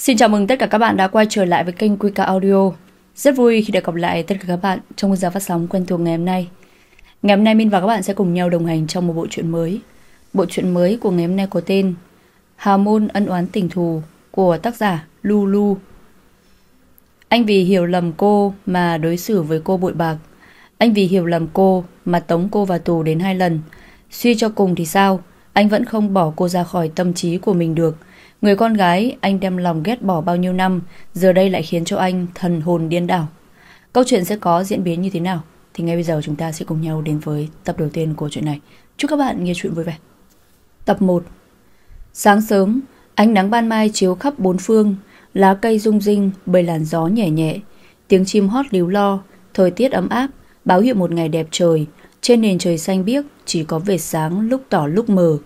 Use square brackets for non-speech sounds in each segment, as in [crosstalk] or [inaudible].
Xin chào mừng tất cả các bạn đã quay trở lại với kênh QK Audio. Rất vui khi được gặp lại tất cả các bạn trong giờ phát sóng quen thuộc ngày hôm nay. Ngày hôm nay Min và các bạn sẽ cùng nhau đồng hành trong một bộ truyện mới. Bộ truyện mới của ngày hôm nay có tên Hà môn ân oán tình thù của tác giả Lulu. Anh vì hiểu lầm cô mà đối xử với cô bội bạc. Anh vì hiểu lầm cô mà tống cô vào tù đến hai lần. Suy cho cùng thì sao? Anh vẫn không bỏ cô ra khỏi tâm trí của mình được. Người con gái anh đem lòng ghét bỏ bao nhiêu năm, giờ đây lại khiến cho anh thần hồn điên đảo. Câu chuyện sẽ có diễn biến như thế nào? Thì ngay bây giờ chúng ta sẽ cùng nhau đến với tập đầu tiên của chuyện này. Chúc các bạn nghe chuyện vui vẻ. Tập 1 Sáng sớm, ánh nắng ban mai chiếu khắp bốn phương, lá cây rung rinh bởi làn gió nhẹ nhẹ, tiếng chim hót líu lo, thời tiết ấm áp, báo hiệu một ngày đẹp trời. Trên nền trời xanh biếc chỉ có vệt sáng lúc tỏ lúc mờ.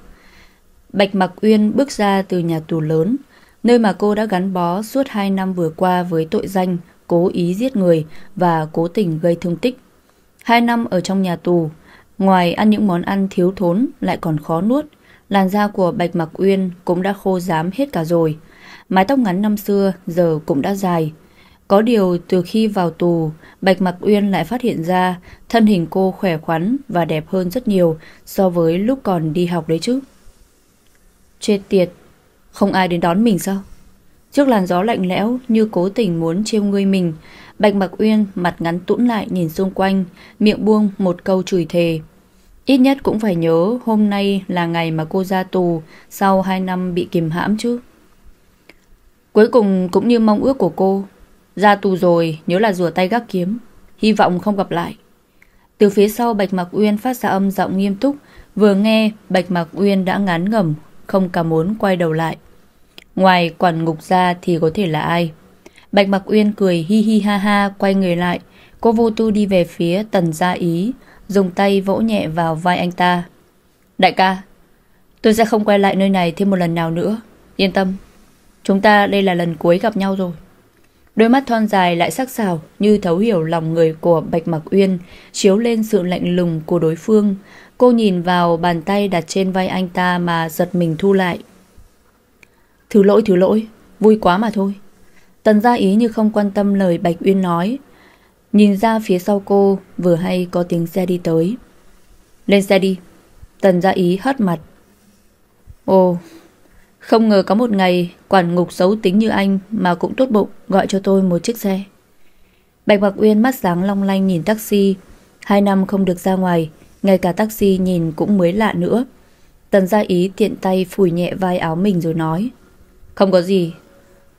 Bạch Mặc Uyên bước ra từ nhà tù lớn, nơi mà cô đã gắn bó suốt 2 năm vừa qua với tội danh cố ý giết người và cố tình gây thương tích. Hai năm ở trong nhà tù, ngoài ăn những món ăn thiếu thốn lại còn khó nuốt, làn da của Bạch Mặc Uyên cũng đã khô rám hết cả rồi. Mái tóc ngắn năm xưa giờ cũng đã dài. Có điều từ khi vào tù, Bạch Mặc Uyên lại phát hiện ra thân hình cô khỏe khoắn và đẹp hơn rất nhiều so với lúc còn đi học đấy chứ. Chết tiệt, không ai đến đón mình sao? Trước làn gió lạnh lẽo như cố tình muốn trêu ngươi mình, Bạch Mặc Uyên mặt ngắn tũn lại nhìn xung quanh, miệng buông một câu chửi thề. Ít nhất cũng phải nhớ hôm nay là ngày mà cô ra tù sau 2 năm bị kìm hãm chứ. Cuối cùng cũng như mong ước của cô, ra tù rồi nhớ là rửa tay gác kiếm, hy vọng không gặp lại. Từ phía sau Bạch Mặc Uyên phát ra âm giọng nghiêm túc, vừa nghe Bạch Mặc Uyên đã ngán ngẩm không cả muốn quay đầu lại. Ngoài quản ngục ra thì có thể là ai? Bạch Mặc Uyên cười hi hi ha ha quay người lại. Cô vô tu đi về phía tần gia ý, dùng tay vỗ nhẹ vào vai anh ta. Đại ca, tôi sẽ không quay lại nơi này thêm một lần nào nữa. Yên tâm, chúng ta đây là lần cuối gặp nhau rồi. Đôi mắt thon dài lại sắc sảo như thấu hiểu lòng người của Bạch Mặc Uyên, chiếu lên sự lạnh lùng của đối phương. Cô nhìn vào bàn tay đặt trên vai anh ta mà giật mình thu lại. Thứ lỗi, thứ lỗi, vui quá mà thôi. Tần gia ý như không quan tâm lời Bạch Uyên nói. Nhìn ra phía sau cô, vừa hay có tiếng xe đi tới. Lên xe đi. Tần gia ý hất mặt. Ồ, không ngờ có một ngày quản ngục xấu tính như anh mà cũng tốt bụng gọi cho tôi một chiếc xe. Bạch Bạc Uyên mắt sáng long lanh nhìn taxi. Hai năm không được ra ngoài, ngay cả taxi nhìn cũng mới lạ nữa. Tần gia ý tiện tay phủi nhẹ vai áo mình rồi nói. Không có gì,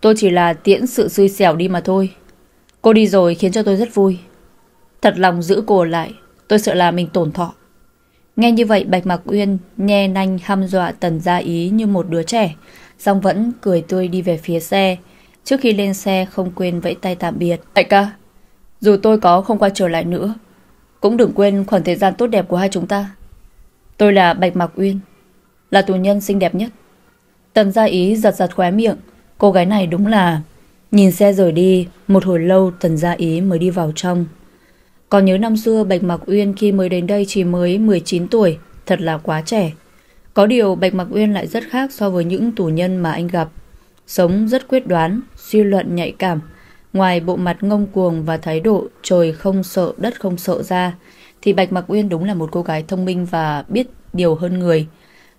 tôi chỉ là tiễn sự xui xẻo đi mà thôi. Cô đi rồi khiến cho tôi rất vui. Thật lòng giữ cô lại, tôi sợ là mình tổn thọ. Nghe như vậy Bạch Mạc Uyên nhe nanh hăm dọa Tần Gia Ý như một đứa trẻ, song vẫn cười tươi đi về phía xe. Trước khi lên xe không quên vẫy tay tạm biệt. Đại ca, dù tôi có không quay trở lại nữa, cũng đừng quên khoảng thời gian tốt đẹp của hai chúng ta. Tôi là Bạch Mạc Uyên, là tù nhân xinh đẹp nhất. Tần Gia Ý giật giật khóe miệng, cô gái này đúng là... Nhìn xe rời đi, một hồi lâu Tần Gia Ý mới đi vào trong. Còn nhớ năm xưa Bạch Mạc Uyên khi mới đến đây chỉ mới 19 tuổi, thật là quá trẻ. Có điều Bạch Mạc Uyên lại rất khác so với những tù nhân mà anh gặp. Sống rất quyết đoán, suy luận nhạy cảm. Ngoài bộ mặt ngông cuồng và thái độ trời không sợ đất không sợ ra, thì Bạch Mạc Uyên đúng là một cô gái thông minh và biết điều hơn người.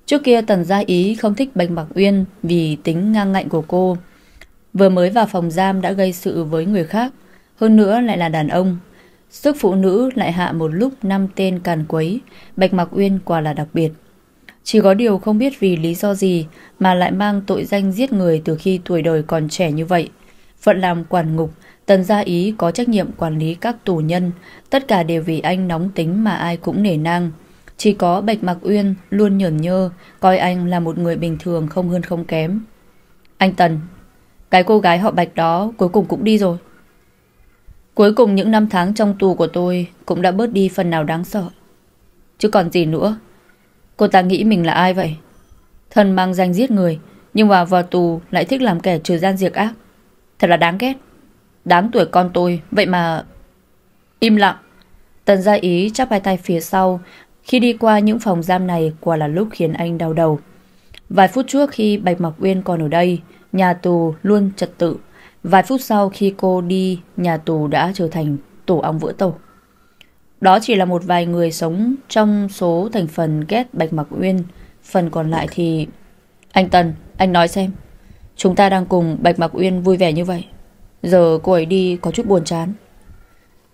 Trước kia Tần Gia Ý không thích Bạch Mạc Uyên vì tính ngang ngạnh của cô. Vừa mới vào phòng giam đã gây sự với người khác, hơn nữa lại là đàn ông. Sức phụ nữ lại hạ một lúc năm tên càn quấy, Bạch Mạc Uyên quả là đặc biệt. Chỉ có điều không biết vì lý do gì mà lại mang tội danh giết người từ khi tuổi đời còn trẻ như vậy. Phận làm quản ngục, Tần Gia Ý có trách nhiệm quản lý các tù nhân, tất cả đều vì anh nóng tính mà ai cũng nể nang. Chỉ có Bạch Mạc Uyên luôn nhởn nhơ, coi anh là một người bình thường không hơn không kém. Anh Tần, cái cô gái họ Bạch đó cuối cùng cũng đi rồi. Cuối cùng những năm tháng trong tù của tôi cũng đã bớt đi phần nào đáng sợ. Chứ còn gì nữa. Cô ta nghĩ mình là ai vậy? thần mang danh giết người, nhưng mà vào tù lại thích làm kẻ trừ gian diệt ác. Thật là đáng ghét. Đáng tuổi con tôi, vậy mà... Im lặng. Tần gia ý chắp hai tay phía sau. Khi đi qua những phòng giam này quả là lúc khiến anh đau đầu. Vài phút trước khi Bạch Mạc Uyên còn ở đây, nhà tù luôn trật tự. Vài phút sau khi cô đi, nhà tù đã trở thành tổ ong vỡ tổ. Đó chỉ là một vài người sống trong số thành phần ghét Bạch Mặc Uyên, phần còn lại thì... Anh Tần, anh nói xem, chúng ta đang cùng Bạch mạc Uyên vui vẻ như vậy. Giờ cô ấy đi có chút buồn chán.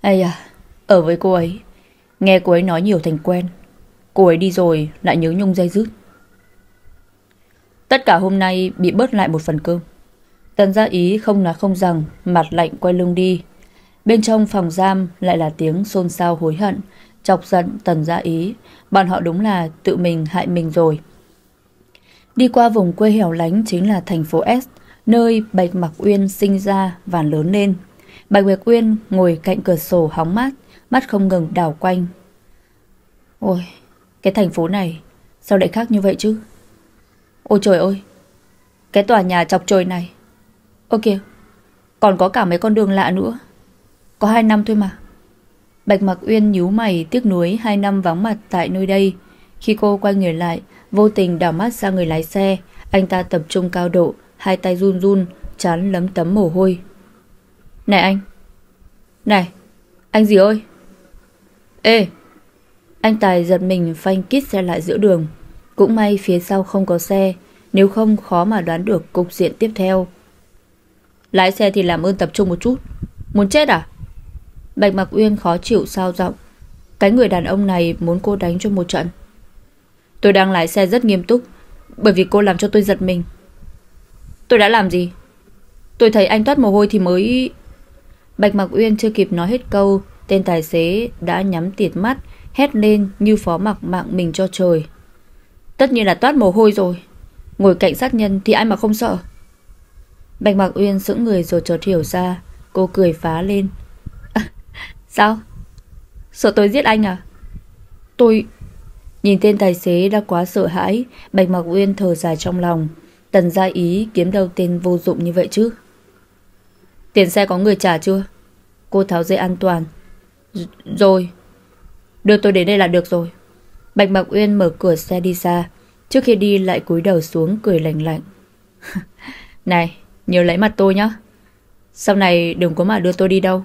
Ây à, ở với cô ấy, nghe cô ấy nói nhiều thành quen. Cô ấy đi rồi lại nhớ nhung dây dứt. Tất cả hôm nay bị bớt lại một phần cơm. Tần gia ý không là không rằng, mặt lạnh quay lưng đi. Bên trong phòng giam lại là tiếng xôn xao hối hận, chọc giận tần gia ý. Bọn họ đúng là tự mình hại mình rồi. Đi qua vùng quê hẻo lánh chính là thành phố S, nơi Bạch Mặc Uyên sinh ra và lớn lên. Bạch Mặc Uyên ngồi cạnh cửa sổ hóng mát, mắt không ngừng đảo quanh. Ôi, cái thành phố này sao lại khác như vậy chứ? Ôi trời ơi, cái tòa nhà chọc trời này. Ôi kìa, còn có cả mấy con đường lạ nữa. Có hai năm thôi mà. Bạch Mặc Uyên nhíu mày tiếc nuối hai năm vắng mặt tại nơi đây. Khi cô quay người lại, vô tình đảo mắt sang người lái xe. Anh ta tập trung cao độ, hai tay run run, chán lấm tấm mồ hôi. Này anh! Này! Anh gì ơi! Ê! Anh Tài giật mình phanh kít xe lại giữa đường. Cũng may phía sau không có xe, nếu không khó mà đoán được cục diện tiếp theo. Lái xe thì làm ơn tập trung một chút. Muốn chết à? Bạch Mặc Uyên khó chịu sao giọng. Cái người đàn ông này muốn cô đánh cho một trận. Tôi đang lái xe rất nghiêm túc, bởi vì cô làm cho tôi giật mình. Tôi đã làm gì? Tôi thấy anh toát mồ hôi thì mới... Bạch Mặc Uyên chưa kịp nói hết câu, tên tài xế đã nhắm tiệt mắt, hét lên như phó mặc mạng mình cho trời. Tất nhiên là toát mồ hôi rồi. Ngồi cạnh sát nhân thì ai mà không sợ. Bạch Mạc Uyên sững người rồi chợt hiểu ra. Cô cười phá lên. À, [laughs] sao? Sợ tôi giết anh à? Tôi... Nhìn tên tài xế đã quá sợ hãi, Bạch Mạc Uyên thở dài trong lòng. Tần gia ý kiếm đâu tên vô dụng như vậy chứ? Tiền xe có người trả chưa? Cô tháo dây an toàn. R rồi. Đưa tôi đến đây là được rồi. Bạch Mạc Uyên mở cửa xe đi xa. Trước khi đi lại cúi đầu xuống cười lạnh lạnh. [laughs] này, nhớ lấy mặt tôi nhá. Sau này đừng có mà đưa tôi đi đâu.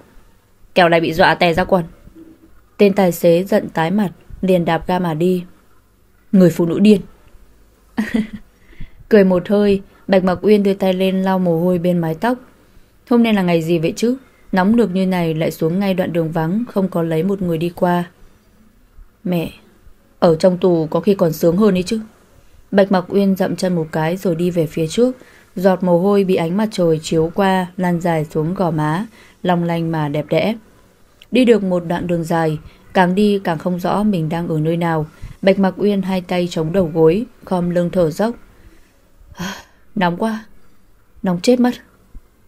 Kẻo lại bị dọa tè ra quần. Tên tài xế giận tái mặt, liền đạp ga mà đi. Người phụ nữ điên. [laughs] cười một hơi, Bạch Mạc Uyên đưa tay lên lau mồ hôi bên mái tóc. Hôm nay là ngày gì vậy chứ? Nóng được như này lại xuống ngay đoạn đường vắng, không có lấy một người đi qua. Mẹ, ở trong tù có khi còn sướng hơn ấy chứ. Bạch Mặc Uyên dậm chân một cái rồi đi về phía trước. Giọt mồ hôi bị ánh mặt trời chiếu qua lan dài xuống gò má, long lanh mà đẹp đẽ. Đi được một đoạn đường dài, càng đi càng không rõ mình đang ở nơi nào. Bạch Mặc Uyên hai tay chống đầu gối, khom lưng thở dốc. [sighs] nóng quá, nóng chết mất.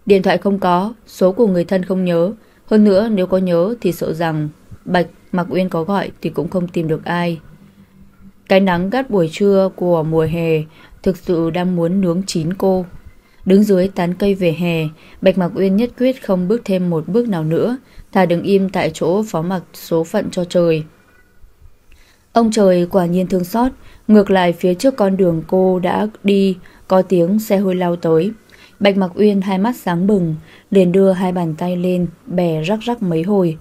Điện thoại không có, số của người thân không nhớ. Hơn nữa nếu có nhớ thì sợ rằng Bạch Mặc Uyên có gọi thì cũng không tìm được ai. Cái nắng gắt buổi trưa của mùa hè thực sự đang muốn nướng chín cô. Đứng dưới tán cây về hè, Bạch Mạc Uyên nhất quyết không bước thêm một bước nào nữa, thà đứng im tại chỗ phó mặc số phận cho trời. Ông trời quả nhiên thương xót, ngược lại phía trước con đường cô đã đi, có tiếng xe hơi lao tới. Bạch Mặc Uyên hai mắt sáng bừng, liền đưa hai bàn tay lên, bè rắc rắc mấy hồi,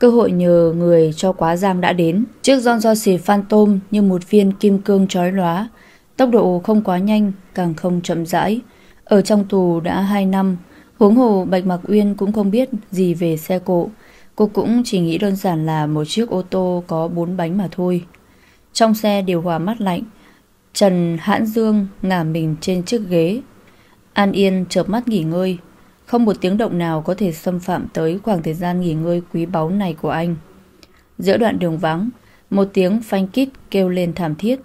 Cơ hội nhờ người cho quá giang đã đến. Chiếc John phan Phantom như một viên kim cương chói lóa. Tốc độ không quá nhanh, càng không chậm rãi. Ở trong tù đã 2 năm, huống hồ Bạch Mạc Uyên cũng không biết gì về xe cộ. Cô cũng chỉ nghĩ đơn giản là một chiếc ô tô có bốn bánh mà thôi. Trong xe điều hòa mát lạnh, Trần Hãn Dương ngả mình trên chiếc ghế. An Yên chợp mắt nghỉ ngơi, không một tiếng động nào có thể xâm phạm tới khoảng thời gian nghỉ ngơi quý báu này của anh. Giữa đoạn đường vắng, một tiếng phanh kít kêu lên thảm thiết.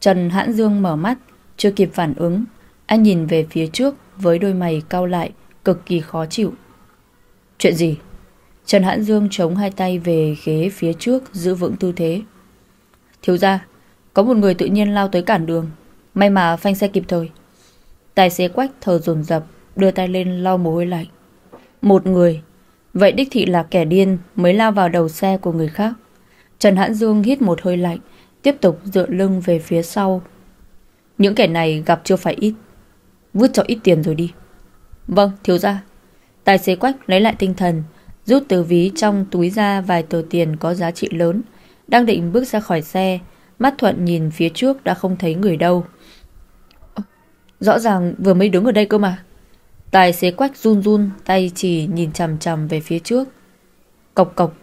Trần Hãn Dương mở mắt, chưa kịp phản ứng. Anh nhìn về phía trước với đôi mày cau lại, cực kỳ khó chịu. Chuyện gì? Trần Hãn Dương chống hai tay về ghế phía trước giữ vững tư thế. Thiếu ra, có một người tự nhiên lao tới cản đường. May mà phanh xe kịp thời. Tài xế quách thở dồn dập đưa tay lên lau mồ hôi lạnh. Một người, vậy đích thị là kẻ điên mới lao vào đầu xe của người khác. Trần Hãn Dương hít một hơi lạnh, tiếp tục dựa lưng về phía sau. Những kẻ này gặp chưa phải ít. Vứt cho ít tiền rồi đi Vâng thiếu gia. Tài xế quách lấy lại tinh thần, Rút từ ví trong túi ra vài tờ tiền có giá trị lớn, Đang định bước ra khỏi xe, Mắt Thuận nhìn phía trước đã không thấy người đâu. Rõ ràng vừa mới đứng ở đây cơ mà. Tài xế quách run run, Tay chỉ nhìn chằm chằm về phía trước. Cộc cộc.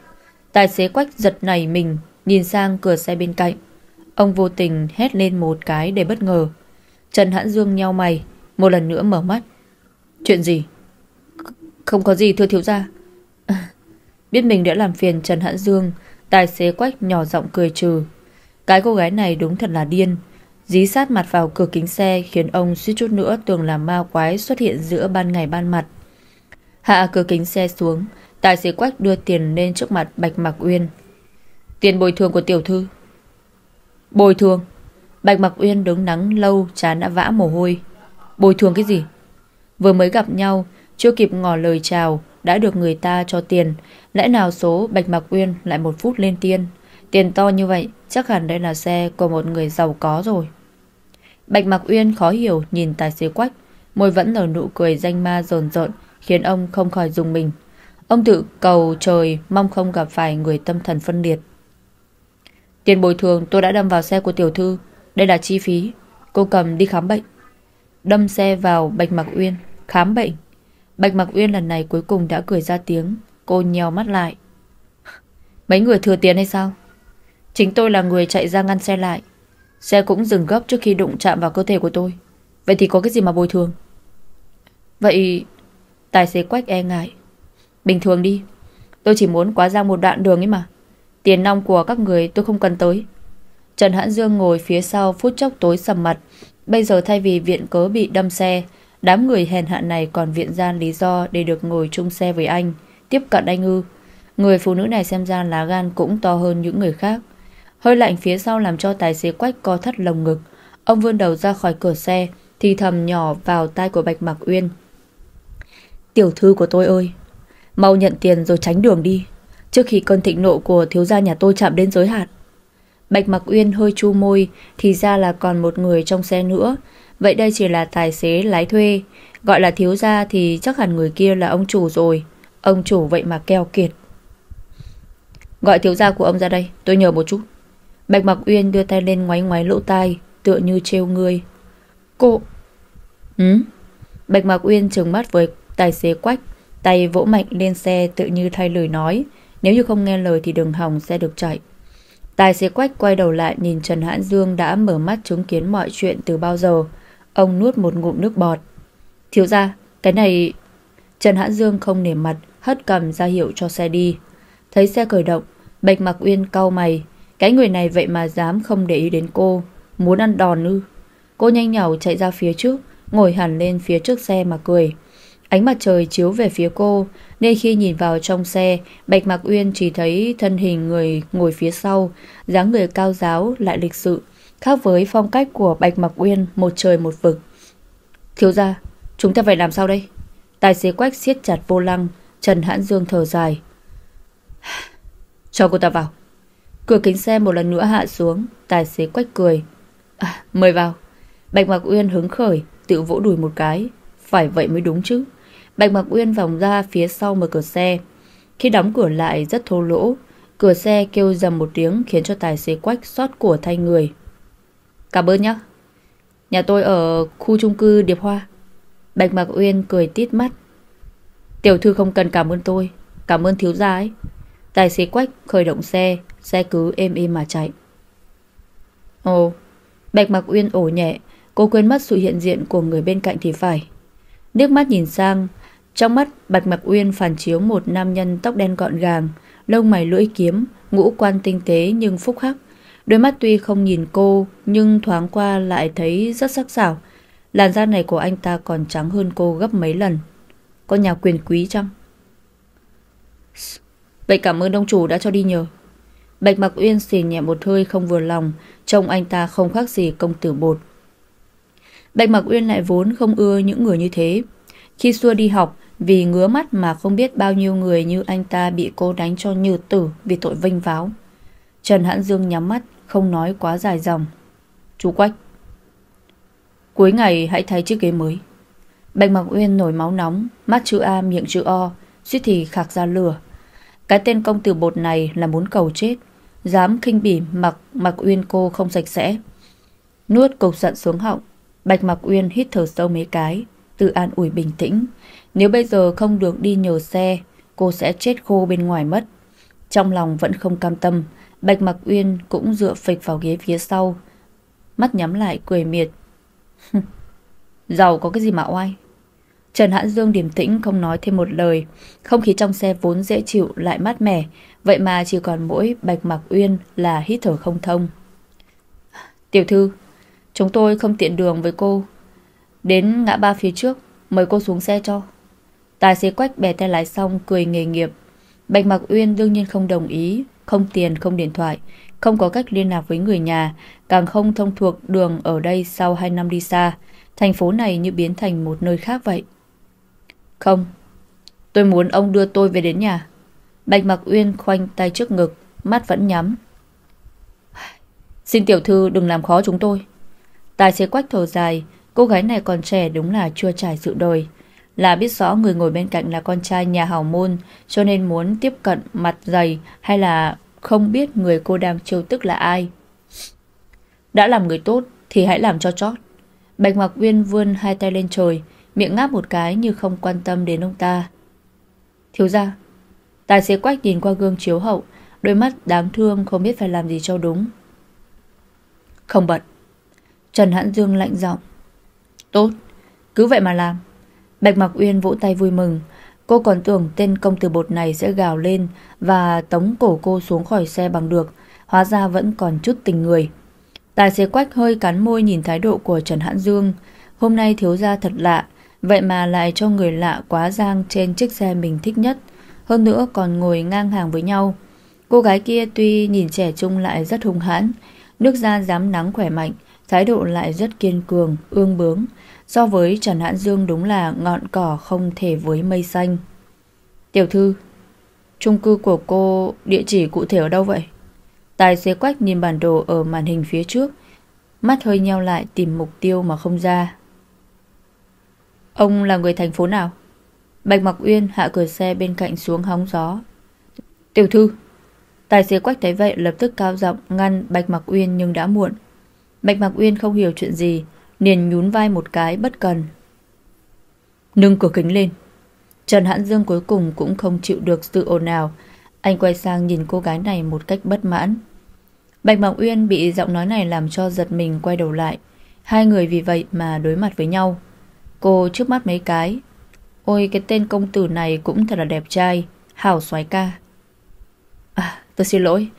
Tài xế quách giật nảy mình, Nhìn sang cửa xe bên cạnh. Ông vô tình hét lên một cái để bất ngờ. Trần Hãn Dương nheo mày, Một lần nữa mở mắt. Chuyện gì? Không có gì, thưa thiếu gia. Biết mình đã làm phiền Trần Hãn Dương, Tài xế quách nhỏ giọng cười trừ. Cái cô gái này đúng thật là điên. Dí sát mặt vào cửa kính xe, Khiến ông suýt chút nữa tưởng là ma quái Xuất hiện giữa ban ngày ban mặt. Hạ cửa kính xe xuống, Tài xế quách đưa tiền lên trước mặt Bạch Mạc Uyên. Tiền bồi thường của tiểu thư. Bồi thường? Bạch Mạc Uyên đứng nắng lâu, Chán đã vã mồ hôi. Bồi thường cái gì? Vừa mới gặp nhau, Chưa kịp ngỏ lời chào, Đã được người ta cho tiền. Lẽ nào số Bạch Mạc Uyên lại một phút lên tiên Tiền to như vậy, Chắc hẳn đây là xe của một người giàu có rồi. Bạch Mạc Uyên khó hiểu Nhìn tài xế quách. Môi vẫn nở nụ cười danh ma rồn rộn Khiến ông không khỏi dùng mình. Ông tự cầu trời, mong không gặp phải người tâm thần phân liệt. Tiền bồi thường tôi đã đâm vào xe của tiểu thư. Đây là chi phí. Cô cầm đi khám bệnh. Đâm xe vào Bạch Mạc Uyên. Khám bệnh. Bạch Mạc Uyên lần này cuối cùng đã cười ra tiếng, Cô nhèo mắt lại. Mấy người thừa tiền hay sao? Chính tôi là người chạy ra ngăn xe lại. Xe cũng dừng gấp trước khi đụng chạm vào cơ thể của tôi. Vậy thì có cái gì mà bồi thường? Vậy Tài xế quách e ngại. Bình thường đi, Tôi chỉ muốn quá ra một đoạn đường ấy mà. Tiền nong của các người tôi không cần tới. Trần Hãn Dương ngồi phía sau phút chốc tối sầm mặt. Bây giờ thay vì viện cớ bị đâm xe Đám người hèn hạ này còn viện ra lý do Để được ngồi chung xe với anh. Tiếp cận anh ư. Người phụ nữ này xem ra lá gan cũng to hơn những người khác. Hơi lạnh phía sau làm cho tài xế quách co thắt lồng ngực. Ông vươn đầu ra khỏi cửa xe, Thì thầm nhỏ vào tai của Bạch Mạc Uyên. Tiểu thư của tôi ơi, Mau nhận tiền rồi tránh đường đi. Trước khi cơn thịnh nộ của thiếu gia nhà tôi chạm đến giới hạn. Bạch Mặc Uyên hơi chu môi, Thì ra là còn một người trong xe nữa. Vậy đây chỉ là tài xế lái thuê. Gọi là thiếu gia thì chắc hẳn người kia là ông chủ rồi. Ông chủ vậy mà keo kiệt. Gọi thiếu gia của ông ra đây Tôi nhờ một chút. Bạch Mặc Uyên đưa tay lên ngoáy ngoáy lỗ tai Tựa như trêu người. Cô Ừ? Bạch Mạc Uyên trừng mắt với tài xế quách Tay vỗ mạnh lên xe tự như thay lời nói. Nếu như không nghe lời thì đường hỏng sẽ được chạy. Tài xế quách quay đầu lại nhìn Trần Hãn Dương đã mở mắt chứng kiến mọi chuyện từ bao giờ. Ông nuốt một ngụm nước bọt. Thiếu ra, cái này... Trần Hãn Dương không nể mặt, hất cầm ra hiệu cho xe đi. Thấy xe khởi động, Bạch Mặc Uyên cau mày. Cái người này vậy mà dám không để ý đến cô. Muốn ăn đòn ư. Cô nhanh nhảu chạy ra phía trước, ngồi hẳn lên phía trước xe mà cười. Ánh mặt trời chiếu về phía cô, nên khi nhìn vào trong xe, Bạch Mạc Uyên chỉ thấy thân hình người ngồi phía sau, dáng người cao giáo lại lịch sự, khác với phong cách của Bạch Mặc Uyên một trời một vực. Thiếu gia, chúng ta phải làm sao đây? Tài xế quách siết chặt vô lăng, Trần Hãn Dương thở dài. [sighs] Cho cô ta vào. Cửa kính xe một lần nữa hạ xuống, tài xế quách cười. À, mời vào. Bạch Mạc Uyên hứng khởi, tự vỗ đùi một cái. Phải vậy mới đúng chứ. Bạch Mặc Uyên vòng ra phía sau mở cửa xe. Khi đóng cửa lại rất thô lỗ, cửa xe kêu dầm một tiếng khiến cho tài xế quách xót của thay người. Cảm ơn nhé. Nhà tôi ở khu chung cư Điệp Hoa. Bạch Mạc Uyên cười tít mắt. Tiểu thư không cần cảm ơn tôi, cảm ơn thiếu gia ấy. Tài xế quách khởi động xe, xe cứ êm êm mà chạy. Ồ, Bạch Mạc Uyên ổ nhẹ, cô quên mất sự hiện diện của người bên cạnh thì phải. Nước mắt nhìn sang, trong mắt Bạch Mạc Uyên phản chiếu một nam nhân tóc đen gọn gàng, lông mày lưỡi kiếm, ngũ quan tinh tế nhưng phúc hắc. Đôi mắt tuy không nhìn cô nhưng thoáng qua lại thấy rất sắc sảo. Làn da này của anh ta còn trắng hơn cô gấp mấy lần. Có nhà quyền quý chăng? Vậy cảm ơn ông chủ đã cho đi nhờ. Bạch Mạc Uyên xì nhẹ một hơi không vừa lòng, trông anh ta không khác gì công tử bột. Bạch Mạc Uyên lại vốn không ưa những người như thế. Khi xưa đi học, vì ngứa mắt mà không biết bao nhiêu người như anh ta bị cô đánh cho như tử vì tội vinh váo. Trần Hãn Dương nhắm mắt, không nói quá dài dòng. Chú Quách, cuối ngày hãy thay chiếc ghế mới. Bạch mạc Uyên nổi máu nóng, mắt chữ A miệng chữ O, suýt thì khạc ra lửa. Cái tên công tử bột này là muốn cầu chết, dám khinh bỉ Mặc mạc Uyên cô không sạch sẽ. Nuốt cục giận xuống họng, Bạch mạc Uyên hít thở sâu mấy cái, tự an ủi bình tĩnh. Nếu bây giờ không được đi nhờ xe, cô sẽ chết khô bên ngoài mất. Trong lòng vẫn không cam tâm, Bạch Mặc Uyên cũng dựa phịch vào ghế phía sau. Mắt nhắm lại cười miệt. Giàu có cái gì mà oai. Trần Hãn Dương điềm tĩnh không nói thêm một lời. Không khí trong xe vốn dễ chịu lại mát mẻ. Vậy mà chỉ còn mỗi Bạch Mặc Uyên là hít thở không thông. Tiểu thư, chúng tôi không tiện đường với cô. Đến ngã ba phía trước, mời cô xuống xe cho. Tài xế quách bè tay lái xong cười nghề nghiệp. Bạch Mặc Uyên đương nhiên không đồng ý, không tiền, không điện thoại, không có cách liên lạc với người nhà, càng không thông thuộc đường ở đây sau 2 năm đi xa. Thành phố này như biến thành một nơi khác vậy. Không, tôi muốn ông đưa tôi về đến nhà. Bạch Mặc Uyên khoanh tay trước ngực, mắt vẫn nhắm. Xin tiểu thư đừng làm khó chúng tôi. Tài xế quách thở dài, cô gái này còn trẻ đúng là chưa trải sự đời. Là biết rõ người ngồi bên cạnh là con trai nhà hào môn cho nên muốn tiếp cận mặt dày hay là không biết người cô đang trêu tức là ai. Đã làm người tốt thì hãy làm cho chót. Bạch Mạc Uyên vươn hai tay lên trời, miệng ngáp một cái như không quan tâm đến ông ta. Thiếu ra, tài xế quách nhìn qua gương chiếu hậu, đôi mắt đáng thương không biết phải làm gì cho đúng. Không bận. Trần Hãn Dương lạnh giọng. Tốt, cứ vậy mà làm. Bạch Mạc Uyên vỗ tay vui mừng. Cô còn tưởng tên công tử bột này sẽ gào lên và tống cổ cô xuống khỏi xe bằng được. Hóa ra vẫn còn chút tình người. Tài xế quách hơi cắn môi nhìn thái độ của Trần Hãn Dương. Hôm nay thiếu gia thật lạ, vậy mà lại cho người lạ quá giang trên chiếc xe mình thích nhất. Hơn nữa còn ngồi ngang hàng với nhau. Cô gái kia tuy nhìn trẻ trung lại rất hung hãn, nước da dám nắng khỏe mạnh, thái độ lại rất kiên cường, ương bướng. So với Trần Hãn Dương đúng là ngọn cỏ không thể với mây xanh. Tiểu thư, chung cư của cô địa chỉ cụ thể ở đâu vậy? Tài xế quách nhìn bản đồ ở màn hình phía trước, mắt hơi nheo lại tìm mục tiêu mà không ra. Ông là người thành phố nào? Bạch Mặc Uyên hạ cửa xe bên cạnh xuống hóng gió. Tiểu thư. Tài xế quách thấy vậy lập tức cao giọng ngăn Bạch Mặc Uyên nhưng đã muộn. Bạch Mặc Uyên không hiểu chuyện gì, liền nhún vai một cái bất cần. Nâng cửa kính lên. Trần Hãn Dương cuối cùng cũng không chịu được sự ồn ào. Anh quay sang nhìn cô gái này một cách bất mãn. Bạch Mộng Uyên bị giọng nói này làm cho giật mình quay đầu lại. Hai người vì vậy mà đối mặt với nhau. Cô trước mắt mấy cái. Ôi, cái tên công tử này cũng thật là đẹp trai. Hảo xoái ca. À tôi xin lỗi.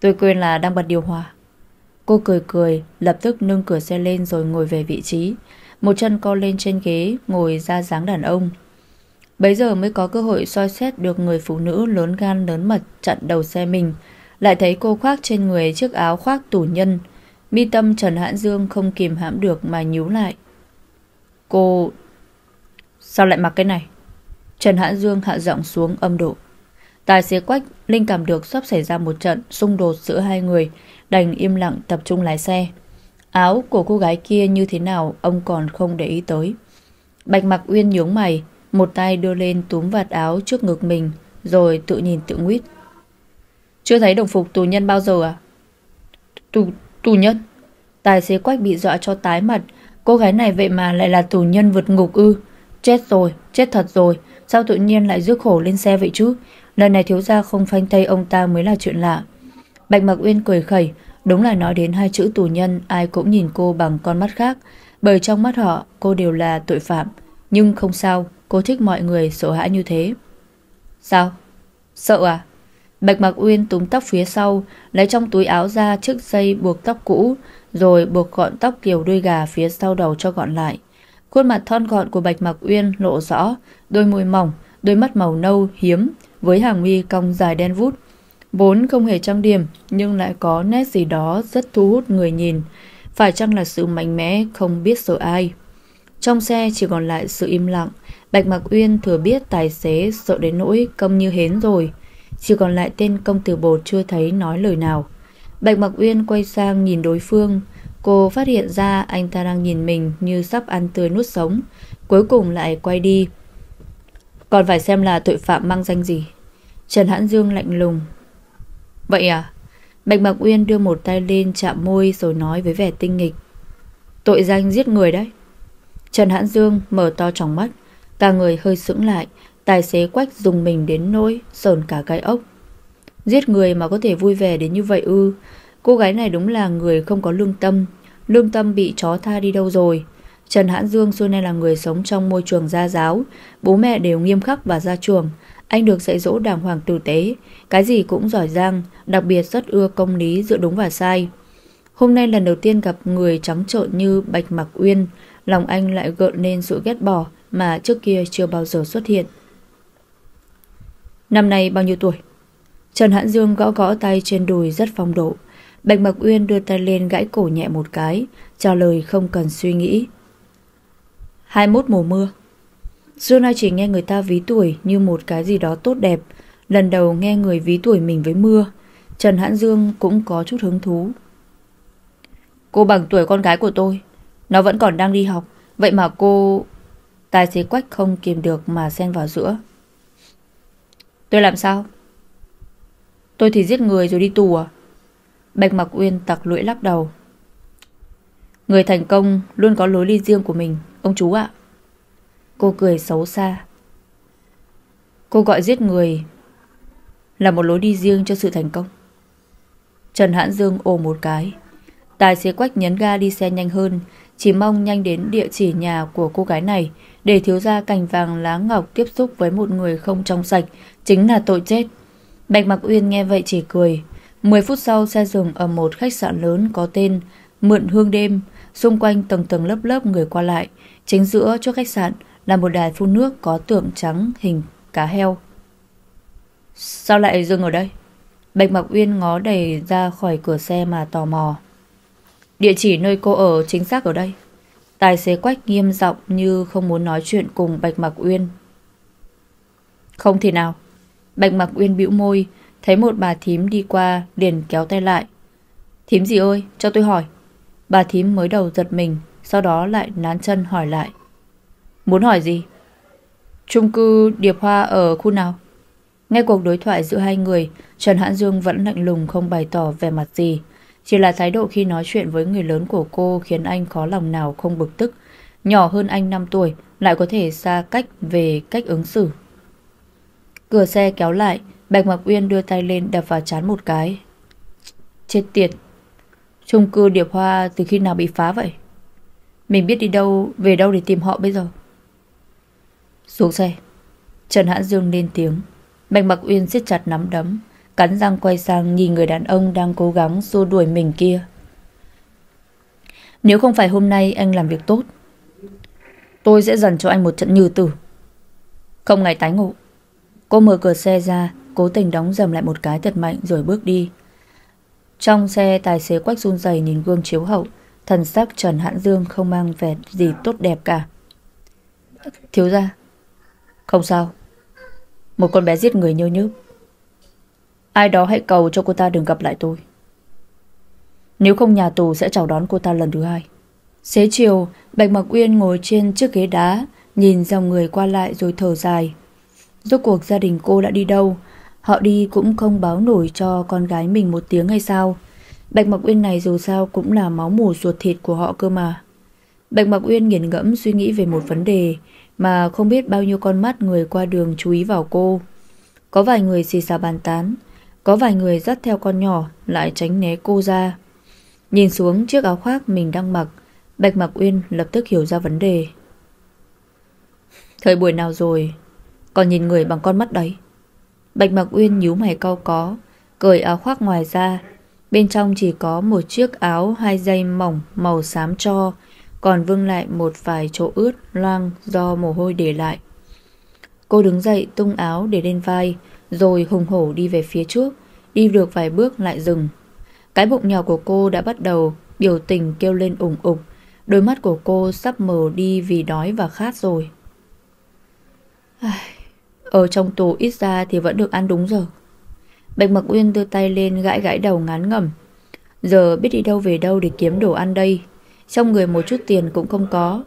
Tôi quên là đang bật điều hòa. Cô cười cười, lập tức nâng cửa xe lên rồi ngồi về vị trí. Một chân co lên trên ghế, ngồi ra dáng đàn ông. Bấy giờ mới có cơ hội soi xét được người phụ nữ lớn gan lớn mật chặn đầu xe mình. Lại thấy cô khoác trên người chiếc áo khoác tù nhân. Mi tâm Trần Hãn Dương không kìm hãm được mà nhíu lại. Cô... Sao lại mặc cái này? Trần Hãn Dương hạ giọng xuống âm độ. Tài xế quách, Linh cảm được sắp xảy ra một trận xung đột giữa hai người, đành im lặng tập trung lái xe. Áo của cô gái kia như thế nào ông còn không để ý tới. Bạch mặc uyên nhướng mày, một tay đưa lên túm vạt áo trước ngực mình, rồi tự nhìn tự nguyết. Chưa thấy đồng phục tù nhân bao giờ à? Tù, tù nhân? Tài xế quách bị dọa cho tái mặt, cô gái này vậy mà lại là tù nhân vượt ngục ư. Chết rồi, chết thật rồi, sao tự nhiên lại rước khổ lên xe vậy chứ? Lần này thiếu gia không phanh tay ông ta mới là chuyện lạ. Bạch Mặc Uyên cười khẩy, đúng là nói đến hai chữ tù nhân, ai cũng nhìn cô bằng con mắt khác, bởi trong mắt họ cô đều là tội phạm. Nhưng không sao, cô thích mọi người sợ hãi như thế. Sao? Sợ à? Bạch Mặc Uyên túm tóc phía sau, lấy trong túi áo ra chiếc dây buộc tóc cũ, rồi buộc gọn tóc kiểu đuôi gà phía sau đầu cho gọn lại. Khuôn mặt thon gọn của Bạch Mặc Uyên lộ rõ, đôi môi mỏng, đôi mắt màu nâu hiếm với hàng mi cong dài đen vút. Vốn không hề trang điểm, nhưng lại có nét gì đó rất thu hút người nhìn. Phải chăng là sự mạnh mẽ, không biết sợ ai. Trong xe chỉ còn lại sự im lặng. Bạch Mạc Uyên thừa biết tài xế sợ đến nỗi câm như hến rồi. Chỉ còn lại tên công tử bột chưa thấy nói lời nào. Bạch Mạc Uyên quay sang nhìn đối phương. Cô phát hiện ra anh ta đang nhìn mình như sắp ăn tươi nuốt sống Cuối cùng lại quay đi Còn phải xem là tội phạm mang danh gì Trần Hãn Dương lạnh lùng Vậy à? Bạch Mạc Uyên đưa một tay lên chạm môi Rồi nói với vẻ tinh nghịch. Tội danh giết người đấy. Trần Hãn Dương mở to tròng mắt, Cả người hơi sững lại, Tài xế quách dùng mình đến nỗi Sờn cả cái ốc. Giết người mà có thể vui vẻ đến như vậy ư? Cô gái này đúng là người không có lương tâm. Lương tâm bị chó tha đi đâu rồi? Trần Hãn Dương xưa nay là người sống trong môi trường gia giáo. Bố mẹ đều nghiêm khắc và gia trường anh được dạy dỗ đàng hoàng tử tế. Cái gì cũng giỏi giang, Đặc biệt rất ưa công lý giữa đúng và sai. Hôm nay lần đầu tiên gặp người trắng trộn như Bạch Mặc Uyên, Lòng anh lại gợn lên sự ghét bỏ Mà trước kia chưa bao giờ xuất hiện. Năm nay bao nhiêu tuổi? Trần Hãn Dương gõ gõ tay trên đùi rất phong độ. Bạch Mặc Uyên đưa tay lên gãi cổ nhẹ một cái, Trả lời không cần suy nghĩ. 21 mùa mưa. Xưa chỉ nghe người ta ví tuổi như một cái gì đó tốt đẹp. Lần đầu nghe người ví tuổi mình với mưa, Trần Hãn Dương cũng có chút hứng thú. Cô bằng tuổi con gái của tôi, Nó vẫn còn đang đi học, Vậy mà cô... Tài xế quách không kìm được mà xen vào giữa. Tôi làm sao? Tôi thì giết người rồi đi tù à? Bạch Mặc Uyên tặc lưỡi lắc đầu. Người thành công luôn có lối đi riêng của mình, Ông chú ạ. Cô cười xấu xa. Cô gọi giết người Là một lối đi riêng cho sự thành công. Trần Hãn Dương ồ một cái. Tài xế quách nhấn ga đi xe nhanh hơn, Chỉ mong nhanh đến địa chỉ nhà của cô gái này Để thiếu gia cành vàng lá ngọc tiếp xúc với một người không trong sạch, Chính là tội chết. Bạch Mặc Uyên nghe vậy chỉ cười. 10 phút sau, xe dừng ở một khách sạn lớn có tên Mượn Hương Đêm. Xung quanh tầng tầng lớp lớp người qua lại, Chính giữa chỗ khách sạn là một đài phun nước có tượng trắng hình cá heo. Sao lại dừng ở đây? Bạch Mặc Uyên ngó đầy ra khỏi cửa xe mà tò mò. Địa chỉ nơi cô ở chính xác ở đây. Tài xế quách nghiêm giọng như không muốn nói chuyện cùng Bạch Mặc Uyên. Không thể nào. Bạch Mặc Uyên bĩu môi, thấy một bà thím đi qua liền kéo tay lại. Thím gì ơi, cho tôi hỏi. Bà thím mới đầu giật mình, sau đó lại nán chân hỏi lại. Muốn hỏi gì? Trung cư Điệp Hoa ở khu nào? Nghe cuộc đối thoại giữa hai người, Trần Hãn Dương vẫn lạnh lùng không bày tỏ vẻ mặt gì. Chỉ là thái độ khi nói chuyện với người lớn của cô khiến anh khó lòng nào không bực tức. Nhỏ hơn anh 5 tuổi, lại có thể xa cách về cách ứng xử. Cửa xe kéo lại, Bạch Mặc Uyên đưa tay lên đập vào chán một cái. Chết tiệt! Trung cư Điệp Hoa từ khi nào bị phá vậy? Mình biết đi đâu, về đâu để tìm họ bây giờ. Xuống xe. Trần Hãn Dương lên tiếng. Bạch Mặc Uyên siết chặt nắm đấm, cắn răng quay sang nhìn người đàn ông đang cố gắng xua đuổi mình kia. Nếu không phải hôm nay anh làm việc tốt, tôi sẽ dần cho anh một trận như tử. Không ngày tái ngộ. Cô mở cửa xe ra, cố tình đóng dầm lại một cái thật mạnh rồi bước đi. Trong xe tài xế quách run rẩy nhìn gương chiếu hậu, Thần sắc Trần Hãn Dương không mang vẻ gì tốt đẹp cả Thiếu ra không sao. Một con bé giết người nhơ nhớp. Ai đó hãy cầu cho cô ta đừng gặp lại tôi. Nếu không nhà tù sẽ chào đón cô ta lần thứ hai. Xế chiều, Bạch Mặc Uyên ngồi trên chiếc ghế đá, Nhìn dòng người qua lại rồi thở dài. Rốt cuộc gia đình cô đã đi đâu? Họ đi cũng không báo nổi cho con gái mình một tiếng hay sao? Bạch Mặc Uyên này dù sao cũng là máu mủ ruột thịt của họ cơ mà. Bạch Mặc Uyên nghiền ngẫm suy nghĩ về một vấn đề mà không biết bao nhiêu con mắt người qua đường chú ý vào cô. Có vài người xì xào bàn tán, có vài người dắt theo con nhỏ lại tránh né cô ra. Nhìn xuống chiếc áo khoác mình đang mặc, Bạch Mặc Uyên lập tức hiểu ra vấn đề. Thời buổi nào rồi, còn nhìn người bằng con mắt đấy. Bạch Mặc Uyên nhíu mày cau có, cởi áo khoác ngoài ra, Bên trong chỉ có một chiếc áo hai dây mỏng màu xám cho, còn vương lại một vài chỗ ướt loang do mồ hôi để lại. Cô đứng dậy tung áo để lên vai, rồi hùng hổ đi về phía trước, đi được vài bước lại dừng. Cái bụng nhỏ của cô đã bắt đầu biểu tình kêu lên ủng ục, đôi mắt của cô sắp mờ đi vì đói và khát rồi. Ở trong tù ít ra thì vẫn được ăn đúng giờ. Bạch Mặc Uyên đưa tay lên gãi gãi đầu ngán ngẩm. Giờ biết đi đâu về đâu để kiếm đồ ăn đây trong người một chút tiền cũng không có.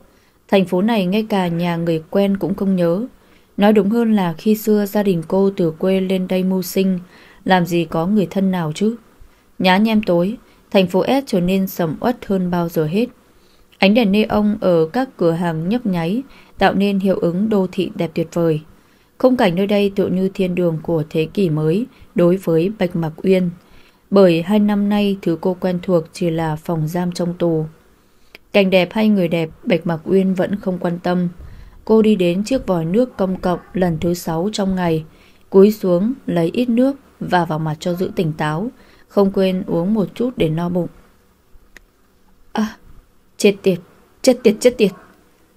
Thành phố này ngay cả nhà người quen cũng không nhớ. Nói đúng hơn là khi xưa gia đình cô từ quê lên đây mưu sinh, Làm gì có người thân nào chứ? Nhá nhem tối, Thành phố S trở nên sầm uất hơn bao giờ hết. Ánh đèn neon ở các cửa hàng nhấp nháy Tạo nên hiệu ứng đô thị đẹp tuyệt vời. Khung cảnh nơi đây tựa như thiên đường của thế kỷ mới Đối với Bạch Mạc Uyên. Bởi hai năm nay, thứ cô quen thuộc chỉ là phòng giam trong tù. Cảnh đẹp hay người đẹp, Bạch Mạc Uyên vẫn không quan tâm. Cô đi đến chiếc vòi nước công cộng lần thứ sáu trong ngày, Cúi xuống lấy ít nước và vào mặt cho giữ tỉnh táo, Không quên uống một chút để no bụng. À Chết tiệt Chết tiệt chết tiệt.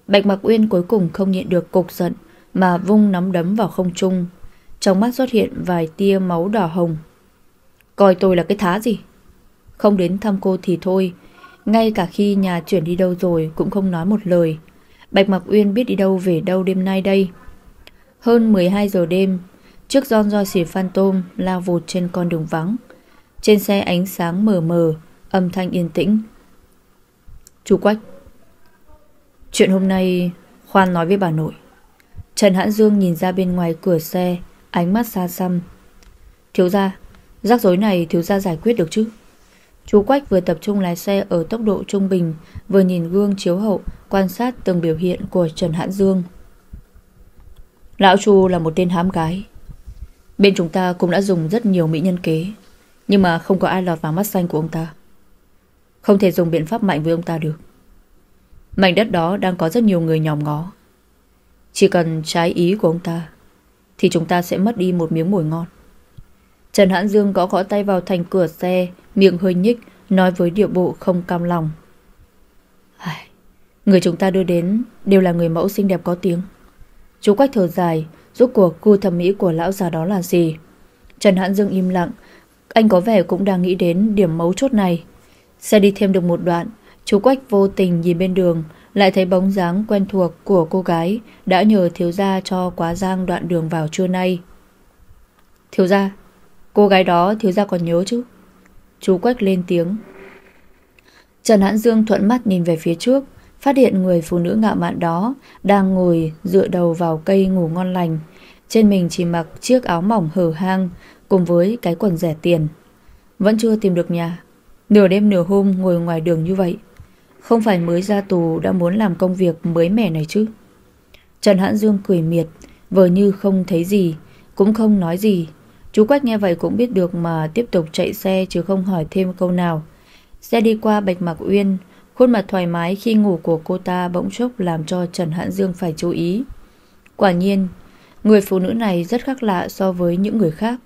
Bạch Mạc Uyên cuối cùng không nhịn được cục giận Mà vung nắm đấm vào không trung. Trong mắt xuất hiện vài tia máu đỏ hồng. Coi tôi là cái thá gì? Không đến thăm cô thì thôi ngay cả khi nhà chuyển đi đâu rồi cũng không nói một lời. Bạch Mặc Uyên biết đi đâu về đâu đêm nay đây. Hơn 12 giờ đêm, chiếc giòn do xỉ Phantom lao vụt trên con đường vắng. Trên xe ánh sáng mờ mờ, âm thanh yên tĩnh. Chú Quách. Chuyện hôm nay khoan nói với bà nội. Trần Hãn Dương nhìn ra bên ngoài cửa xe, ánh mắt xa xăm. Thiếu gia, rắc rối này thiếu gia giải quyết được chứ? Chú Quách vừa tập trung lái xe ở tốc độ trung bình, vừa nhìn gương chiếu hậu, quan sát từng biểu hiện của Trần Hãn Dương. Lão Chu là một tên hám gái. Bên chúng ta cũng đã dùng rất nhiều mỹ nhân kế, nhưng mà không có ai lọt vào mắt xanh của ông ta. Không thể dùng biện pháp mạnh với ông ta được. Mảnh đất đó đang có rất nhiều người nhòm ngó. Chỉ cần trái ý của ông ta, thì chúng ta sẽ mất đi một miếng mồi ngon. Trần Hãn Dương có gõ tay vào thành cửa xe, miệng hơi nhích, nói với điệu bộ không cam lòng. Người chúng ta đưa đến đều là người mẫu xinh đẹp có tiếng. Chú Quách thở dài, rốt cuộc gu thẩm mỹ của lão già đó là gì? Trần Hãn Dương im lặng, anh có vẻ cũng đang nghĩ đến điểm mấu chốt này. Xe đi thêm được một đoạn, chú Quách vô tình nhìn bên đường, lại thấy bóng dáng quen thuộc của cô gái đã nhờ thiếu gia cho quá giang đoạn đường vào trưa nay. Thiếu gia, cô gái đó thiếu gia còn nhớ chứ? Chú Quách lên tiếng. Trần Hãn Dương thuận mắt nhìn về phía trước, phát hiện người phụ nữ ngạo mạn đó đang ngồi dựa đầu vào cây ngủ ngon lành. Trên mình chỉ mặc chiếc áo mỏng hở hang cùng với cái quần rẻ tiền. Vẫn chưa tìm được nhà. Nửa đêm nửa hôm ngồi ngoài đường như vậy. Không phải mới ra tù đã muốn làm công việc mới mẻ này chứ. Trần Hãn Dương cười miệt, vờ như không thấy gì, cũng không nói gì. Chú Quách nghe vậy cũng biết được mà tiếp tục chạy xe chứ không hỏi thêm câu nào. Xe đi qua Bạch Mạc Uyên, khuôn mặt thoải mái khi ngủ của cô ta bỗng chốc làm cho Trần Hãn Dương phải chú ý. Quả nhiên, người phụ nữ này rất khác lạ so với những người khác.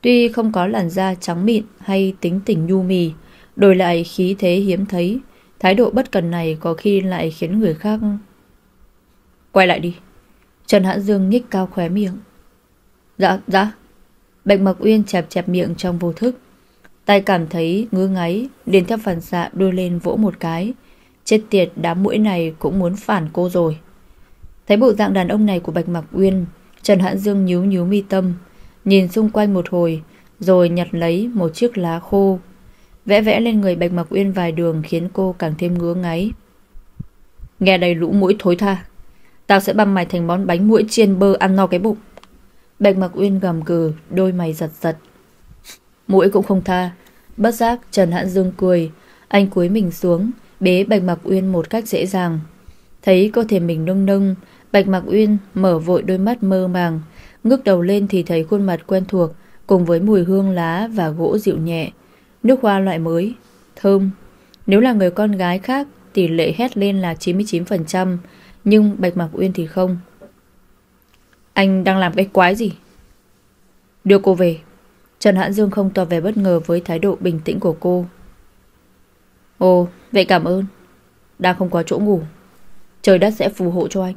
Tuy không có làn da trắng mịn hay tính tình nhu mì, đổi lại khí thế hiếm thấy, thái độ bất cần này có khi lại khiến người khác... Quay lại đi. Trần Hãn Dương nhích cao khóe miệng. Dạ, dạ. Bạch Mạc Uyên chẹp chẹp miệng trong vô thức. Tay cảm thấy ngứa ngáy, liền theo phản xạ đưa lên vỗ một cái. Chết tiệt đám mũi này cũng muốn phản cô rồi. Thấy bộ dạng đàn ông này của Bạch Mạc Uyên, Trần Hãn Dương nhíu nhíu mi tâm, nhìn xung quanh một hồi, rồi nhặt lấy một chiếc lá khô. Vẽ vẽ lên người Bạch Mạc Uyên vài đường khiến cô càng thêm ngứa ngáy. Nghe đầy lũ mũi thối tha. Tao sẽ băm mày thành món bánh mũi chiên bơ ăn no cái bụng. Bạch Mặc Uyên gầm gừ, đôi mày giật giật. Mũi cũng không tha. Bất giác Trần Hãn Dương cười, anh cúi mình xuống, bế Bạch Mặc Uyên một cách dễ dàng. Thấy cơ thể mình nâng nâng, Bạch Mặc Uyên mở vội đôi mắt mơ màng, ngước đầu lên thì thấy khuôn mặt quen thuộc cùng với mùi hương lá và gỗ dịu nhẹ. Nước hoa loại mới, thơm. Nếu là người con gái khác, tỷ lệ hét lên là 99%, nhưng Bạch Mặc Uyên thì không. Anh đang làm cái quái gì? Đưa cô về. Trần Hãn Dương không tỏ vẻ bất ngờ với thái độ bình tĩnh của cô. Ồ, vậy cảm ơn. Đang không có chỗ ngủ. Trời đất sẽ phù hộ cho anh.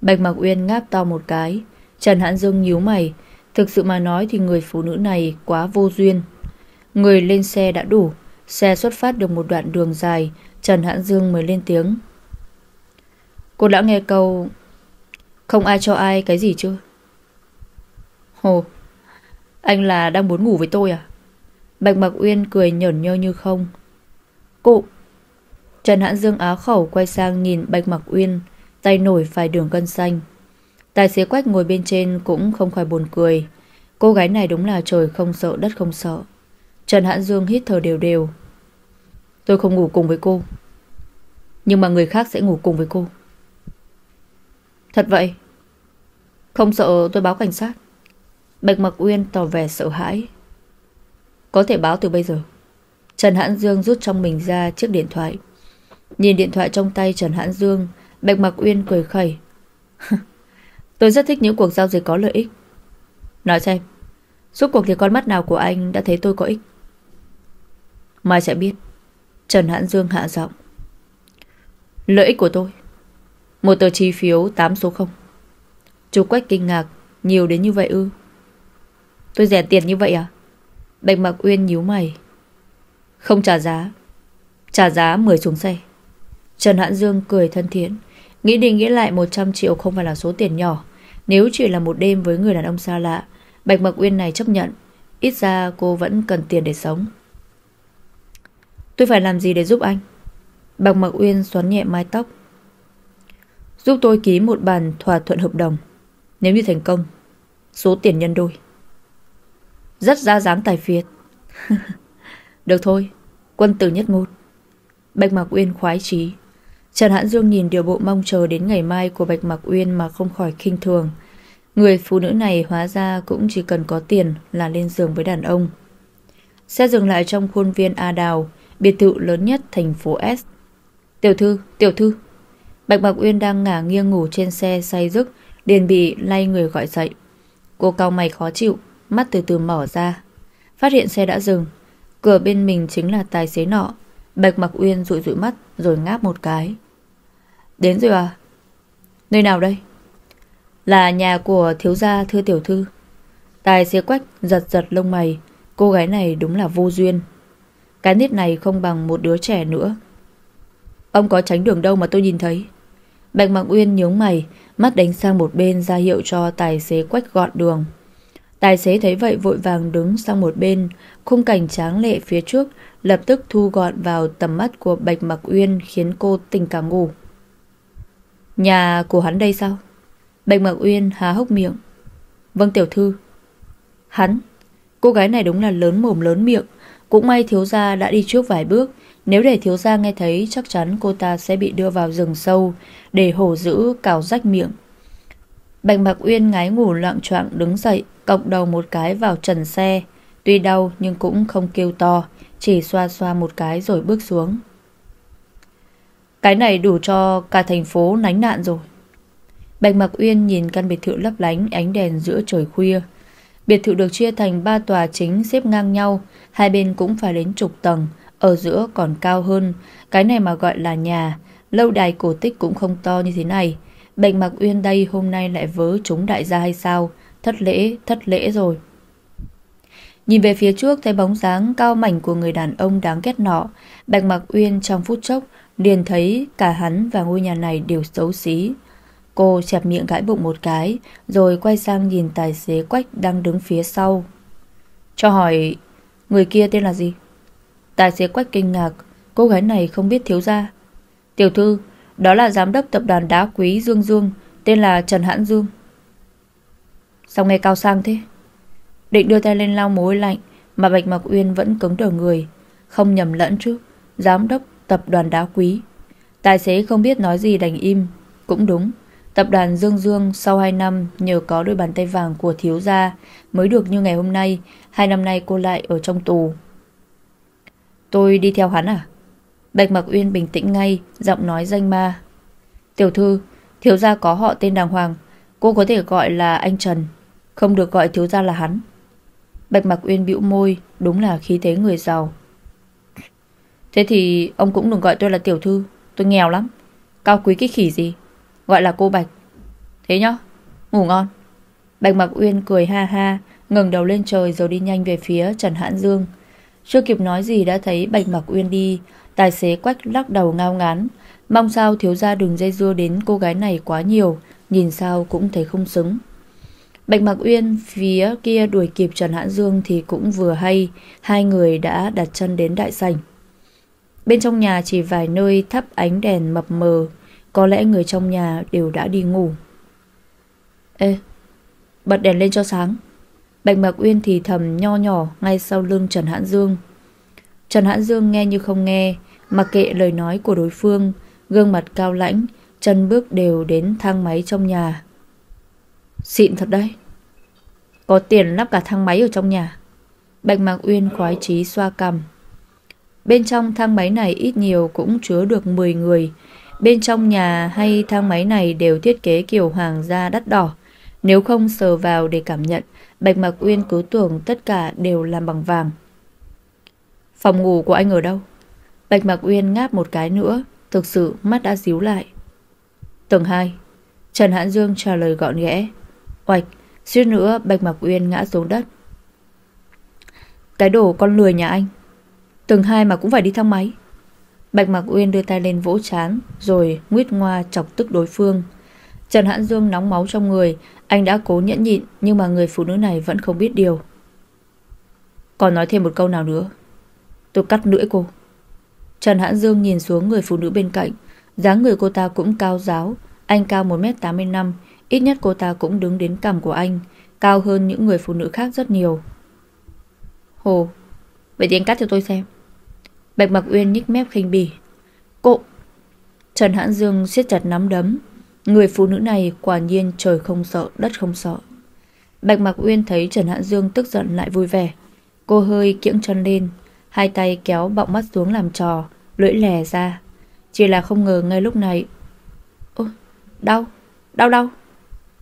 Bạch Mạc Uyên ngáp to một cái. Trần Hãn Dương nhíu mày. Thực sự mà nói thì người phụ nữ này quá vô duyên. Người lên xe đã đủ. Xe xuất phát được một đoạn đường dài. Trần Hãn Dương mới lên tiếng. Cô đã nghe câu không ai cho ai cái gì chưa Hồ Anh là đang muốn ngủ với tôi à Bạch Mặc Uyên cười nhởn nhơ như không. Cụ! Trần Hãn Dương á khẩu quay sang nhìn Bạch Mặc Uyên, tay nổi vài đường cân xanh. Tài xế quách ngồi bên trên cũng không khỏi buồn cười. Cô gái này đúng là trời không sợ đất không sợ. Trần Hãn Dương hít thở đều đều. Tôi không ngủ cùng với cô. Nhưng mà người khác sẽ ngủ cùng với cô. Thật vậy? Không sợ tôi báo cảnh sát? Bạch Mặc Uyên tỏ vẻ sợ hãi. Có thể báo từ bây giờ. Trần Hãn Dương rút trong mình ra chiếc điện thoại. Nhìn điện thoại trong tay Trần Hãn Dương, Bạch Mặc Uyên cười khẩy. [laughs] tôi rất thích những cuộc giao dịch có lợi ích. Nói xem, suốt cuộc thì con mắt nào của anh đã thấy tôi có ích? Mai sẽ biết. Trần Hãn Dương hạ giọng. Lợi ích của tôi. Một tờ chi phiếu 8 số 0. Chú Quách kinh ngạc, nhiều đến như vậy ư? Tôi rẻ tiền như vậy à? Bạch Mạc Uyên nhíu mày. Không trả giá. Trả giá 10 xuống xe. Trần Hãn Dương cười thân thiện. Nghĩ đi nghĩ lại 100 triệu không phải là số tiền nhỏ. Nếu chỉ là một đêm với người đàn ông xa lạ, Bạch Mạc Uyên này chấp nhận. Ít ra cô vẫn cần tiền để sống. Tôi phải làm gì để giúp anh? Bạch Mạc Uyên xoắn nhẹ mái tóc. Giúp tôi ký một bản thỏa thuận hợp đồng. Nếu như thành công, số tiền nhân đôi. Rất ra dáng tài phiệt. [laughs] Được thôi, quân tử nhất ngôn. Bạch Mạc Uyên khoái chí. Trần Hãn Dương nhìn điều bộ mong chờ đến ngày mai của Bạch Mạc Uyên mà không khỏi khinh thường. Người phụ nữ này hóa ra cũng chỉ cần có tiền là lên giường với đàn ông. Xe dừng lại trong khuôn viên A Đào, biệt thự lớn nhất thành phố S. Tiểu thư, tiểu thư. Bạch Bạc Uyên đang ngả nghiêng ngủ trên xe say giấc, liền bị lay người gọi dậy. Cô cao mày khó chịu, mắt từ từ mở ra. Phát hiện xe đã dừng, cửa bên mình chính là tài xế nọ. Bạch Mạc Uyên rụi rụi mắt rồi ngáp một cái. Đến rồi à? Nơi nào đây? Là nhà của thiếu gia thưa tiểu thư. Tài xế quách giật giật lông mày. Cô gái này đúng là vô duyên. Cái nít này không bằng một đứa trẻ nữa. Ông có tránh đường đâu mà tôi nhìn thấy. Bạch Mạc Uyên nhướng mày, mắt đánh sang một bên ra hiệu cho tài xế quách gọn đường. Tài xế thấy vậy vội vàng đứng sang một bên, khung cảnh tráng lệ phía trước lập tức thu gọn vào tầm mắt của Bạch Mạc Uyên khiến cô tỉnh cả ngủ. Nhà của hắn đây sao? Bạch Mạc Uyên há hốc miệng. Vâng tiểu thư. Hắn, cô gái này đúng là lớn mồm lớn miệng, cũng may thiếu gia đã đi trước vài bước, nếu để thiếu gia nghe thấy chắc chắn cô ta sẽ bị đưa vào rừng sâu để hổ dữ cào rách miệng. Bạch Mạc Uyên ngái ngủ loạn choạng đứng dậy, cọc đầu một cái vào trần xe. Tuy đau nhưng cũng không kêu to, chỉ xoa xoa một cái rồi bước xuống. Cái này đủ cho cả thành phố nánh nạn rồi. Bạch Mạc Uyên nhìn căn biệt thự lấp lánh ánh đèn giữa trời khuya. Biệt thự được chia thành ba tòa chính xếp ngang nhau, hai bên cũng phải đến chục tầng, ở giữa còn cao hơn. Cái này mà gọi là nhà, lâu đài cổ tích cũng không to như thế này. Bạch Mạc Uyên đây hôm nay lại vớ chúng đại gia hay sao? Thất lễ, thất lễ rồi. Nhìn về phía trước thấy bóng dáng cao mảnh của người đàn ông đáng ghét nọ. Bạch Mạc Uyên trong phút chốc liền thấy cả hắn và ngôi nhà này đều xấu xí. Cô chẹp miệng gãi bụng một cái, rồi quay sang nhìn tài xế quách đang đứng phía sau. Cho hỏi, người kia tên là gì? Tài xế quách kinh ngạc, cô gái này không biết thiếu gia. Tiểu thư, đó là giám đốc tập đoàn đá quý Dương Dương, tên là Trần Hãn Dương. Sao nghe cao sang thế? Định đưa tay lên lau mối lạnh, mà Bạch Mạc Uyên vẫn cứng đờ người, không nhầm lẫn chứ Giám đốc tập đoàn đá quý. Tài xế không biết nói gì đành im. Cũng đúng, tập đoàn Dương Dương sau 2 năm nhờ có đôi bàn tay vàng của thiếu gia mới được như ngày hôm nay, hai năm nay cô lại ở trong tù. Tôi đi theo hắn à? Bạch Mặc Uyên bình tĩnh ngay, giọng nói danh ma. Tiểu thư, thiếu gia có họ tên đàng hoàng, cô có thể gọi là anh Trần, không được gọi thiếu gia là hắn. Bạch Mặc Uyên bĩu môi, đúng là khí thế người giàu. Thế thì ông cũng đừng gọi tôi là tiểu thư, tôi nghèo lắm. Cao quý cái khỉ gì, gọi là cô Bạch. Thế nhá, ngủ ngon. Bạch Mặc Uyên cười ha ha, ngẩng đầu lên trời rồi đi nhanh về phía Trần Hãn Dương. Chưa kịp nói gì đã thấy Bạch Mặc Uyên đi, Tài xế quách lắc đầu ngao ngán Mong sao thiếu gia đừng dây dưa đến cô gái này quá nhiều Nhìn sao cũng thấy không xứng Bạch Mạc Uyên phía kia đuổi kịp Trần Hãn Dương thì cũng vừa hay, hai người đã đặt chân đến đại sảnh. Bên trong nhà chỉ vài nơi thắp ánh đèn mập mờ, có lẽ người trong nhà đều đã đi ngủ. Ê, bật đèn lên cho sáng. Bạch Mạc Uyên thì thầm nho nhỏ ngay sau lưng Trần Hãn Dương. Trần Hãn Dương nghe như không nghe, mặc kệ lời nói của đối phương, gương mặt cao lãnh, chân bước đều đến thang máy trong nhà. Xịn thật đấy. Có tiền lắp cả thang máy ở trong nhà. Bạch Mạc Uyên khoái chí xoa cằm. Bên trong thang máy này ít nhiều cũng chứa được 10 người. Bên trong nhà hay thang máy này đều thiết kế kiểu hoàng gia đắt đỏ. Nếu không sờ vào để cảm nhận, Bạch Mạc Uyên cứ tưởng tất cả đều làm bằng vàng. Phòng ngủ của anh ở đâu? Bạch Mạc Uyên ngáp một cái nữa, thực sự mắt đã díu lại. Tầng 2. Trần Hãn Dương trả lời gọn ghẽ. Oạch, suýt nữa Bạch Mạc Uyên ngã xuống đất. Cái đồ con lười nhà anh. Tầng 2 mà cũng phải đi thang máy. Bạch Mạc Uyên đưa tay lên vỗ chán, rồi nguyết ngoa chọc tức đối phương. Trần Hãn Dương nóng máu trong người, anh đã cố nhẫn nhịn nhưng mà người phụ nữ này vẫn không biết điều. Còn nói thêm một câu nào nữa. Tôi cắt lưỡi cô. Trần Hãn Dương nhìn xuống người phụ nữ bên cạnh. dáng người cô ta cũng cao giáo. Anh cao 1m85. Ít nhất cô ta cũng đứng đến cằm của anh. Cao hơn những người phụ nữ khác rất nhiều. Hồ, vậy thì anh cắt cho tôi xem. Bạch Mặc Uyên nhích mép khinh bỉ. Cô... Trần Hãn Dương siết chặt nắm đấm. Người phụ nữ này quả nhiên trời không sợ, đất không sợ. Bạch Mạc Uyên thấy Trần Hãn Dương tức giận lại vui vẻ. Cô hơi kiễng chân lên, hai tay kéo bọng mắt xuống làm trò, lưỡi lè ra. Chỉ là không ngờ ngay lúc này... Ôi, đau, đau đau.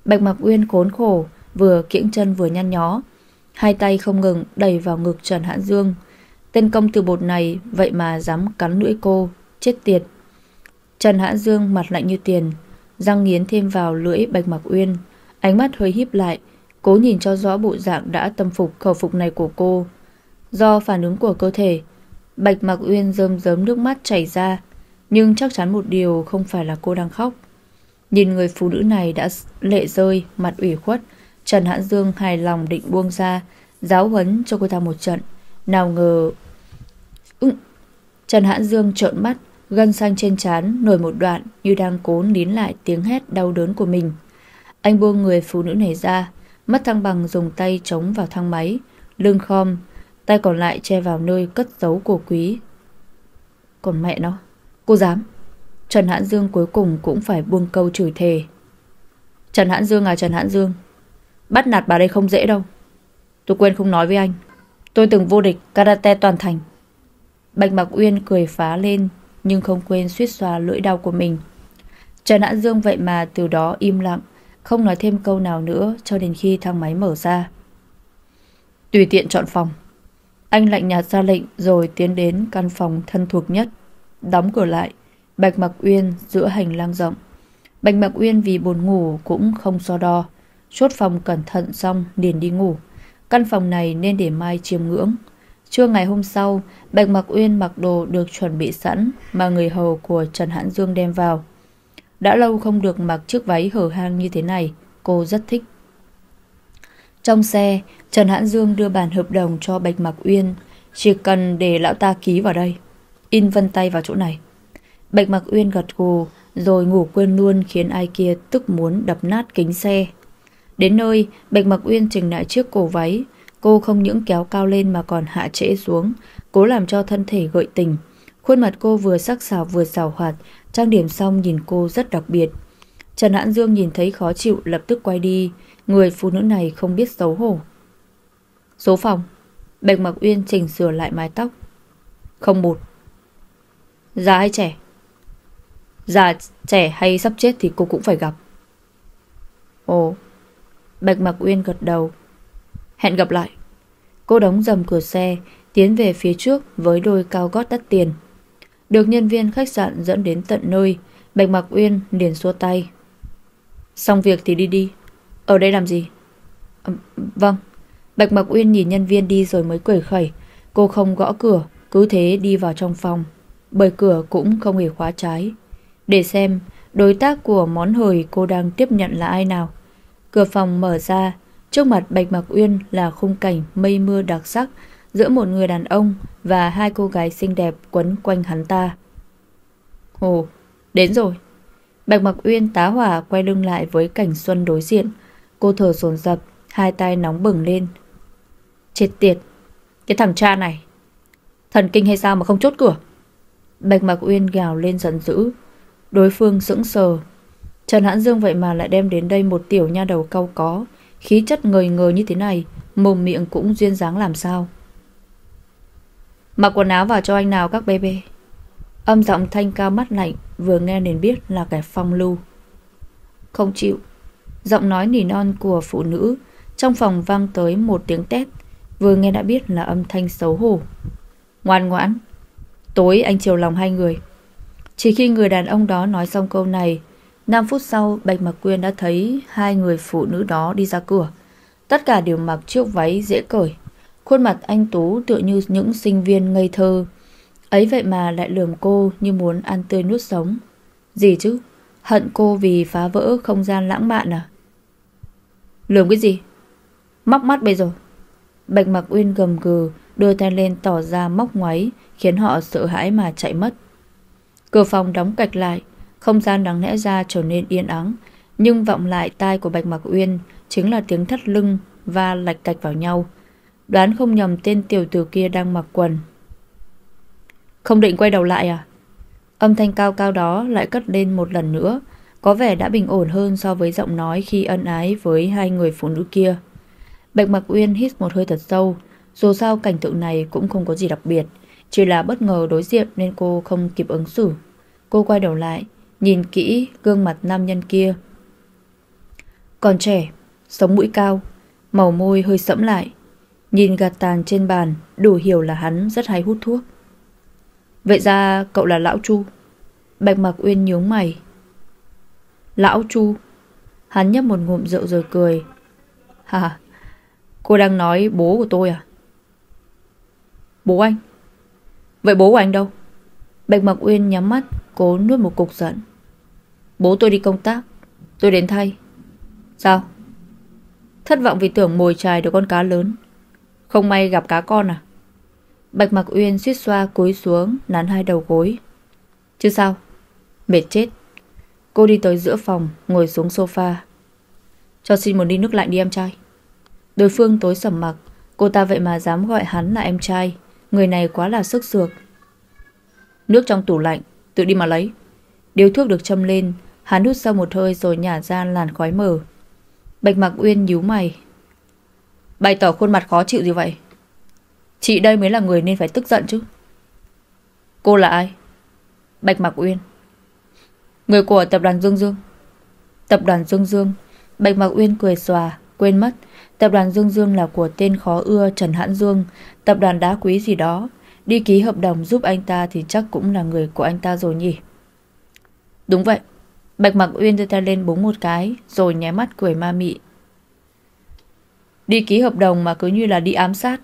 Bạch Mạc Uyên khốn khổ, vừa kiễng chân vừa nhăn nhó. Hai tay không ngừng đẩy vào ngực Trần Hãn Dương. Tên công từ bột này vậy mà dám cắn lưỡi cô, chết tiệt. Trần Hãn Dương mặt lạnh như tiền, răng nghiến thêm vào lưỡi Bạch Mạc Uyên, ánh mắt hơi híp lại, cố nhìn cho rõ bộ dạng đã tâm phục khẩu phục này của cô. Do phản ứng của cơ thể, Bạch Mạc Uyên rơm rớm nước mắt chảy ra, nhưng chắc chắn một điều không phải là cô đang khóc. Nhìn người phụ nữ này đã lệ rơi, mặt ủy khuất, Trần Hãn Dương hài lòng định buông ra, giáo huấn cho cô ta một trận. Nào ngờ... Ừ. Trần Hãn Dương trợn mắt, Gân xanh trên trán nổi một đoạn như đang cố nín lại tiếng hét đau đớn của mình. Anh buông người phụ nữ này ra, mất thăng bằng dùng tay chống vào thang máy, lưng khom, tay còn lại che vào nơi cất giấu cổ quý. Còn mẹ nó, cô dám. Trần Hãn Dương cuối cùng cũng phải buông câu chửi thề. Trần Hãn Dương à Trần Hãn Dương, bắt nạt bà đây không dễ đâu. Tôi quên không nói với anh. Tôi từng vô địch karate toàn thành. Bạch Mạc Uyên cười phá lên nhưng không quên suýt xoa lưỡi đau của mình. Trần Hãn Dương vậy mà từ đó im lặng, không nói thêm câu nào nữa cho đến khi thang máy mở ra. Tùy tiện chọn phòng. Anh lạnh nhạt ra lệnh rồi tiến đến căn phòng thân thuộc nhất, đóng cửa lại, Bạch Mạc Uyên giữa hành lang rộng. Bạch Mạc Uyên vì buồn ngủ cũng không so đo, chốt phòng cẩn thận xong liền đi ngủ. Căn phòng này nên để mai chiêm ngưỡng. Trưa ngày hôm sau, Bạch Mặc Uyên mặc đồ được chuẩn bị sẵn mà người hầu của Trần Hãn Dương đem vào. Đã lâu không được mặc chiếc váy hở hang như thế này, cô rất thích. Trong xe, Trần Hãn Dương đưa bản hợp đồng cho Bạch Mặc Uyên, chỉ cần để lão ta ký vào đây, in vân tay vào chỗ này. Bạch Mặc Uyên gật gù, rồi ngủ quên luôn khiến ai kia tức muốn đập nát kính xe. Đến nơi, Bạch Mặc Uyên chỉnh lại chiếc cổ váy, Cô không những kéo cao lên mà còn hạ trễ xuống, cố làm cho thân thể gợi tình. Khuôn mặt cô vừa sắc sảo vừa xào hoạt, trang điểm xong nhìn cô rất đặc biệt. Trần Hãn Dương nhìn thấy khó chịu lập tức quay đi, người phụ nữ này không biết xấu hổ. Số phòng, Bạch Mặc Uyên chỉnh sửa lại mái tóc. Không một. Già hay trẻ? Già, trẻ hay sắp chết thì cô cũng phải gặp. Ồ, Bạch Mặc Uyên gật đầu, Hẹn gặp lại. Cô đóng dầm cửa xe, tiến về phía trước với đôi cao gót đắt tiền. Được nhân viên khách sạn dẫn đến tận nơi, Bạch Mạc Uyên liền xua tay. Xong việc thì đi đi. Ở đây làm gì? À, vâng. Bạch Mạc Uyên nhìn nhân viên đi rồi mới cười khẩy. Cô không gõ cửa, cứ thế đi vào trong phòng. Bởi cửa cũng không hề khóa trái. Để xem đối tác của món hời cô đang tiếp nhận là ai nào. Cửa phòng mở ra, Trước mặt Bạch Mạc Uyên là khung cảnh mây mưa đặc sắc giữa một người đàn ông và hai cô gái xinh đẹp quấn quanh hắn ta. Hồ, đến rồi. Bạch Mặc Uyên tá hỏa quay lưng lại với cảnh xuân đối diện. Cô thở sồn sập hai tay nóng bừng lên. Chết tiệt, cái thằng cha này. Thần kinh hay sao mà không chốt cửa? Bạch Mặc Uyên gào lên giận dữ. Đối phương sững sờ. Trần Hãn Dương vậy mà lại đem đến đây một tiểu nha đầu cau có, khí chất ngời ngời như thế này, mồm miệng cũng duyên dáng làm sao. Mặc quần áo vào cho anh nào các bê bê. Âm giọng thanh cao mắt lạnh vừa nghe nên biết là kẻ phong lưu. Không chịu. Giọng nói nỉ non của phụ nữ trong phòng vang tới một tiếng tét vừa nghe đã biết là âm thanh xấu hổ. Ngoan ngoãn. Tối anh chiều lòng hai người. Chỉ khi người đàn ông đó nói xong câu này 5 phút sau Bạch Mạc Quyên đã thấy hai người phụ nữ đó đi ra cửa. Tất cả đều mặc chiếc váy dễ cởi. Khuôn mặt anh Tú tựa như những sinh viên ngây thơ Ấy vậy mà lại lườm cô như muốn ăn tươi nuốt sống. Gì chứ? Hận cô vì phá vỡ không gian lãng mạn à? Lườm cái gì? Móc mắt bây giờ. Bạch Mạc Uyên gầm gừ, đưa tay lên tỏ ra móc ngoáy, khiến họ sợ hãi mà chạy mất. Cửa phòng đóng cạch lại, không gian đáng lẽ ra trở nên yên ắng, nhưng vọng lại tai của Bạch Mặc Uyên chính là tiếng thắt lưng và lạch cạch vào nhau. Đoán không nhầm tên tiểu tử kia đang mặc quần không định quay đầu lại à? Âm thanh cao cao đó lại cất lên một lần nữa, có vẻ đã bình ổn hơn so với giọng nói khi ân ái với hai người phụ nữ kia. Bạch Mặc Uyên hít một hơi thật sâu, dù sao cảnh tượng này cũng không có gì đặc biệt, chỉ là bất ngờ đối diện nên cô không kịp ứng xử. Cô quay đầu lại, nhìn kỹ gương mặt nam nhân kia. Còn trẻ, sống mũi cao, màu môi hơi sẫm lại. Nhìn gạt tàn trên bàn, đủ hiểu là hắn rất hay hút thuốc. Vậy ra cậu là Lão Chu. Bạch Mạc Uyên nhướng mày. Lão Chu? Hắn nhấp một ngụm rượu rồi cười. Hà Cô đang nói bố của tôi à? Bố anh? Vậy bố của anh đâu? Bạch Mạc Uyên nhắm mắt Cố nuốt một cục giận. Bố tôi đi công tác Tôi đến thay Sao Thất vọng vì tưởng mồi chài được con cá lớn Không may gặp cá con à Bạch Mặc Uyên suýt xoa cúi xuống nắn hai đầu gối. Chứ sao? Mệt chết. Cô đi tới giữa phòng, ngồi xuống sofa. Cho xin một ly nước lạnh đi em trai. Đối phương tối sầm mặc, cô ta vậy mà dám gọi hắn là em trai. Người này quá là sức sược. Nước trong tủ lạnh, tự đi mà lấy. Điếu thuốc được châm lên, hắn hút sâu một hơi rồi nhả ra làn khói mờ. Bạch Mặc Uyên nhíu mày. Bày tỏ khuôn mặt khó chịu gì vậy? Chị đây mới là người nên phải tức giận chứ Cô là ai? Bạch Mạc Uyên Người của tập đoàn Dương Dương Tập đoàn Dương Dương Bạch Mạc Uyên cười xòa, Quên mất Tập đoàn Dương Dương là của tên khó ưa Trần Hãn Dương, Tập đoàn đá quý gì đó Đi ký hợp đồng giúp anh ta thì chắc cũng là người của anh ta rồi nhỉ Đúng vậy Bạch Mạc Uyên đưa tay lên búng một cái Rồi nhé mắt cười ma mị Đi ký hợp đồng mà cứ như là đi ám sát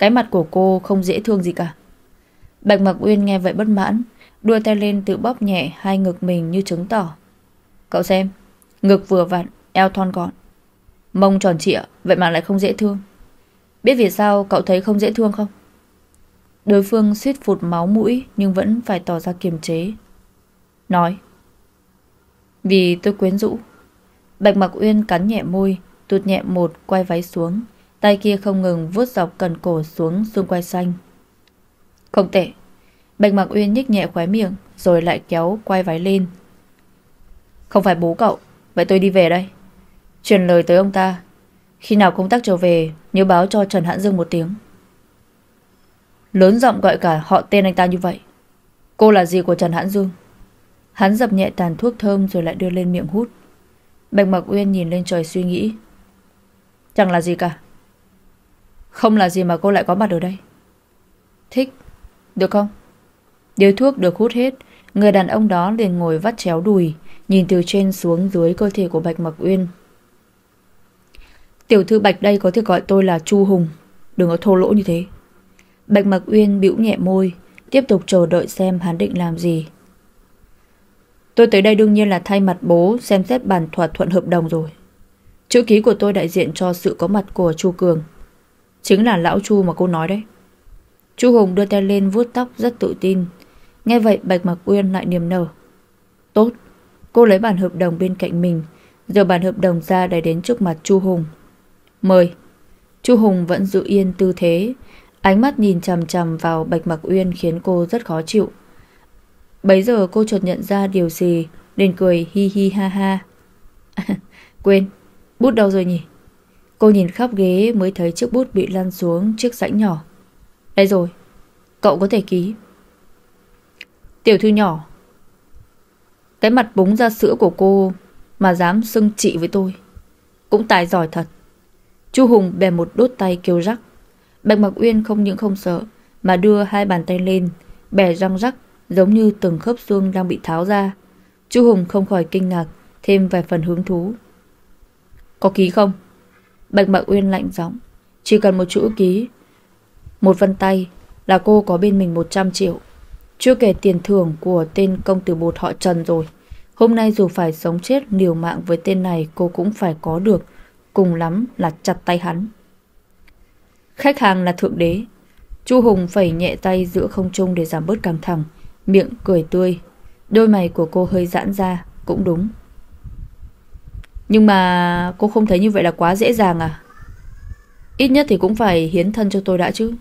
cái mặt của cô không dễ thương gì cả. Bạch Mặc Uyên nghe vậy bất mãn, đưa tay lên tự bóp nhẹ hai ngực mình như chứng tỏ. Cậu xem, ngực vừa vặn, eo thon gọn. Mông tròn trịa, vậy mà lại không dễ thương. Biết vì sao cậu thấy không dễ thương không? Đối phương suýt phụt máu mũi nhưng vẫn phải tỏ ra kiềm chế. Nói. Vì tôi quyến rũ. Bạch Mặc Uyên cắn nhẹ môi, tụt nhẹ một quay váy xuống, Tay kia không ngừng vuốt dọc cần cổ xuống xung quanh xanh. Không tệ. Bạch Mặc Uyên nhích nhẹ khóe miệng rồi lại kéo quay váy lên. Không phải bố cậu, vậy tôi đi về đây. Truyền lời tới ông ta. Khi nào công tác trở về, nhớ báo cho Trần Hãn Dương một tiếng. Lớn giọng gọi cả họ tên anh ta như vậy. Cô là gì của Trần Hãn Dương? Hắn dập nhẹ tàn thuốc thơm rồi lại đưa lên miệng hút. Bạch Mạc Uyên nhìn lên trời suy nghĩ. Chẳng là gì cả. Không là gì mà cô lại có mặt ở đây. Thích. Được không? Điếu thuốc được hút hết. Người đàn ông đó liền ngồi vắt chéo đùi, Nhìn từ trên xuống dưới cơ thể của Bạch Mặc Uyên. Tiểu thư Bạch đây có thể gọi tôi là Chu Hùng. Đừng có thô lỗ như thế. Bạch Mặc Uyên bĩu nhẹ môi, Tiếp tục chờ đợi xem hắn định làm gì. Tôi tới đây đương nhiên là thay mặt bố Xem xét bản thỏa thuận hợp đồng rồi Chữ ký của tôi đại diện cho sự có mặt của Chu Cường. Chính là lão Chu mà cô nói đấy. Chu Hùng đưa tay lên vuốt tóc rất tự tin. Nghe vậy Bạch Mặc Uyên lại niềm nở. Tốt, cô lấy bản hợp đồng bên cạnh mình, giờ bản hợp đồng ra để đến trước mặt Chu Hùng. Mời. Chu Hùng vẫn giữ yên tư thế, ánh mắt nhìn chằm chằm vào Bạch Mặc Uyên khiến cô rất khó chịu. Bấy giờ cô chợt nhận ra điều gì, nên cười hi hi ha ha. [laughs] quên, bút đâu rồi nhỉ? Cô nhìn khắp ghế mới thấy chiếc bút bị lăn xuống chiếc rãnh nhỏ. Đây rồi, cậu có thể ký. Tiểu thư nhỏ, cái mặt búng ra sữa của cô mà dám xưng chị với tôi. Cũng tài giỏi thật. Chu Hùng bè một đốt tay kêu rắc. Bạch Mặc Uyên không những không sợ mà đưa hai bàn tay lên, bè răng rắc giống như từng khớp xương đang bị tháo ra. Chu Hùng không khỏi kinh ngạc, thêm vài phần hứng thú. Có ký không? Bạch Mạc Uyên lạnh giọng, chỉ cần một chữ ký, một vân tay là cô có bên mình 100 triệu. Chưa kể tiền thưởng của tên công tử bột họ Trần rồi. Hôm nay dù phải sống chết liều mạng với tên này cô cũng phải có được, cùng lắm là chặt tay hắn. Khách hàng là thượng đế. Chu Hùng phẩy nhẹ tay giữa không trung để giảm bớt căng thẳng, miệng cười tươi. Đôi mày của cô hơi giãn ra, cũng đúng. Nhưng mà cô không thấy như vậy là quá dễ dàng à? Ít nhất thì cũng phải hiến thân cho tôi đã chứ.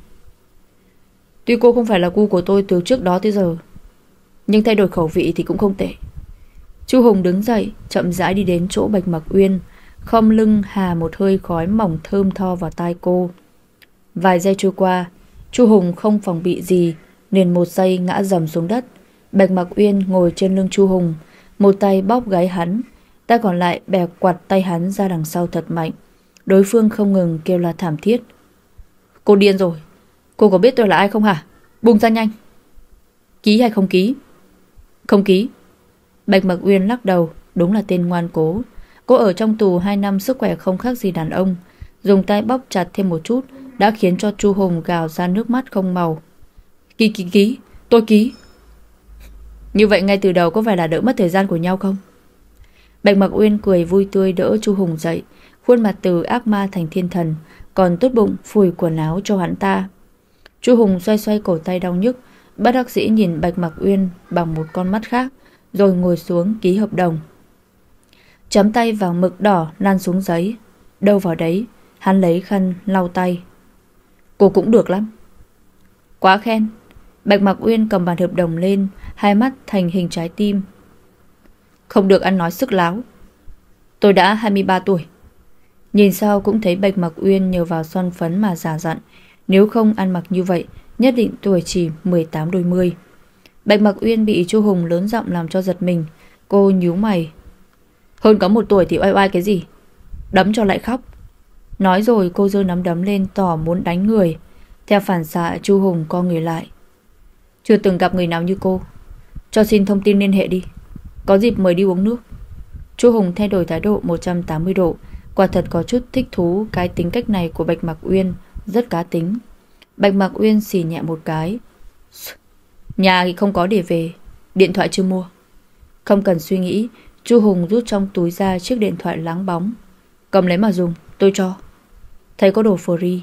Tuy cô không phải là cu của tôi từ trước đó tới giờ, nhưng thay đổi khẩu vị thì cũng không tệ. Chu Hùng đứng dậy, chậm rãi đi đến chỗ Bạch Mặc Uyên, khom lưng hà một hơi khói mỏng thơm tho vào tai cô. Vài giây trôi qua, Chu Hùng không phòng bị gì, liền một giây ngã dầm xuống đất. Bạch Mặc Uyên ngồi trên lưng Chu Hùng, một tay bóp gáy hắn, tay còn lại bè quạt tay hắn ra đằng sau thật mạnh. Đối phương không ngừng kêu la thảm thiết. Cô điên rồi. Cô có biết tôi là ai không hả? Buông ra nhanh. Ký hay không ký? Không ký. Bạch Mặc Uyên lắc đầu, đúng là tên ngoan cố. Cô ở trong tù 2 năm sức khỏe không khác gì đàn ông. Dùng tay bóp chặt thêm một chút đã khiến cho Chu Hùng gào ra nước mắt không màu. Ký ký ký, tôi ký. Như vậy ngay từ đầu có phải là đỡ mất thời gian của nhau không? Bạch Mặc Uyên cười vui tươi đỡ Chu Hùng dậy, khuôn mặt từ ác ma thành thiên thần, còn tốt bụng phủi quần áo cho hắn ta. Chu Hùng xoay xoay cổ tay đau nhức, bất đắc dĩ nhìn Bạch Mặc Uyên bằng một con mắt khác, rồi ngồi xuống ký hợp đồng. Chấm tay vào mực đỏ lan xuống giấy, đâu vào đấy, hắn lấy khăn lau tay. Cô cũng được lắm. Quá khen. Bạch Mặc Uyên cầm bản hợp đồng lên, hai mắt thành hình trái tim. Không được ăn nói sức láo. Tôi đã 23 tuổi. Nhìn sau cũng thấy Bạch Mặc Uyên nhờ vào son phấn mà giả dặn. Nếu không ăn mặc như vậy, nhất định tuổi chỉ 18 đôi mươi. Bạch Mặc Uyên bị Chu Hùng lớn giọng làm cho giật mình. Cô nhíu mày. Hơn có một tuổi thì oai oai cái gì? Đấm cho lại khóc. Nói rồi cô giơ nắm đấm lên tỏ muốn đánh người. Theo phản xạ Chu Hùng co người lại. Chưa từng gặp người nào như cô. Cho xin thông tin liên hệ đi. Có dịp mời đi uống nước. Chu Hùng thay đổi thái độ 180 độ. Quả thật có chút thích thú cái tính cách này của Bạch Mạc Uyên, rất cá tính. Bạch Mạc Uyên xì nhẹ một cái. Nhà thì không có để về, điện thoại chưa mua. Không cần suy nghĩ, Chu Hùng rút trong túi ra chiếc điện thoại láng bóng. Cầm lấy mà dùng, tôi cho. Thấy có đồ free,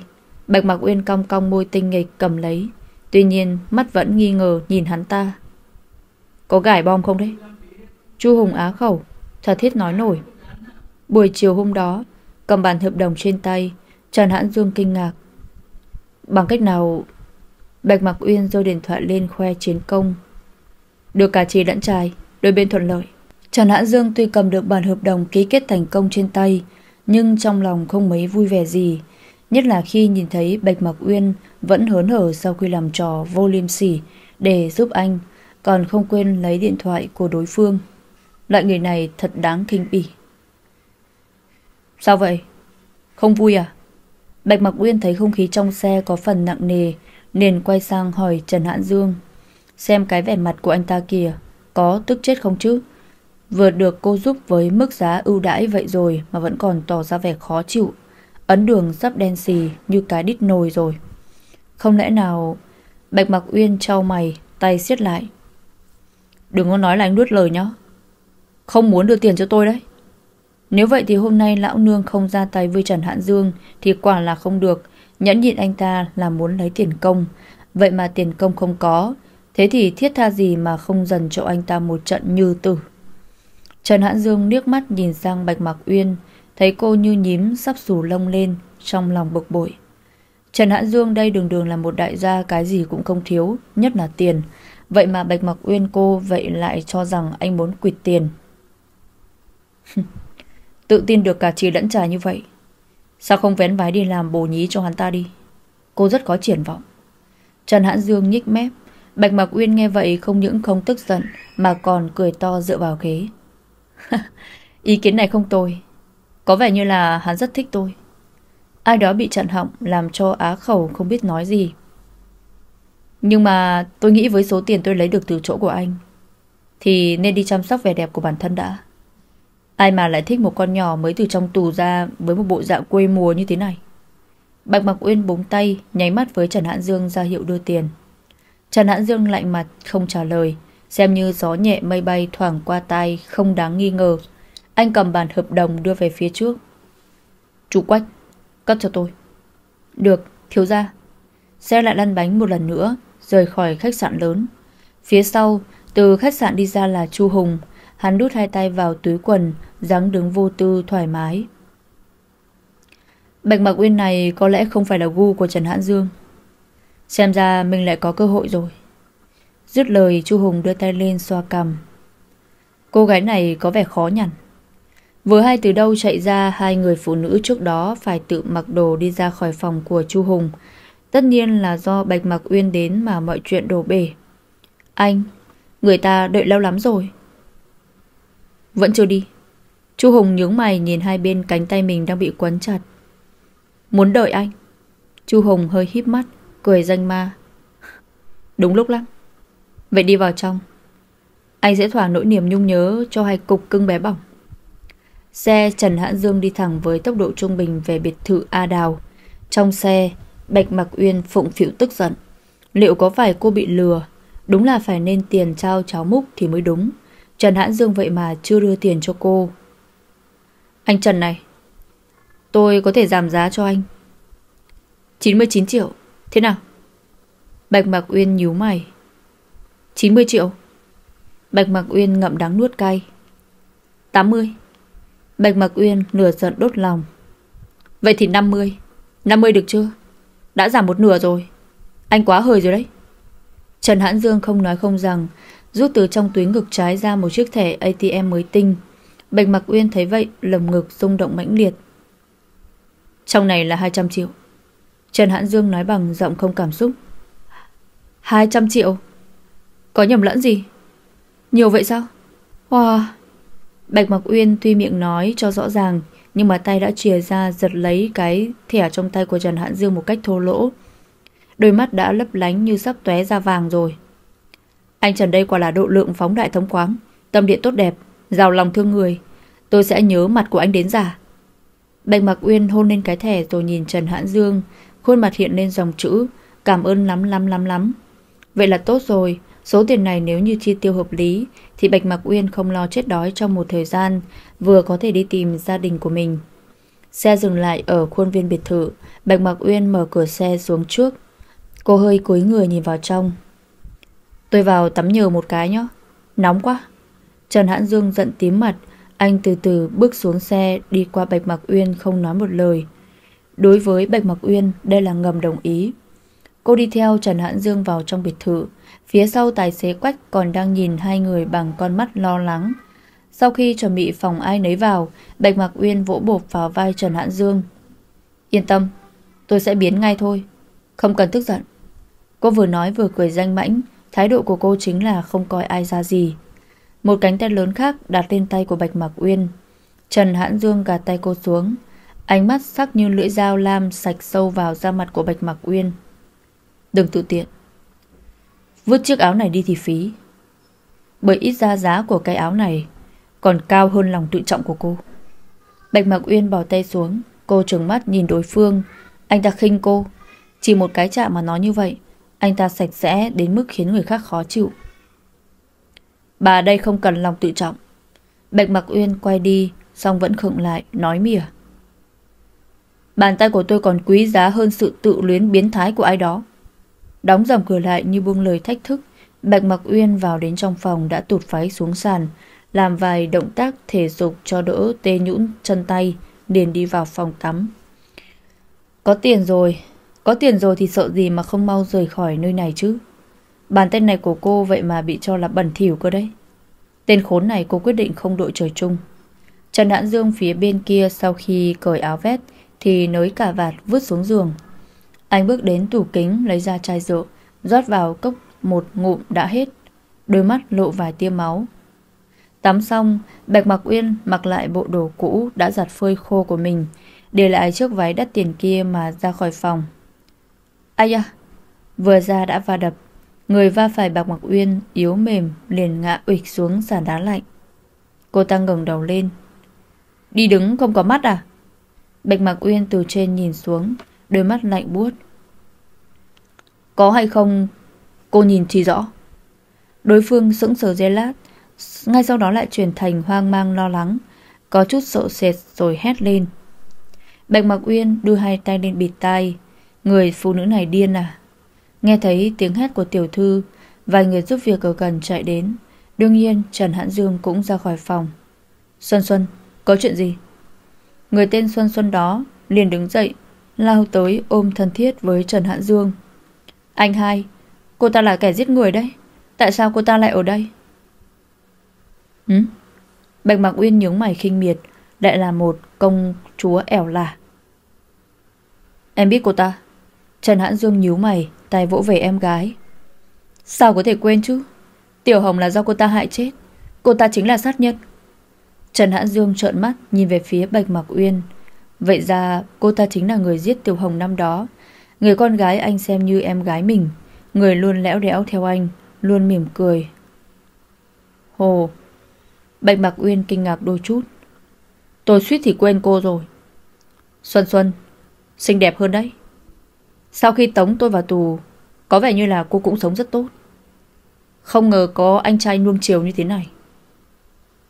Bạch Mạc Uyên cong cong môi tinh nghịch cầm lấy. Tuy nhiên, mắt vẫn nghi ngờ nhìn hắn ta. Có gải bom không đấy? Chu Hùng á khẩu, thật thiết nói nổi. Buổi chiều hôm đó, cầm bản hợp đồng trên tay, Trần Hãn Dương kinh ngạc. Bằng cách nào Bạch Mạc Uyên giơ điện thoại lên khoe chiến công. Được cả trì lẫn trai, đôi bên thuận lợi. Trần Hãn Dương tuy cầm được bản hợp đồng ký kết thành công trên tay, nhưng trong lòng không mấy vui vẻ gì. Nhất là khi nhìn thấy Bạch Mạc Uyên vẫn hớn hở sau khi làm trò vô liêm sỉ để giúp anh, còn không quên lấy điện thoại của đối phương. Loại người này thật đáng kinh bỉ. Sao vậy? Không vui à? Bạch Mặc Uyên thấy không khí trong xe có phần nặng nề nên quay sang hỏi Trần Hãn Dương. Xem cái vẻ mặt của anh ta kìa, có tức chết không chứ? Vừa được cô giúp với mức giá ưu đãi vậy rồi mà vẫn còn tỏ ra vẻ khó chịu. Ấn đường sắp đen xì như cái đít nồi rồi. Không lẽ nào... Bạch Mặc Uyên trao mày, tay siết lại. Đừng có nói là anh nuốt lời nhá. Không muốn đưa tiền cho tôi đấy. Nếu vậy thì hôm nay lão nương không ra tay với Trần Hạn Dương thì quả là không được. Nhẫn nhịn anh ta là muốn lấy tiền công. Vậy mà tiền công không có. Thế thì thiết tha gì mà không dần cho anh ta một trận như tử. Trần Hãn Dương liếc mắt nhìn sang Bạch Mạc Uyên, thấy cô như nhím sắp sù lông lên, trong lòng bực bội. Trần Hãn Dương đây đường đường là một đại gia cái gì cũng không thiếu, nhất là tiền. Vậy mà Bạch mặc Uyên cô vậy lại cho rằng anh muốn quỵt tiền. [laughs] Tự tin được cả trì lẫn trà như vậy. Sao không vén vái đi làm bồ nhí cho hắn ta đi? Cô rất có triển vọng. Trần Hãn Dương nhích mép. Bạch Mạc Uyên nghe vậy không những không tức giận mà còn cười to dựa vào ghế. [laughs] Ý kiến này không tồi. Có vẻ như là hắn rất thích tôi. Ai đó bị chặn họng làm cho á khẩu không biết nói gì. Nhưng mà tôi nghĩ với số tiền tôi lấy được từ chỗ của anh thì nên đi chăm sóc vẻ đẹp của bản thân đã. Ai mà lại thích một con nhỏ mới từ trong tù ra với một bộ dạng quê mùa như thế này. Bạch Mặc Uyên búng tay, nháy mắt với Trần Hãn Dương ra hiệu đưa tiền. Trần Hãn Dương lạnh mặt, không trả lời, xem như gió nhẹ mây bay thoảng qua tai, không đáng nghi ngờ. Anh cầm bản hợp đồng đưa về phía trước. Chú Quách, cắt cho tôi. Được, thiếu ra. Xe lại lăn bánh một lần nữa, rời khỏi khách sạn lớn. Phía sau, từ khách sạn đi ra là Chu Hùng. Hắn đút hai tay vào túi quần, dáng đứng vô tư thoải mái. Bạch Mặc Uyên này có lẽ không phải là gu của Trần Hãn Dương. Xem ra mình lại có cơ hội rồi. Dứt lời Chu Hùng đưa tay lên xoa cằm. Cô gái này có vẻ khó nhằn. Vừa hay từ đâu chạy ra hai người phụ nữ trước đó phải tự mặc đồ đi ra khỏi phòng của Chu Hùng. Tất nhiên là do Bạch Mặc Uyên đến mà mọi chuyện đổ bể. Anh, người ta đợi lâu lắm rồi. Vẫn chưa đi. Chu Hùng nhướng mày nhìn hai bên cánh tay mình đang bị quấn chặt. Muốn đợi anh. Chu Hùng hơi híp mắt, cười danh ma. Đúng lúc lắm. Vậy đi vào trong. Anh sẽ thỏa nỗi niềm nhung nhớ cho hai cục cưng bé bỏng. Xe Trần Hãn Dương đi thẳng với tốc độ trung bình về biệt thự A Đào. Trong xe, Bạch Mặc Uyên phụng phịu tức giận. Liệu có phải cô bị lừa? Đúng là phải nên tiền trao cháu múc thì mới đúng. Trần Hãn Dương vậy mà chưa đưa tiền cho cô. Anh Trần này, tôi có thể giảm giá cho anh. 99 triệu, thế nào? Bạch Mạc Uyên nhíu mày. 90 triệu. Bạch Mạc Uyên ngậm đắng nuốt cay. 80. Bạch Mạc Uyên nửa giận đốt lòng. Vậy thì 50. 50 được chưa? Đã giảm một nửa rồi. Anh quá hời rồi đấy. Trần Hãn Dương không nói không rằng, rút từ trong túi ngực trái ra một chiếc thẻ ATM mới tinh. Bạch Mạc Uyên thấy vậy, lồng ngực rung động mãnh liệt. Trong này là 200 triệu. Trần Hãn Dương nói bằng giọng không cảm xúc. 200 triệu? Có nhầm lẫn gì? Nhiều vậy sao? Wow! Bạch Mặc Uyên tuy miệng nói cho rõ ràng, nhưng mà tay đã chìa ra giật lấy cái thẻ trong tay của Trần Hãn Dương một cách thô lỗ. Đôi mắt đã lấp lánh như sắp tóe ra vàng rồi. Anh Trần đây quả là độ lượng phóng đại thống khoáng, tâm địa tốt đẹp, giàu lòng thương người. Tôi sẽ nhớ mặt của anh đến già. Bạch Mặc Uyên hôn lên cái thẻ rồi nhìn Trần Hãn Dương, khuôn mặt hiện lên dòng chữ cảm ơn lắm lắm lắm lắm. Vậy là tốt rồi, số tiền này nếu như chi tiêu hợp lý thì Bạch Mặc Uyên không lo chết đói trong một thời gian, vừa có thể đi tìm gia đình của mình. Xe dừng lại ở khuôn viên biệt thự, Bạch Mặc Uyên mở cửa xe xuống trước. Cô hơi cúi người nhìn vào trong. Tôi vào tắm nhờ một cái nhé, nóng quá. Trần Hãn Dương giận tím mặt, anh từ từ bước xuống xe đi qua Bạch Mặc Uyên không nói một lời. Đối với Bạch Mặc Uyên, đây là ngầm đồng ý. Cô đi theo Trần Hãn Dương vào trong biệt thự. Phía sau tài xế Quách còn đang nhìn hai người bằng con mắt lo lắng. Sau khi chuẩn bị phòng ai nấy vào, Bạch Mặc Uyên vỗ bộp vào vai Trần Hãn Dương. Yên tâm, tôi sẽ biến ngay thôi. Không cần tức giận. Cô vừa nói vừa cười danh mãnh, thái độ của cô chính là không coi ai ra gì. Một cánh tay lớn khác đặt lên tay của Bạch Mặc Uyên. Trần Hãn Dương gạt tay cô xuống. Ánh mắt sắc như lưỡi dao lam sạch sâu vào da mặt của Bạch Mặc Uyên. Đừng tự tiện. Vứt chiếc áo này đi thì phí. Bởi ít ra giá của cái áo này còn cao hơn lòng tự trọng của cô. Bạch Mặc Uyên bỏ tay xuống, cô trừng mắt nhìn đối phương. Anh ta khinh cô. Chỉ một cái chạm mà nói như vậy, anh ta sạch sẽ đến mức khiến người khác khó chịu. Bà đây không cần lòng tự trọng. Bạch Mặc Uyên quay đi, Xong vẫn khựng lại Nói mỉa Bàn tay của tôi còn quý giá hơn sự tự luyến biến thái của ai đó Đóng dầm cửa lại như buông lời thách thức, Bạch Mặc Uyên vào đến trong phòng đã tụt phái xuống sàn, Làm vài động tác thể dục cho đỡ tê nhũn chân tay, liền đi vào phòng tắm. Có tiền rồi, Có tiền rồi thì sợ gì mà không mau rời khỏi nơi này chứ? Bàn tay này của cô vậy mà bị cho là bẩn thỉu cơ đấy. Tên khốn này cô quyết định không đội trời chung. Trần Hãn Dương phía bên kia sau khi cởi áo vét thì nới cả vạt vứt xuống giường. Anh bước đến tủ kính lấy ra chai rượu, rót vào cốc một ngụm đã hết, đôi mắt lộ vài tia máu. Tắm xong, Bạch Mặc Uyên mặc lại bộ đồ cũ đã giặt phơi khô của mình, để lại chiếc váy đắt tiền kia mà ra khỏi phòng. Ây da, vừa ra đã va đập, người va phải Bạch Mặc Uyên yếu mềm liền ngã ụịch xuống sàn đá lạnh. Cô ta ngẩng đầu lên. Đi đứng không có mắt à? Bạch Mạc Uyên từ trên nhìn xuống Đôi mắt lạnh buốt. Có hay không Cô nhìn chỉ rõ. Đối phương sững sờ dây lát Ngay sau đó lại chuyển thành hoang mang lo lắng Có chút sợ sệt rồi hét lên. Bạch Mạc Uyên đưa hai tay lên bịt tai. Người phụ nữ này điên à? Nghe thấy tiếng hét của tiểu thư Vài người giúp việc ở gần chạy đến. Đương nhiên Trần Hãn Dương cũng ra khỏi phòng. Xuân Xuân Có chuyện gì? Người tên Xuân Xuân đó liền đứng dậy, lao tới ôm thân thiết với Trần Hạn Dương. Anh hai, cô ta là kẻ giết người đấy. Tại sao cô ta lại ở đây? Ừ? Bạch Mạc Uyên nhướng mày khinh miệt, lại là một công chúa ẻo lả. Em biết cô ta. Trần Hãn Dương nhíu mày, tay vỗ về em gái. Sao có thể quên chứ? Tiểu Hồng là do cô ta hại chết. Cô ta chính là sát nhân. Trần Hãn Dương trợn mắt nhìn về phía Bạch Mạc Uyên. Vậy ra cô ta chính là người giết Tiểu Hồng năm đó. Người con gái anh xem như em gái mình. Người luôn lẽo đẽo theo anh, luôn mỉm cười. Hồ. Bạch Mạc Uyên kinh ngạc đôi chút. Tôi suýt thì quên cô rồi. Xuân Xuân, xinh đẹp hơn đấy. Sau khi tống tôi vào tù, có vẻ như là cô cũng sống rất tốt. Không ngờ có anh trai nuông chiều như thế này.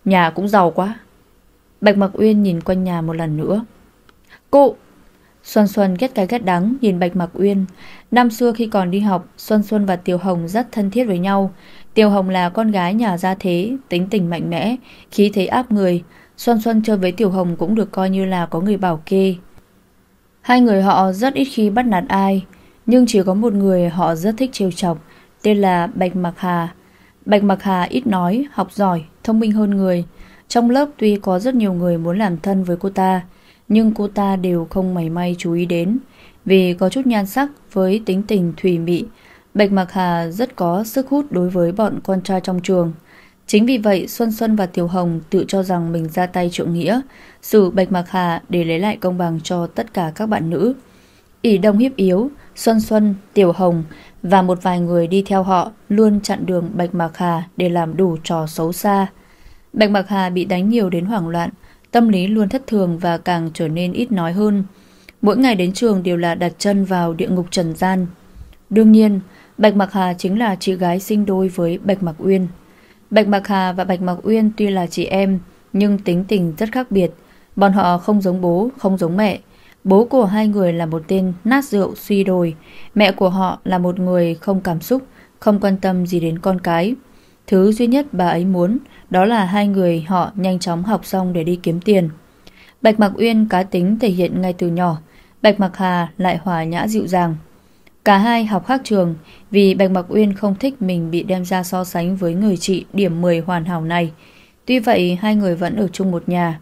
Nhà cũng giàu quá Bạch Mặc Uyên nhìn quanh nhà một lần nữa Cụ. Xuân Xuân ghét cái ghét đắng nhìn Bạch Mặc Uyên. Năm xưa khi còn đi học Xuân Xuân và Tiểu Hồng rất thân thiết với nhau. Tiểu Hồng là con gái nhà gia thế Tính tình mạnh mẽ Khí thế áp người. Xuân Xuân chơi với Tiểu Hồng cũng được coi như là có người bảo kê. Hai người họ rất ít khi bắt nạt ai Nhưng chỉ có một người họ rất thích trêu chọc Tên là Bạch Mặc Hà. Bạch Mặc Hà ít nói, học giỏi, thông minh hơn người. Trong lớp tuy có rất nhiều người muốn làm thân với cô ta, nhưng cô ta đều không mảy may chú ý đến. Vì có chút nhan sắc với tính tình thủy mị, Bạch Mặc Hà rất có sức hút đối với bọn con trai trong trường. Chính vì vậy Xuân Xuân và Tiểu Hồng tự cho rằng mình ra tay trượng nghĩa, xử Bạch Mặc Hà để lấy lại công bằng cho tất cả các bạn nữ. ỉ đông hiếp yếu, Xuân Xuân, Tiểu Hồng và một vài người đi theo họ luôn chặn đường Bạch Mạc Hà để làm đủ trò xấu xa. Bạch Mạc Hà bị đánh nhiều đến hoảng loạn, tâm lý luôn thất thường và càng trở nên ít nói hơn. Mỗi ngày đến trường đều là đặt chân vào địa ngục trần gian. Đương nhiên, Bạch Mạc Hà chính là chị gái sinh đôi với Bạch Mạc Uyên. Bạch Mạc Hà và Bạch Mạc Uyên tuy là chị em, nhưng tính tình rất khác biệt. Bọn họ không giống bố, không giống mẹ, Bố của hai người là một tên nát rượu suy đồi, mẹ của họ là một người không cảm xúc, không quan tâm gì đến con cái. Thứ duy nhất bà ấy muốn đó là hai người họ nhanh chóng học xong để đi kiếm tiền. Bạch Mạc Uyên cá tính thể hiện ngay từ nhỏ, Bạch Mạc Hà lại hòa nhã dịu dàng. Cả hai học khác trường vì Bạch Mạc Uyên không thích mình bị đem ra so sánh với người chị điểm 10 hoàn hảo này. Tuy vậy hai người vẫn ở chung một nhà.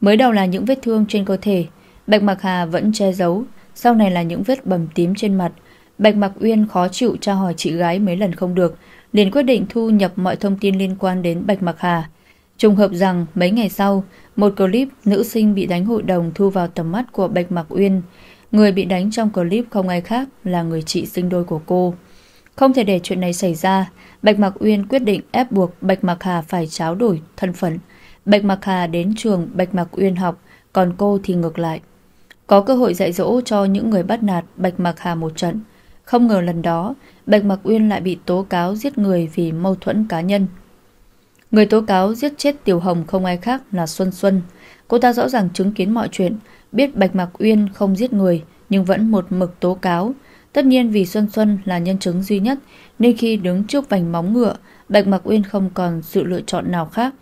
Mới đầu là những vết thương trên cơ thể, Bạch Mạc Hà vẫn che giấu, sau này là những vết bầm tím trên mặt. Bạch Mạc Uyên khó chịu tra hỏi chị gái mấy lần không được, liền quyết định thu nhập mọi thông tin liên quan đến Bạch Mặc Hà. Trùng hợp rằng mấy ngày sau, một clip nữ sinh bị đánh hội đồng thu vào tầm mắt của Bạch Mặc Uyên. Người bị đánh trong clip không ai khác là người chị sinh đôi của cô. Không thể để chuyện này xảy ra, Bạch Mạc Uyên quyết định ép buộc Bạch Mạc Hà phải tráo đổi thân phận. Bạch Mạc Hà đến trường Bạch Mạc Uyên học, còn cô thì ngược lại. Có cơ hội dạy dỗ cho những người bắt nạt Bạch Mạc Hà một trận. Không ngờ lần đó, Bạch mặc Uyên lại bị tố cáo giết người vì mâu thuẫn cá nhân. Người tố cáo giết chết Tiểu Hồng không ai khác là Xuân Xuân. Cô ta rõ ràng chứng kiến mọi chuyện, biết Bạch Mạc Uyên không giết người nhưng vẫn một mực tố cáo. Tất nhiên vì Xuân Xuân là nhân chứng duy nhất nên khi đứng trước vành móng ngựa, Bạch Mạc Uyên không còn sự lựa chọn nào khác.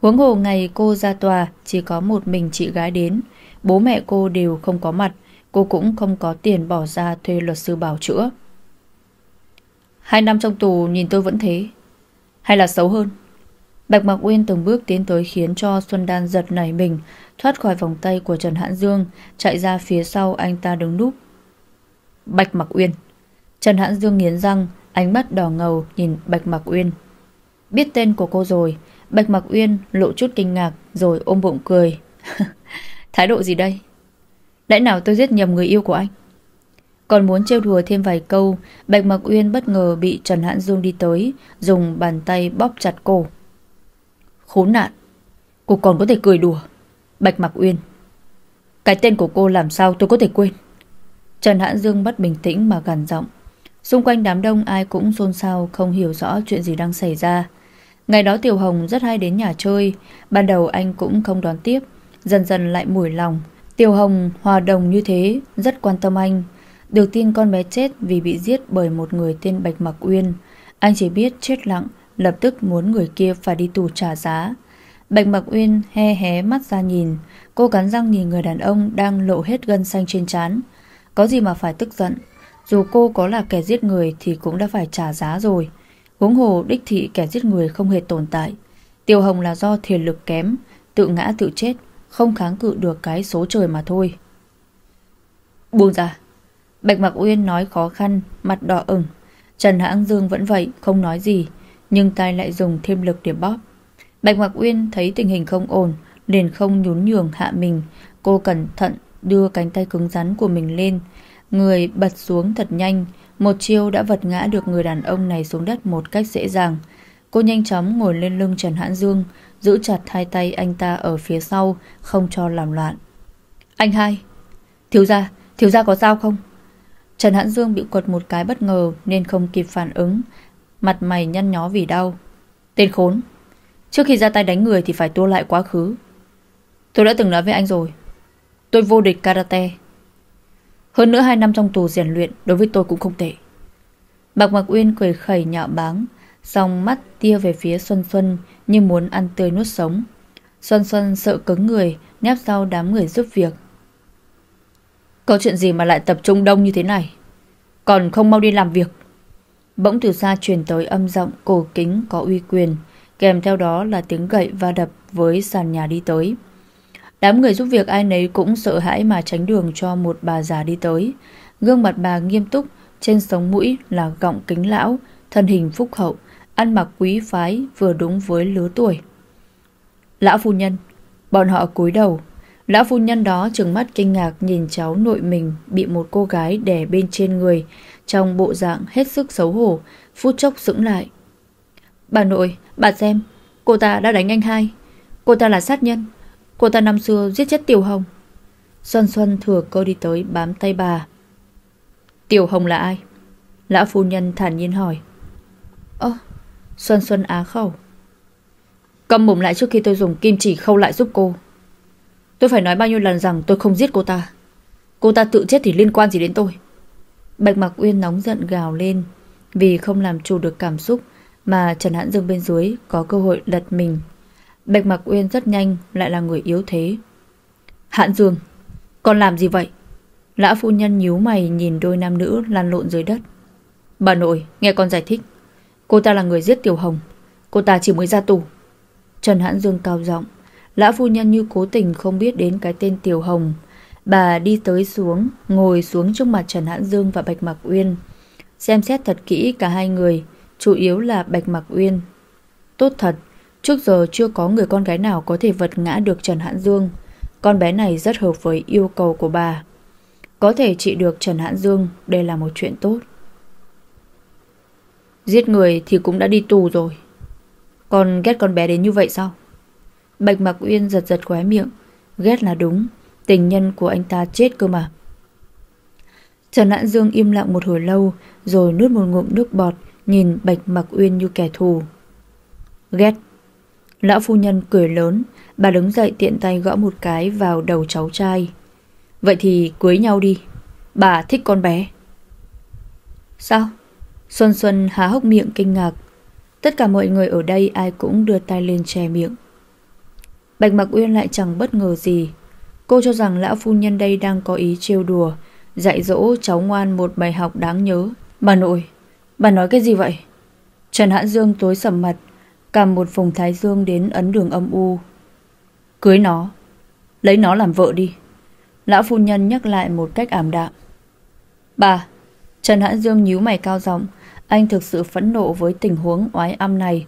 Huống hồ ngày cô ra tòa chỉ có một mình chị gái đến, bố mẹ cô đều không có mặt, cô cũng không có tiền bỏ ra thuê luật sư bảo chữa. Hai năm trong tù nhìn tôi vẫn thế, hay là xấu hơn? Bạch Mạc Uyên từng bước tiến tới khiến cho Xuân Đan giật nảy mình, thoát khỏi vòng tay của Trần Hãn Dương, chạy ra phía sau anh ta đứng núp. Bạch Mạc Uyên. Trần Hãn Dương nghiến răng, ánh mắt đỏ ngầu nhìn Bạch Mạc Uyên. Biết tên của cô rồi, Bạch Mạc Uyên lộ chút kinh ngạc rồi ôm bụng cười. [laughs] Thái độ gì đây? Lẽ nào tôi giết nhầm người yêu của anh? Còn muốn trêu đùa thêm vài câu, Bạch Mạc Uyên bất ngờ bị Trần Hãn Dương đi tới, dùng bàn tay bóp chặt cổ. Khốn nạn, cô còn có thể cười đùa. Bạch Mạc Uyên. Cái tên của cô làm sao tôi có thể quên? Trần Hãn Dương bất bình tĩnh mà gằn giọng. Xung quanh đám đông ai cũng xôn xao không hiểu rõ chuyện gì đang xảy ra. Ngày đó Tiểu Hồng rất hay đến nhà chơi, ban đầu anh cũng không đón tiếp, dần dần lại mùi lòng. Tiểu Hồng hòa đồng như thế, rất quan tâm anh. Được tin con bé chết vì bị giết bởi một người tên Bạch Mặc Uyên. Anh chỉ biết chết lặng, lập tức muốn người kia phải đi tù trả giá. Bạch Mặc Uyên he hé mắt ra nhìn, cô cắn răng nhìn người đàn ông đang lộ hết gân xanh trên trán. Có gì mà phải tức giận, dù cô có là kẻ giết người thì cũng đã phải trả giá rồi. Huống hồ đích thị kẻ giết người không hề tồn tại. Tiêu Hồng là do thiền lực kém, tự ngã tự chết, không kháng cự được cái số trời mà thôi. Buông ra. Bạch Mạc Uyên nói khó khăn, mặt đỏ ửng. Trần Hãng Dương vẫn vậy, không nói gì, nhưng tay lại dùng thêm lực để bóp. Bạch Mạc Uyên thấy tình hình không ổn, liền không nhún nhường hạ mình. Cô cẩn thận đưa cánh tay cứng rắn của mình lên, người bật xuống thật nhanh, một chiêu đã vật ngã được người đàn ông này xuống đất một cách dễ dàng. Cô nhanh chóng ngồi lên lưng Trần Hãn Dương, giữ chặt hai tay anh ta ở phía sau, không cho làm loạn. Anh hai, thiếu gia, thiếu gia có sao không? Trần Hãn Dương bị quật một cái bất ngờ nên không kịp phản ứng, mặt mày nhăn nhó vì đau. Tên khốn, trước khi ra tay đánh người thì phải tua lại quá khứ. Tôi đã từng nói với anh rồi, tôi vô địch karate. Hơn nữa hai năm trong tù rèn luyện đối với tôi cũng không tệ. Bạc Mạc Uyên cười khẩy nhạo báng, dòng mắt tia về phía Xuân Xuân như muốn ăn tươi nuốt sống. Xuân Xuân sợ cứng người, nép sau đám người giúp việc. Có chuyện gì mà lại tập trung đông như thế này? Còn không mau đi làm việc. Bỗng từ xa truyền tới âm giọng cổ kính có uy quyền, kèm theo đó là tiếng gậy va đập với sàn nhà đi tới. Đám người giúp việc ai nấy cũng sợ hãi mà tránh đường cho một bà già đi tới. Gương mặt bà nghiêm túc, trên sống mũi là gọng kính lão, thân hình phúc hậu, ăn mặc quý phái vừa đúng với lứa tuổi. Lão phu nhân, bọn họ cúi đầu. Lão phu nhân đó trừng mắt kinh ngạc nhìn cháu nội mình bị một cô gái đè bên trên người, trong bộ dạng hết sức xấu hổ, phút chốc sững lại. Bà nội, bà xem, cô ta đã đánh anh hai. Cô ta là sát nhân. Cô ta năm xưa giết chết Tiểu Hồng Xuân Xuân thừa cơ đi tới bám tay bà Tiểu Hồng là ai? Lão phu nhân thản nhiên hỏi Ơ Xuân Xuân á khẩu Cầm mồm lại trước khi tôi dùng kim chỉ khâu lại giúp cô Tôi phải nói bao nhiêu lần rằng tôi không giết cô ta Cô ta tự chết thì liên quan gì đến tôi Bạch Mạc Uyên nóng giận gào lên Vì không làm chủ được cảm xúc Mà Trần Hãn Dương bên dưới có cơ hội lật mình Bạch Mạc Uyên rất nhanh lại là người yếu thế. Hãn Dương, con làm gì vậy? Lã phu nhân nhíu mày nhìn đôi nam nữ lăn lộn dưới đất. Bà nội, nghe con giải thích. Cô ta là người giết Tiểu Hồng. Cô ta chỉ mới ra tù. Trần Hãn Dương cao giọng. Lã phu nhân như cố tình không biết đến cái tên Tiểu Hồng. Bà đi tới xuống, ngồi xuống trước mặt Trần Hãn Dương và Bạch Mạc Uyên. Xem xét thật kỹ cả hai người, chủ yếu là Bạch Mạc Uyên. Tốt thật, Trước giờ chưa có người con gái nào có thể vật ngã được Trần Hãn Dương. Con bé này rất hợp với yêu cầu của bà. Có thể trị được Trần Hãn Dương, đây là một chuyện tốt. Giết người thì cũng đã đi tù rồi. Còn ghét con bé đến như vậy sao? Bạch Mạc Uyên giật giật khóe miệng. Ghét là đúng, tình nhân của anh ta chết cơ mà. Trần Hãn Dương im lặng một hồi lâu, rồi nuốt một ngụm nước bọt, nhìn Bạch Mạc Uyên như kẻ thù. Ghét. Lão phu nhân cười lớn, bà đứng dậy tiện tay gõ một cái vào đầu cháu trai. Vậy thì cưới nhau đi, bà thích con bé. Sao? Xuân Xuân há hốc miệng kinh ngạc. Tất cả mọi người ở đây ai cũng đưa tay lên che miệng. Bạch Mặc Uyên lại chẳng bất ngờ gì. Cô cho rằng lão phu nhân đây đang có ý trêu đùa, dạy dỗ cháu ngoan một bài học đáng nhớ. Bà nội, bà nói cái gì vậy? Trần Hãn Dương tối sầm mặt, cầm một vùng thái dương đến ấn đường âm u. Cưới nó, lấy nó làm vợ đi. Lão phu nhân nhắc lại một cách ảm đạm. Bà, Trần Hãn Dương nhíu mày cao giọng, anh thực sự phẫn nộ với tình huống oái âm này.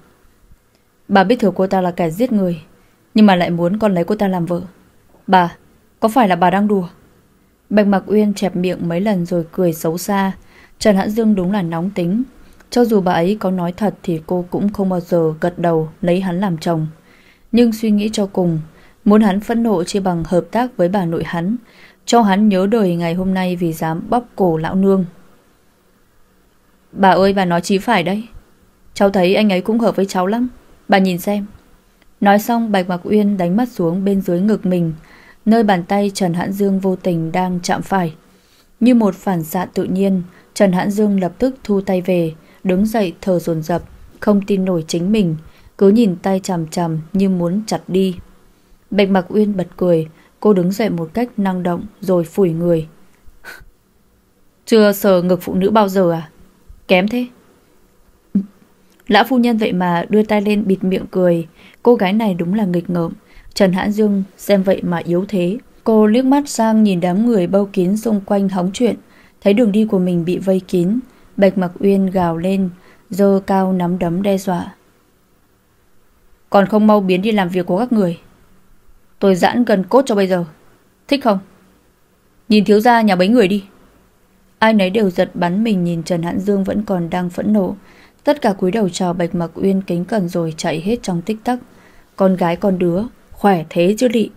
Bà biết thừa cô ta là kẻ giết người, nhưng mà lại muốn con lấy cô ta làm vợ. Bà, có phải là bà đang đùa? Bạch Mạc Uyên chẹp miệng mấy lần rồi cười xấu xa. Trần Hãn Dương đúng là nóng tính. Cho dù bà ấy có nói thật thì cô cũng không bao giờ gật đầu lấy hắn làm chồng. Nhưng suy nghĩ cho cùng, muốn hắn phẫn nộ chỉ bằng hợp tác với bà nội hắn, cho hắn nhớ đời ngày hôm nay vì dám bóp cổ lão nương. Bà ơi bà nói chí phải đấy. Cháu thấy anh ấy cũng hợp với cháu lắm. Bà nhìn xem. Nói xong Bạch Mạc Uyên đánh mắt xuống bên dưới ngực mình, nơi bàn tay Trần Hãn Dương vô tình đang chạm phải. Như một phản xạ tự nhiên, Trần Hãn Dương lập tức thu tay về, đứng dậy thở dồn dập, không tin nổi chính mình, cứ nhìn tay chằm chằm như muốn chặt đi. Bạch Mạc Uyên bật cười, cô đứng dậy một cách năng động rồi phủi người. [laughs] Chưa sờ ngực phụ nữ bao giờ à? Kém thế. Lão phu nhân vậy mà đưa tay lên bịt miệng cười, cô gái này đúng là nghịch ngợm. Trần Hãn Dương xem vậy mà yếu thế. Cô liếc mắt sang nhìn đám người bao kín xung quanh hóng chuyện, thấy đường đi của mình bị vây kín, Bạch Mặc Uyên gào lên, dơ cao nắm đấm đe dọa. Còn không mau biến đi làm việc của các người. Tôi giãn gần cốt cho bây giờ. Thích không? Nhìn thiếu gia nhà bấy người đi. Ai nấy đều giật bắn mình nhìn Trần Hãn Dương vẫn còn đang phẫn nộ. Tất cả cúi đầu chào Bạch Mặc Uyên kính cẩn rồi chạy hết trong tích tắc. Con gái con đứa, khỏe thế chứ lị.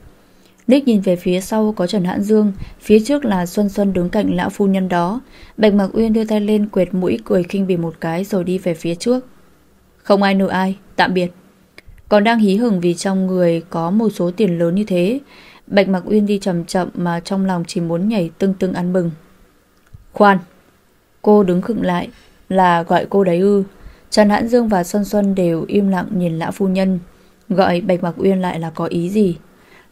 Nick nhìn về phía sau có Trần Hãn Dương, phía trước là Xuân Xuân đứng cạnh lão phu nhân đó. Bạch mặc Uyên đưa tay lên quệt mũi cười khinh bỉ một cái rồi đi về phía trước. Không ai nợ ai, tạm biệt. Còn đang hí hửng vì trong người có một số tiền lớn như thế. Bạch mặc Uyên đi chậm chậm mà trong lòng chỉ muốn nhảy tưng tưng ăn mừng. Khoan, cô đứng khựng lại, là gọi cô đấy ư. Trần Hãn Dương và Xuân Xuân đều im lặng nhìn lão phu nhân. Gọi Bạch Mạc Uyên lại là có ý gì?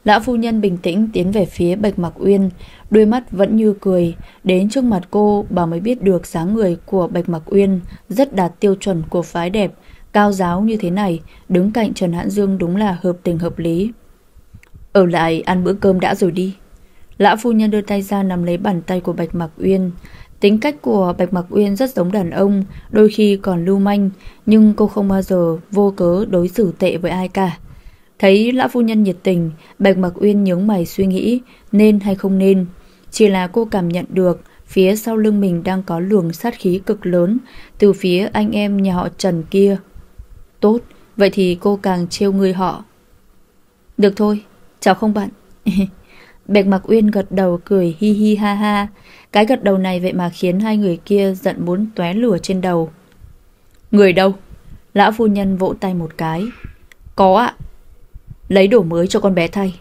Lão phu nhân bình tĩnh tiến về phía Bạch Mặc Uyên, đôi mắt vẫn như cười, đến trước mặt cô bà mới biết được dáng người của Bạch Mặc Uyên rất đạt tiêu chuẩn của phái đẹp, cao giáo như thế này, đứng cạnh Trần Hãn Dương đúng là hợp tình hợp lý. Ở lại ăn bữa cơm đã rồi đi lã phu nhân đưa tay ra nắm lấy bàn tay của Bạch Mặc Uyên. Tính cách của Bạch Mặc Uyên rất giống đàn ông, đôi khi còn lưu manh, nhưng cô không bao giờ vô cớ đối xử tệ với ai cả. Thấy lão phu nhân nhiệt tình, Bạch Mặc Uyên nhướng mày suy nghĩ nên hay không nên. Chỉ là cô cảm nhận được phía sau lưng mình đang có luồng sát khí cực lớn từ phía anh em nhà họ Trần kia. Tốt, vậy thì cô càng trêu người họ. Được thôi, chào không bạn. [laughs] Bạch Mặc Uyên gật đầu cười hi hi ha ha. Cái gật đầu này vậy mà khiến hai người kia giận muốn tóe lửa trên đầu. Người đâu? Lão phu nhân vỗ tay một cái. Có ạ. Lấy đồ mới cho con bé thay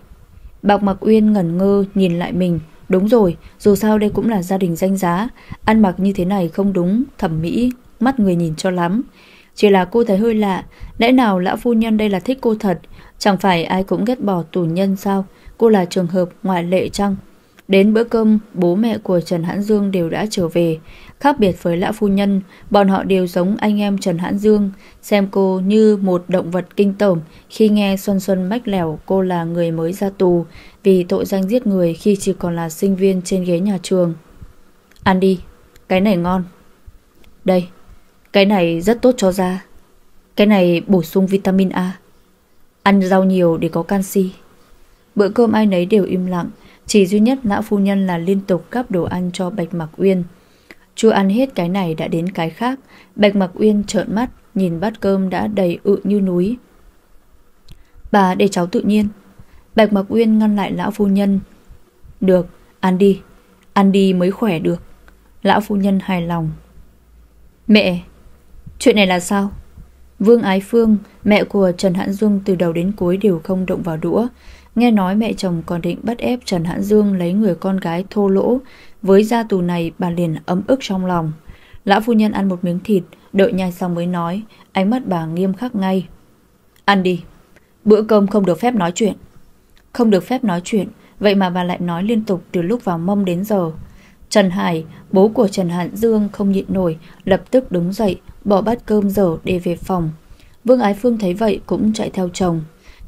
Bạc Mặc Uyên ngẩn ngơ nhìn lại mình Đúng rồi, dù sao đây cũng là gia đình danh giá Ăn mặc như thế này không đúng Thẩm mỹ, mắt người nhìn cho lắm Chỉ là cô thấy hơi lạ Lẽ nào lão phu nhân đây là thích cô thật Chẳng phải ai cũng ghét bỏ tù nhân sao Cô là trường hợp ngoại lệ chăng Đến bữa cơm, bố mẹ của Trần Hãn Dương đều đã trở về. Khác biệt với lão phu nhân, bọn họ đều giống anh em Trần Hãn Dương, xem cô như một động vật kinh tởm khi nghe Xuân Xuân mách lẻo cô là người mới ra tù vì tội danh giết người khi chỉ còn là sinh viên trên ghế nhà trường. Ăn đi, cái này ngon. Đây, cái này rất tốt cho da. Cái này bổ sung vitamin A. Ăn rau nhiều để có canxi. Bữa cơm ai nấy đều im lặng, chỉ duy nhất lão phu nhân là liên tục gắp đồ ăn cho Bạch Mặc Uyên. Chu ăn hết cái này đã đến cái khác, Bạch Mặc Uyên trợn mắt, nhìn bát cơm đã đầy ự như núi. Bà để cháu tự nhiên. Bạch Mặc Uyên ngăn lại lão phu nhân. Được, ăn đi, ăn đi mới khỏe được. Lão phu nhân hài lòng. Mẹ, chuyện này là sao? Vương Ái Phương, mẹ của Trần Hãn dung từ đầu đến cuối đều không động vào đũa. Nghe nói mẹ chồng còn định bắt ép Trần Hãn Dương lấy người con gái thô lỗ. Với gia tù này bà liền ấm ức trong lòng. Lão phu nhân ăn một miếng thịt, đợi nhai xong mới nói, ánh mắt bà nghiêm khắc ngay. Ăn đi, bữa cơm không được phép nói chuyện. Không được phép nói chuyện, vậy mà bà lại nói liên tục từ lúc vào mâm đến giờ. Trần Hải, bố của Trần Hạn Dương không nhịn nổi, lập tức đứng dậy, bỏ bát cơm dở để về phòng. Vương Ái Phương thấy vậy cũng chạy theo chồng.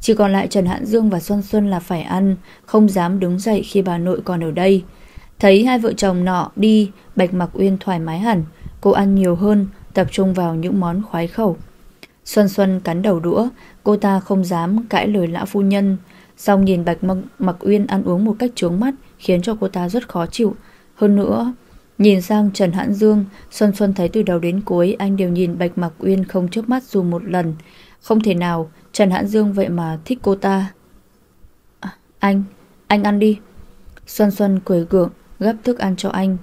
Chỉ còn lại Trần Hạn Dương và Xuân Xuân là phải ăn, không dám đứng dậy khi bà nội còn ở đây. Thấy hai vợ chồng nọ đi, Bạch Mặc Uyên thoải mái hẳn, cô ăn nhiều hơn, tập trung vào những món khoái khẩu. Xuân Xuân cắn đầu đũa, cô ta không dám cãi lời lão phu nhân. song nhìn Bạch Mặc, Mặc Uyên ăn uống một cách trướng mắt khiến cho cô ta rất khó chịu. Hơn nữa, nhìn sang Trần Hãn Dương, Xuân Xuân thấy từ đầu đến cuối anh đều nhìn Bạch Mặc Uyên không chớp mắt dù một lần. Không thể nào, Trần Hãn Dương vậy mà thích cô ta. À, anh, anh ăn đi. Xuân Xuân cười gượng, gấp thức ăn cho anh.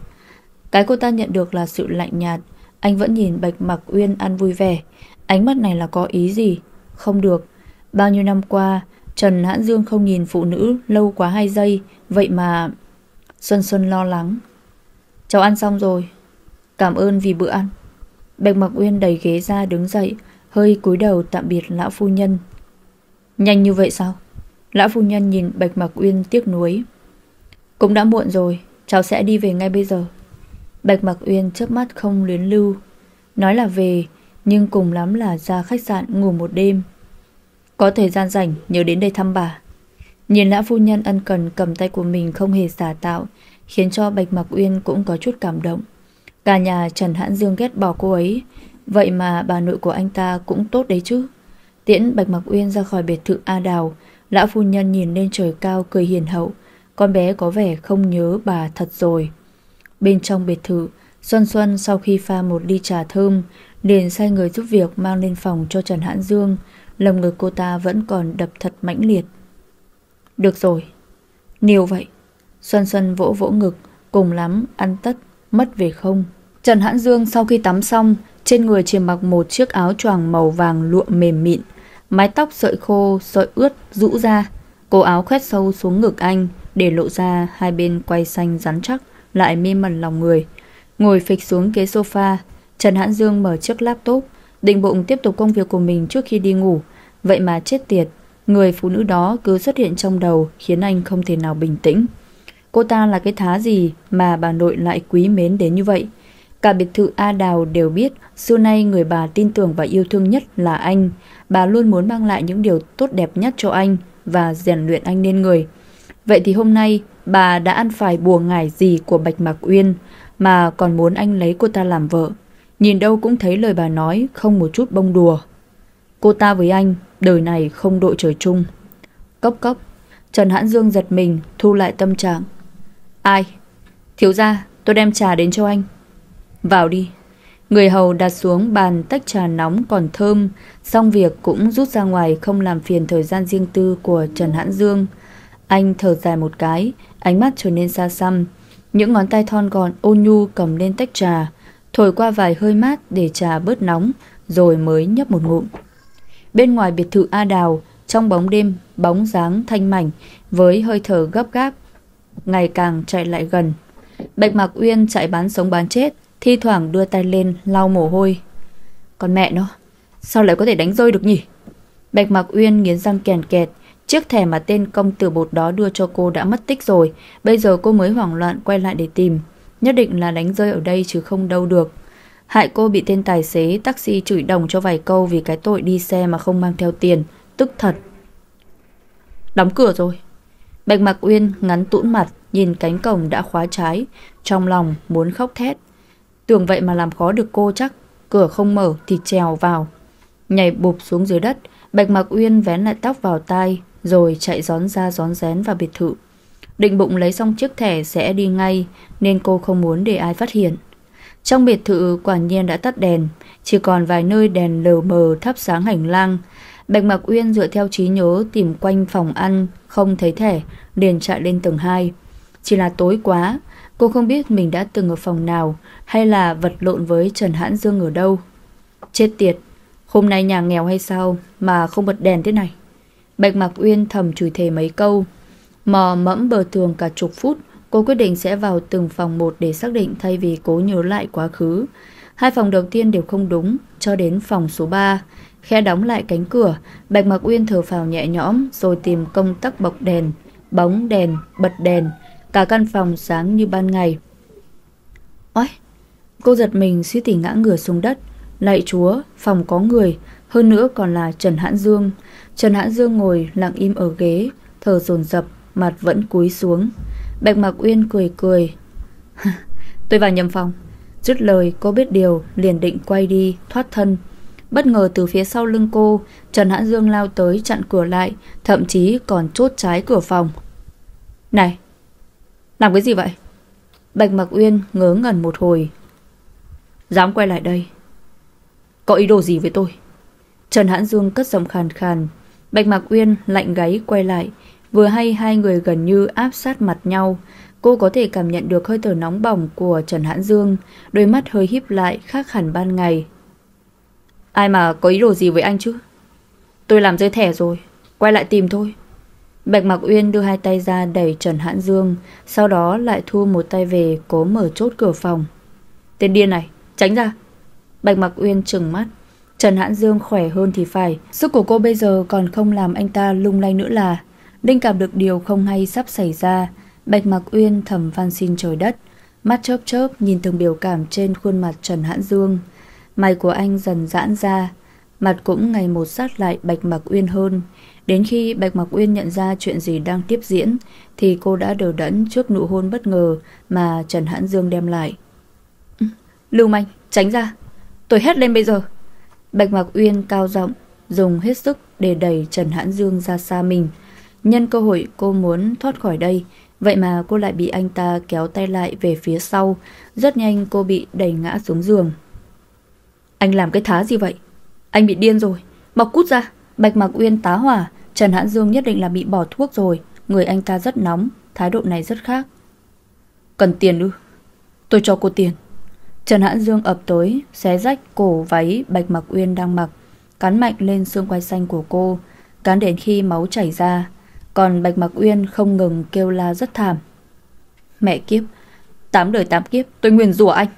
Cái cô ta nhận được là sự lạnh nhạt. Anh vẫn nhìn Bạch Mặc Uyên ăn vui vẻ. Ánh mắt này là có ý gì? Không được. Bao nhiêu năm qua, Trần Hãn Dương không nhìn phụ nữ lâu quá hai giây. Vậy mà... Xuân Xuân lo lắng. Cháu ăn xong rồi. Cảm ơn vì bữa ăn. Bạch Mặc Uyên đẩy ghế ra đứng dậy, hơi cúi đầu tạm biệt lão phu nhân. Nhanh như vậy sao? Lão phu nhân nhìn Bạch Mặc Uyên tiếc nuối. Cũng đã muộn rồi, cháu sẽ đi về ngay bây giờ. Bạch Mặc Uyên chớp mắt không luyến lưu. Nói là về, nhưng cùng lắm là ra khách sạn ngủ một đêm. Có thời gian rảnh nhớ đến đây thăm bà. Nhìn lão phu nhân ân cần cầm tay của mình không hề giả tạo, khiến cho Bạch Mặc Uyên cũng có chút cảm động. Cả nhà Trần Hãn Dương ghét bỏ cô ấy, vậy mà bà nội của anh ta cũng tốt đấy chứ. Tiễn Bạch Mặc Uyên ra khỏi biệt thự A Đào, lão phu nhân nhìn lên trời cao cười hiền hậu, con bé có vẻ không nhớ bà thật rồi. Bên trong biệt thự, Xuân Xuân sau khi pha một ly trà thơm, liền sai người giúp việc mang lên phòng cho Trần Hãn Dương, lồng ngực cô ta vẫn còn đập thật mãnh liệt. Được rồi, nhiều vậy. Xuân Xuân vỗ vỗ ngực, cùng lắm ăn tất, mất về không. Trần Hãn Dương sau khi tắm xong, trên người chỉ mặc một chiếc áo choàng màu vàng lụa mềm mịn, mái tóc sợi khô, sợi ướt, rũ ra. Cổ áo khoét sâu xuống ngực anh, để lộ ra hai bên quay xanh rắn chắc, lại mê mẩn lòng người. Ngồi phịch xuống ghế sofa, Trần Hãn Dương mở chiếc laptop, định bụng tiếp tục công việc của mình trước khi đi ngủ. Vậy mà chết tiệt, người phụ nữ đó cứ xuất hiện trong đầu khiến anh không thể nào bình tĩnh. Cô ta là cái thá gì mà bà nội lại quý mến đến như vậy? Cả biệt thự A Đào đều biết xưa nay người bà tin tưởng và yêu thương nhất là anh. Bà luôn muốn mang lại những điều tốt đẹp nhất cho anh và rèn luyện anh nên người. Vậy thì hôm nay bà đã ăn phải bùa ngải gì của Bạch Mạc Uyên mà còn muốn anh lấy cô ta làm vợ. Nhìn đâu cũng thấy lời bà nói không một chút bông đùa. Cô ta với anh, đời này không đội trời chung. Cốc cốc, Trần Hãn Dương giật mình, thu lại tâm trạng. Ai? Thiếu ra, tôi đem trà đến cho anh. Vào đi. Người hầu đặt xuống bàn tách trà nóng còn thơm, xong việc cũng rút ra ngoài không làm phiền thời gian riêng tư của Trần Hãn Dương. Anh thở dài một cái, ánh mắt trở nên xa xăm. Những ngón tay thon gọn ôn nhu cầm lên tách trà, thổi qua vài hơi mát để trà bớt nóng, rồi mới nhấp một ngụm. Bên ngoài biệt thự A Đào, trong bóng đêm, bóng dáng thanh mảnh với hơi thở gấp gáp, ngày càng chạy lại gần. Bạch Mạc Uyên chạy bán sống bán chết, thi thoảng đưa tay lên lau mồ hôi. Còn mẹ nó, sao lại có thể đánh rơi được nhỉ? Bạch Mạc Uyên nghiến răng kèn kẹt, chiếc thẻ mà tên công tử bột đó đưa cho cô đã mất tích rồi, bây giờ cô mới hoảng loạn quay lại để tìm. Nhất định là đánh rơi ở đây chứ không đâu được. Hại cô bị tên tài xế taxi chửi đồng cho vài câu vì cái tội đi xe mà không mang theo tiền, tức thật. Đóng cửa rồi. Bạch Mạc Uyên ngắn tũn mặt, nhìn cánh cổng đã khóa trái, trong lòng muốn khóc thét. Tưởng vậy mà làm khó được cô chắc, cửa không mở thì trèo vào. Nhảy bụp xuống dưới đất, Bạch Mạc Uyên vén lại tóc vào tai, rồi chạy gión ra gión rén vào biệt thự. Định bụng lấy xong chiếc thẻ sẽ đi ngay, nên cô không muốn để ai phát hiện. Trong biệt thự quả nhiên đã tắt đèn, chỉ còn vài nơi đèn lờ mờ thắp sáng hành lang. Bạch Mạc Uyên dựa theo trí nhớ tìm quanh phòng ăn, không thấy thẻ, liền chạy lên tầng 2. Chỉ là tối quá, cô không biết mình đã từng ở phòng nào hay là vật lộn với Trần Hãn Dương ở đâu. Chết tiệt, Hôm nay nhà nghèo hay sao mà không bật đèn thế này? Bạch Mạc Uyên thầm chửi thề mấy câu. Mò mẫm bờ tường cả chục phút, cô quyết định sẽ vào từng phòng một để xác định thay vì cố nhớ lại quá khứ. Hai phòng đầu tiên đều không đúng, cho đến phòng số 3. Khe đóng lại cánh cửa, Bạch Mạc Uyên thở phào nhẹ nhõm rồi tìm công tắc bọc đèn, bóng đèn, bật đèn. Cả căn phòng sáng như ban ngày. Ôi, cô giật mình suy tỉ ngã ngửa xuống đất. Lạy chúa, phòng có người, hơn nữa còn là Trần Hãn Dương. Trần Hãn Dương ngồi lặng im ở ghế, thở dồn dập, mặt vẫn cúi xuống. Bạch Mạc Uyên cười cười. [laughs] Tôi vào nhầm phòng. Dứt lời cô biết điều liền định quay đi Thoát thân Bất ngờ từ phía sau lưng cô Trần Hãn Dương lao tới chặn cửa lại Thậm chí còn chốt trái cửa phòng Này làm cái gì vậy? Bạch Mặc Uyên ngớ ngẩn một hồi. Dám quay lại đây. Có ý đồ gì với tôi? Trần Hãn Dương cất giọng khàn khàn. Bạch Mạc Uyên lạnh gáy quay lại. Vừa hay hai người gần như áp sát mặt nhau. Cô có thể cảm nhận được hơi thở nóng bỏng của Trần Hãn Dương, đôi mắt hơi híp lại khác hẳn ban ngày. Ai mà có ý đồ gì với anh chứ? Tôi làm rơi thẻ rồi, quay lại tìm thôi. Bạch Mạc Uyên đưa hai tay ra đẩy Trần Hãn Dương, sau đó lại thu một tay về cố mở chốt cửa phòng. Tên điên này, tránh ra. Bạch Mạc Uyên trừng mắt. Trần Hãn Dương khỏe hơn thì phải, sức của cô bây giờ còn không làm anh ta lung lay nữa là. Đinh cảm được điều không hay sắp xảy ra, Bạch Mạc Uyên thầm van xin trời đất, mắt chớp chớp nhìn từng biểu cảm trên khuôn mặt Trần Hãn Dương. Mày của anh dần giãn ra, mặt cũng ngày một sát lại Bạch Mạc Uyên hơn. Đến khi Bạch Mạc Uyên nhận ra chuyện gì đang tiếp diễn, thì cô đã đờ đẫn trước nụ hôn bất ngờ mà Trần Hãn Dương đem lại. Ừ, Lưu Manh, tránh ra, tôi hét lên bây giờ. Bạch Mạc Uyên cao giọng, dùng hết sức để đẩy Trần Hãn Dương ra xa mình. Nhân cơ hội cô muốn thoát khỏi đây Vậy mà cô lại bị anh ta kéo tay lại về phía sau. Rất nhanh cô bị đẩy ngã xuống giường. Anh làm cái thá gì vậy? Anh bị điên rồi. Mọc cút ra. Bạch Mạc Uyên tá hỏa Trần Hãn Dương nhất định là bị bỏ thuốc rồi. Người anh ta rất nóng, Thái độ này rất khác. Cần tiền ư? Tôi cho cô tiền. Trần Hãn Dương ập tới, Xé rách cổ váy Bạch Mặc Uyên đang mặc, Cắn mạnh lên xương quai xanh của cô, Cắn đến khi máu chảy ra. Còn Bạch Mặc Uyên không ngừng kêu la rất thảm. Mẹ kiếp, Tám đời tám kiếp, tôi nguyền rủa anh.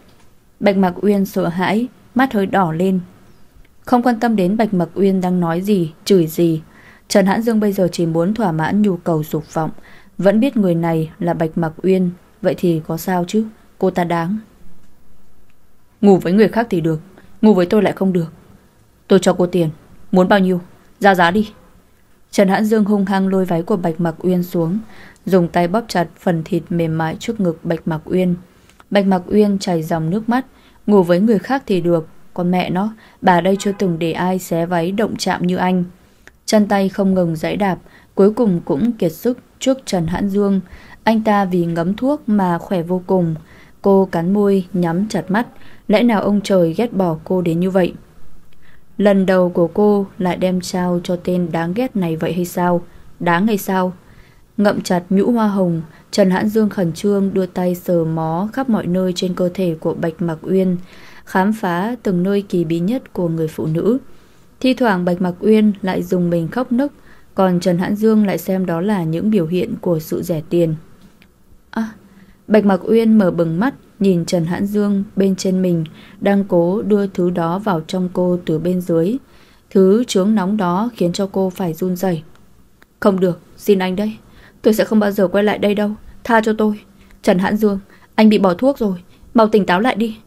Bạch Mặc Uyên sợ hãi, Mắt hơi đỏ lên. Không quan tâm đến Bạch Mặc Uyên đang nói gì, Chửi gì Trần Hãn Dương bây giờ chỉ muốn thỏa mãn nhu cầu dục vọng. Vẫn biết người này là Bạch Mạc Uyên. Vậy thì có sao chứ? Cô ta đáng. Ngủ với người khác thì được. Ngủ với tôi lại không được. Tôi cho cô tiền. Muốn bao nhiêu? Ra giá đi. Trần Hãn Dương hung hăng lôi váy của Bạch Mạc Uyên xuống, dùng tay bóp chặt phần thịt mềm mại trước ngực Bạch Mạc Uyên. Bạch Mạc Uyên chảy dòng nước mắt, ngủ với người khác thì được, còn mẹ nó, bà đây chưa từng để ai xé váy động chạm như anh. Chân tay không ngừng giãy đạp, cuối cùng cũng kiệt sức trước Trần Hãn Dương. Anh ta vì ngấm thuốc mà khỏe vô cùng. Cô cắn môi, nhắm chặt mắt, lẽ nào ông trời ghét bỏ cô đến như vậy? Lần đầu của cô lại đem trao cho tên đáng ghét này vậy hay sao? Đáng hay sao? Ngậm chặt nhũ hoa hồng, Trần Hãn Dương khẩn trương đưa tay sờ mó khắp mọi nơi trên cơ thể của Bạch Mạc Uyên, khám phá từng nơi kỳ bí nhất của người phụ nữ. Thi thoảng Bạch Mạc Uyên lại dùng mình khóc nức, còn Trần Hãn Dương lại xem đó là những biểu hiện của sự rẻ tiền. À, Bạch Mạc Uyên mở bừng mắt, Nhìn Trần Hãn Dương bên trên mình đang cố đưa thứ đó vào trong cô từ bên dưới. Thứ chướng nóng đó khiến cho cô phải run rẩy. Không được, xin anh đây. Tôi sẽ không bao giờ quay lại đây đâu. Tha cho tôi. Trần Hãn Dương, anh bị bỏ thuốc rồi. Mau tỉnh táo lại đi.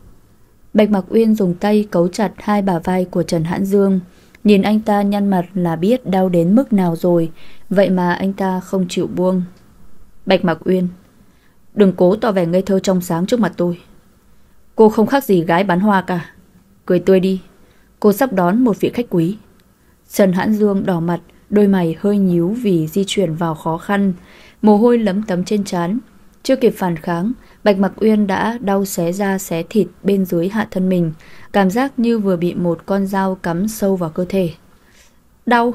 Bạch Mạc Uyên dùng tay cấu chặt hai bả vai của Trần Hãn Dương. Nhìn anh ta nhăn mặt là biết đau đến mức nào rồi. Vậy mà anh ta không chịu buông. Bạch Mạc Uyên, Đừng cố tỏ vẻ ngây thơ trong sáng trước mặt tôi. Cô không khác gì gái bán hoa cả. Cười tươi đi. Cô sắp đón một vị khách quý. Trần Hãn Dương đỏ mặt Đôi mày hơi nhíu vì di chuyển vào khó khăn. Mồ hôi lấm tấm trên trán. Chưa kịp phản kháng Bạch Mặc Uyên đã đau xé da xé thịt bên dưới hạ thân mình. Cảm giác như vừa bị một con dao cắm sâu vào cơ thể. Đau!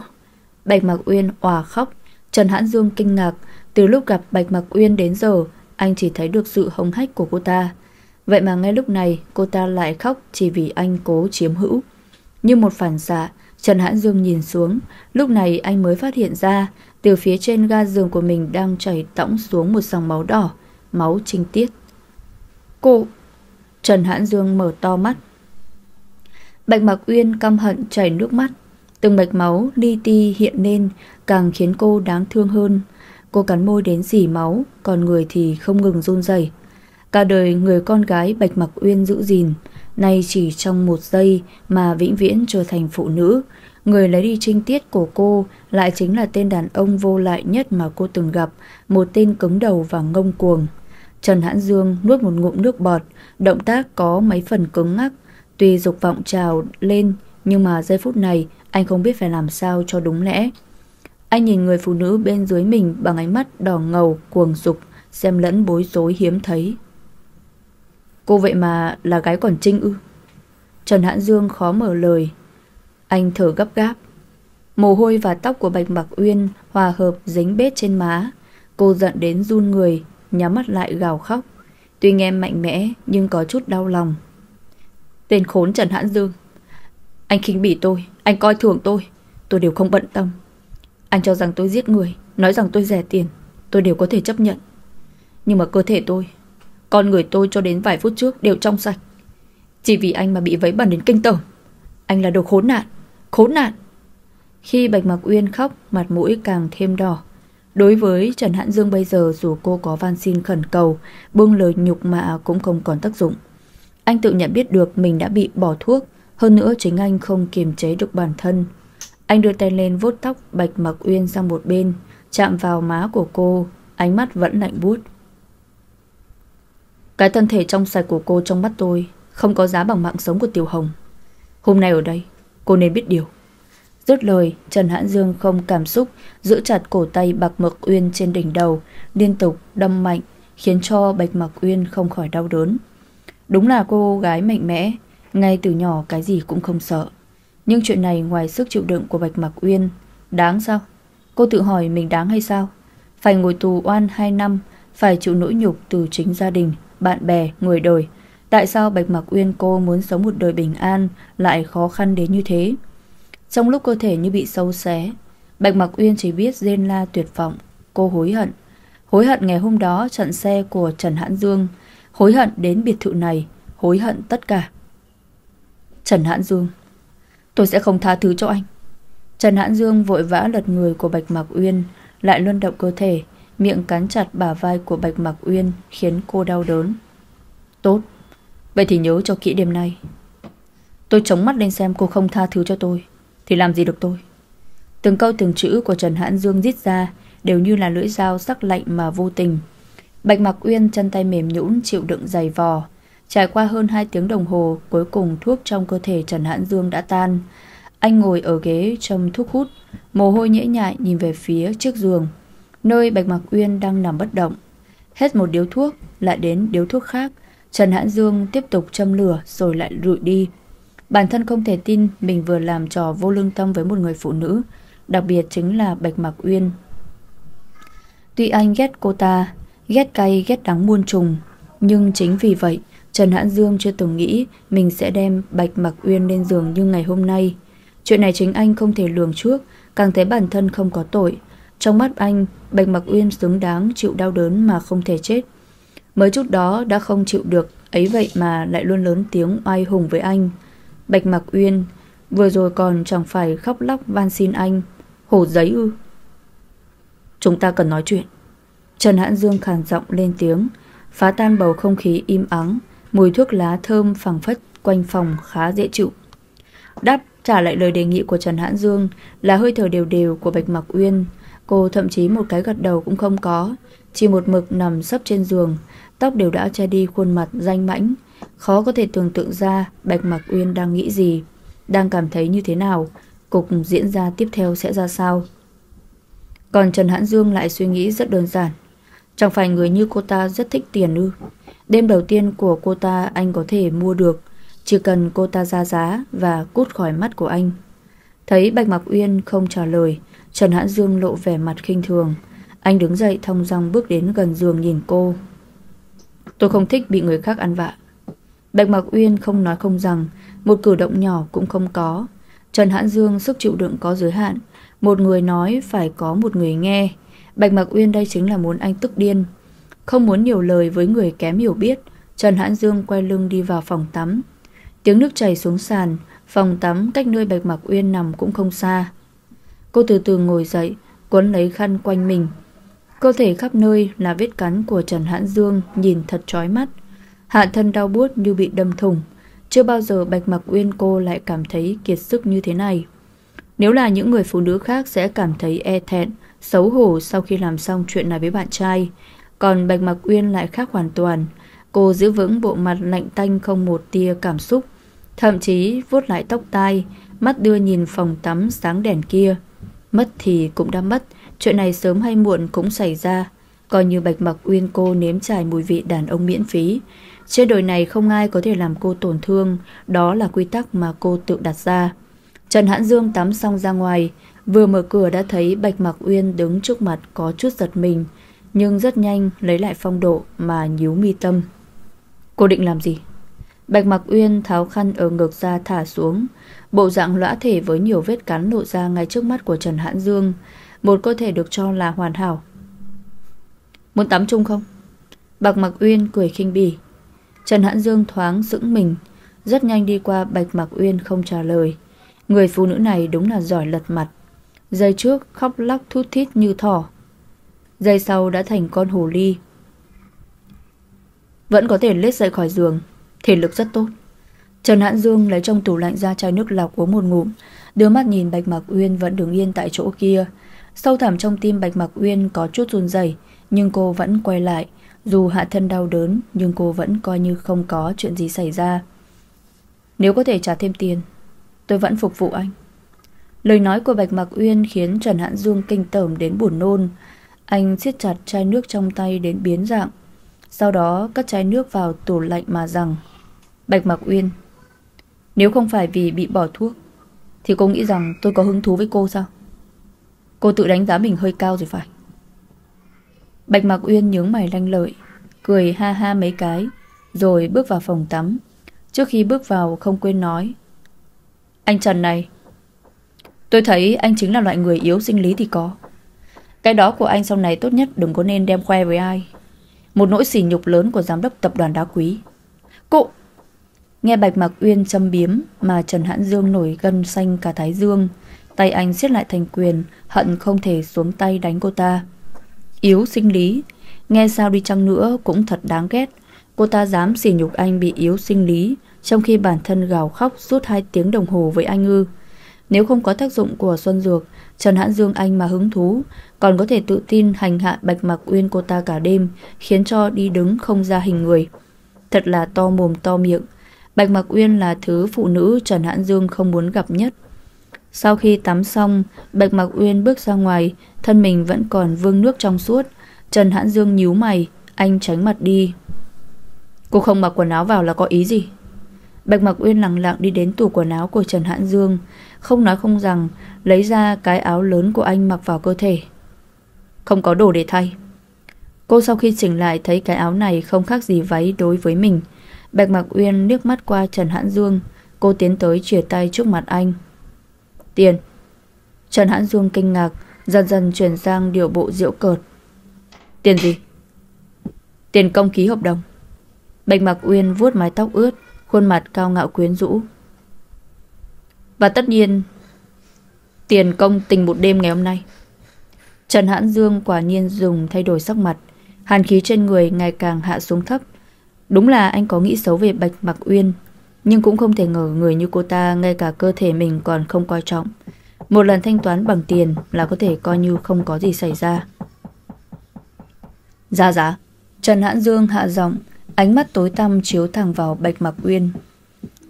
Bạch Mặc Uyên òa khóc. Trần Hãn Dương kinh ngạc. Từ lúc gặp Bạch Mặc Uyên đến giờ anh chỉ thấy được sự hống hách của cô ta. Vậy mà ngay lúc này cô ta lại khóc chỉ vì anh cố chiếm hữu. Như một phản xạ, Trần Hãn Dương nhìn xuống, lúc này anh mới phát hiện ra từ phía trên ga giường của mình đang chảy tõng xuống một dòng máu đỏ, máu trinh tiết. Cô... Trần Hãn Dương mở to mắt. Bạch Mạc Uyên căm hận chảy nước mắt. Từng mạch máu li ti hiện lên càng khiến cô đáng thương hơn. Cô cắn môi đến dỉ máu, còn người thì không ngừng run rẩy. Cả đời người con gái Bạch Mặc Uyên giữ gìn, nay chỉ trong một giây mà vĩnh viễn trở thành phụ nữ. Người lấy đi trinh tiết của cô lại chính là tên đàn ông vô lại nhất mà cô từng gặp, một tên cứng đầu và ngông cuồng. Trần Hãn Dương nuốt một ngụm nước bọt, động tác có mấy phần cứng ngắc, tuy dục vọng trào lên nhưng mà giây phút này anh không biết phải làm sao cho đúng lẽ. Anh nhìn người phụ nữ bên dưới mình bằng ánh mắt đỏ ngầu, cuồng dục, xem lẫn bối rối hiếm thấy. Cô vậy mà là gái còn trinh ư? Trần Hãn Dương khó mở lời. Anh thở gấp gáp. Mồ hôi và tóc của Bạch Mặc Uyên hòa hợp dính bết trên má. Cô giận đến run người, nhắm mắt lại gào khóc. Tuy nghe mạnh mẽ nhưng có chút đau lòng. Tên khốn Trần Hãn Dương. Anh khinh bỉ tôi, anh coi thường tôi. Tôi đều không bận tâm. Anh cho rằng tôi giết người, nói rằng tôi rẻ tiền. Tôi đều có thể chấp nhận. Nhưng mà cơ thể tôi, con người tôi cho đến vài phút trước đều trong sạch. Chỉ vì anh mà bị vấy bẩn đến kinh tởm. Anh là đồ khốn nạn, khốn nạn. Khi Bạch Mạc Uyên khóc, mặt mũi càng thêm đỏ. Đối với Trần Hãn Dương bây giờ dù cô có van xin khẩn cầu, buông lời nhục mạ cũng không còn tác dụng. Anh tự nhận biết được mình đã bị bỏ thuốc, hơn nữa chính anh không kiềm chế được bản thân. Anh đưa tay lên vuốt tóc Bạch Mặc Uyên sang một bên, chạm vào má của cô, ánh mắt vẫn lạnh buốt. Cái thân thể trong sạch của cô trong mắt tôi không có giá bằng mạng sống của Tiểu Hồng. Hôm nay ở đây, cô nên biết điều. Dứt lời, Trần Hãn Dương không cảm xúc, giữ chặt cổ tay Bạch Mặc Uyên trên đỉnh đầu, liên tục đâm mạnh, khiến cho Bạch Mặc Uyên không khỏi đau đớn. Đúng là cô gái mạnh mẽ, ngay từ nhỏ cái gì cũng không sợ. Nhưng chuyện này ngoài sức chịu đựng của Bạch Mặc Uyên, đáng sao? Cô tự hỏi mình đáng hay sao? Phải ngồi tù oan 2 năm, phải chịu nỗi nhục từ chính gia đình, bạn bè, người đời. Tại sao Bạch Mặc Uyên cô muốn sống một đời bình an lại khó khăn đến như thế? Trong lúc cơ thể như bị sâu xé, Bạch Mặc Uyên chỉ biết rên la tuyệt vọng. Cô hối hận. Hối hận ngày hôm đó chặn xe của Trần Hãn Dương. Hối hận đến biệt thự này. Hối hận tất cả. Trần Hãn Dương Tôi sẽ không tha thứ cho anh Trần Hãn Dương vội vã lật người của Bạch Mạc Uyên Lại luân động cơ thể Miệng cắn chặt bả vai của Bạch Mạc Uyên Khiến cô đau đớn Tốt Vậy thì nhớ cho kỹ đêm nay Tôi chống mắt lên xem cô không tha thứ cho tôi thì làm gì được tôi Từng câu từng chữ của Trần Hãn Dương rít ra Đều như là lưỡi dao sắc lạnh mà vô tình Bạch Mạc Uyên chân tay mềm nhũn chịu đựng dày vò Trải qua hơn 2 tiếng đồng hồ, cuối cùng thuốc trong cơ thể Trần Hãn Dương đã tan. Anh ngồi ở ghế trông thuốc hút, mồ hôi nhễ nhại nhìn về phía trước giường, nơi Bạch Mạc Uyên đang nằm bất động. Hết một điếu thuốc, lại đến điếu thuốc khác, Trần Hãn Dương tiếp tục châm lửa rồi lại rụi đi. Bản thân không thể tin mình vừa làm trò vô lương tâm với một người phụ nữ, đặc biệt chính là Bạch Mạc Uyên. Tuy anh ghét cô ta, ghét cay, ghét đắng muôn trùng, nhưng chính vì vậy Trần Hãn Dương chưa từng nghĩ mình sẽ đem Bạch Mặc Uyên lên giường như ngày hôm nay. Chuyện này chính anh không thể lường trước, càng thấy bản thân không có tội. Trong mắt anh, Bạch Mặc Uyên xứng đáng chịu đau đớn mà không thể chết. Mới chút đó đã không chịu được, ấy vậy mà lại luôn lớn tiếng oai hùng với anh. Bạch Mặc Uyên, vừa rồi còn chẳng phải khóc lóc van xin anh. Hổ giấy ư. Chúng ta cần nói chuyện. Trần Hãn Dương khàn giọng lên tiếng, phá tan bầu không khí im ắng. Mùi thuốc lá thơm phẳng phất quanh phòng khá dễ chịu. Đáp trả lại lời đề nghị của Trần Hãn Dương là hơi thở đều đều của Bạch Mặc Uyên. Cô thậm chí một cái gật đầu cũng không có, chỉ một mực nằm sấp trên giường, tóc đều đã che đi khuôn mặt danh mãnh. Khó có thể tưởng tượng ra Bạch Mặc Uyên đang nghĩ gì, đang cảm thấy như thế nào, cục diễn ra tiếp theo sẽ ra sao. Còn Trần Hãn Dương lại suy nghĩ rất đơn giản. Chẳng phải người như cô ta rất thích tiền ư? Đêm đầu tiên của cô ta anh có thể mua được. Chỉ cần cô ta ra giá Và cút khỏi mắt của anh. Thấy Bạch Mạc Uyên không trả lời Trần Hãn Dương lộ vẻ mặt khinh thường. Anh đứng dậy thong dong bước đến gần giường nhìn cô. Tôi không thích bị người khác ăn vạ. Bạch Mạc Uyên không nói không rằng, một cử động nhỏ cũng không có. Trần Hãn Dương sức chịu đựng có giới hạn, một người nói phải có một người nghe. Bạch Mạc Uyên đây chính là muốn anh tức điên. Không muốn nhiều lời với người kém hiểu biết, Trần Hãn Dương quay lưng đi vào phòng tắm. Tiếng nước chảy xuống sàn, phòng tắm cách nơi Bạch Mạc Uyên nằm cũng không xa. Cô từ từ ngồi dậy, quấn lấy khăn quanh mình. Cơ thể khắp nơi là vết cắn của Trần Hãn Dương nhìn thật chói mắt. Hạ thân đau buốt như bị đâm thủng. Chưa bao giờ Bạch Mạc Uyên cô lại cảm thấy kiệt sức như thế này. Nếu là những người phụ nữ khác sẽ cảm thấy e thẹn, xấu hổ sau khi làm xong chuyện này với bạn trai. Còn Bạch Mạc Uyên lại khác hoàn toàn. Cô giữ vững bộ mặt lạnh tanh không một tia cảm xúc. Thậm chí vuốt lại tóc tai, mắt đưa nhìn phòng tắm sáng đèn kia. Mất thì cũng đã mất, chuyện này sớm hay muộn cũng xảy ra. Coi như Bạch Mặc Uyên cô nếm trải mùi vị đàn ông miễn phí. Trên đời này không ai có thể làm cô tổn thương, đó là quy tắc mà cô tự đặt ra. Trần Hãn Dương tắm xong ra ngoài, vừa mở cửa đã thấy Bạch Mặc Uyên đứng trước mặt có chút giật mình, nhưng rất nhanh lấy lại phong độ mà nhíu mi tâm. Cô định làm gì? Bạch Mặc Uyên tháo khăn ở ngực ra thả xuống, bộ dạng lõa thể với nhiều vết cắn lộ ra ngay trước mắt của Trần Hãn Dương, một cơ thể được cho là hoàn hảo. Muốn tắm chung không? Bạch Mặc Uyên cười khinh bỉ. Trần Hãn Dương thoáng sững mình, rất nhanh đi qua Bạch Mặc Uyên không trả lời. Người phụ nữ này đúng là giỏi lật mặt. Giây trước khóc lóc thút thít như thỏ. Giây sau đã thành con hồ ly. Vẫn có thể lết dậy khỏi giường, thể lực rất tốt. Trần Hãn Dương lấy trong tủ lạnh ra chai nước lọc uống một ngụm, đưa mắt nhìn Bạch Mạc Uyên vẫn đứng yên tại chỗ kia. Sâu thẳm trong tim Bạch Mạc Uyên có chút run rẩy, nhưng cô vẫn quay lại, dù hạ thân đau đớn nhưng cô vẫn coi như không có chuyện gì xảy ra. Nếu có thể trả thêm tiền, tôi vẫn phục vụ anh. Lời nói của Bạch Mạc Uyên khiến Trần Hạn Dương kinh tởm đến buồn nôn. Anh siết chặt chai nước trong tay đến biến dạng. Sau đó cất chai nước vào tủ lạnh mà rằng Bạch Mạc Uyên Nếu không phải vì bị bỏ thuốc Thì cô nghĩ rằng tôi có hứng thú với cô sao Cô tự đánh giá mình hơi cao rồi phải Bạch Mạc Uyên nhướng mày lanh lợi Cười ha ha mấy cái Rồi bước vào phòng tắm Trước khi bước vào không quên nói Anh Trần này Tôi thấy anh chính là loại người yếu sinh lý thì có Cái đó của anh sau này tốt nhất đừng có nên đem khoe với ai Một nỗi sỉ nhục lớn của giám đốc tập đoàn đá quý Cụ! Nghe Bạch Mạc Uyên châm biếm mà Trần Hãn Dương nổi gân xanh cả thái dương. Tay anh siết lại thành quyền, hận không thể xuống tay đánh cô ta. Yếu sinh lý, nghe sao đi chăng nữa cũng thật đáng ghét. Cô ta dám xỉ nhục anh bị yếu sinh lý, trong khi bản thân gào khóc suốt 2 tiếng đồng hồ với anh ư. Nếu không có tác dụng của Xuân Dược, Trần Hãn Dương anh mà hứng thú, còn có thể tự tin hành hạ Bạch Mạc Uyên cô ta cả đêm, khiến cho đi đứng không ra hình người. Thật là to mồm to miệng, Bạch Mạc Uyên là thứ phụ nữ Trần Hãn Dương không muốn gặp nhất. Sau khi tắm xong, Bạch Mạc Uyên bước ra ngoài, thân mình vẫn còn vương nước trong suốt. Trần Hãn Dương nhíu mày, anh tránh mặt đi. Cô không mặc quần áo vào là có ý gì? Bạch Mạc Uyên lặng lặng đi đến tủ quần áo của Trần Hãn Dương, không nói không rằng, lấy ra cái áo lớn của anh mặc vào cơ thể. Không có đồ để thay. Cô sau khi chỉnh lại thấy cái áo này không khác gì váy đối với mình. Bạch Mạc Uyên liếc mắt qua Trần Hãn Dương Cô tiến tới chìa tay trước mặt anh Tiền Trần Hãn Dung kinh ngạc, Dần dần chuyển sang điều bộ diễu cợt. Tiền gì? Tiền công ký hợp đồng. Bạch Mạc Uyên vuốt mái tóc ướt, Khuôn mặt cao ngạo quyến rũ. Và tất nhiên, Tiền công tình một đêm ngày hôm nay. Trần Hãn Dương quả nhiên dùng thay đổi sắc mặt, Hàn khí trên người ngày càng hạ xuống thấp. Đúng là anh có nghĩ xấu về Bạch Mặc Uyên nhưng cũng không thể ngờ người như cô ta Ngay cả cơ thể mình còn không coi trọng. Một lần thanh toán bằng tiền Là có thể coi như không có gì xảy ra. Giá giá Trần Hãn Dương hạ giọng, Ánh mắt tối tăm chiếu thẳng vào Bạch Mặc Uyên.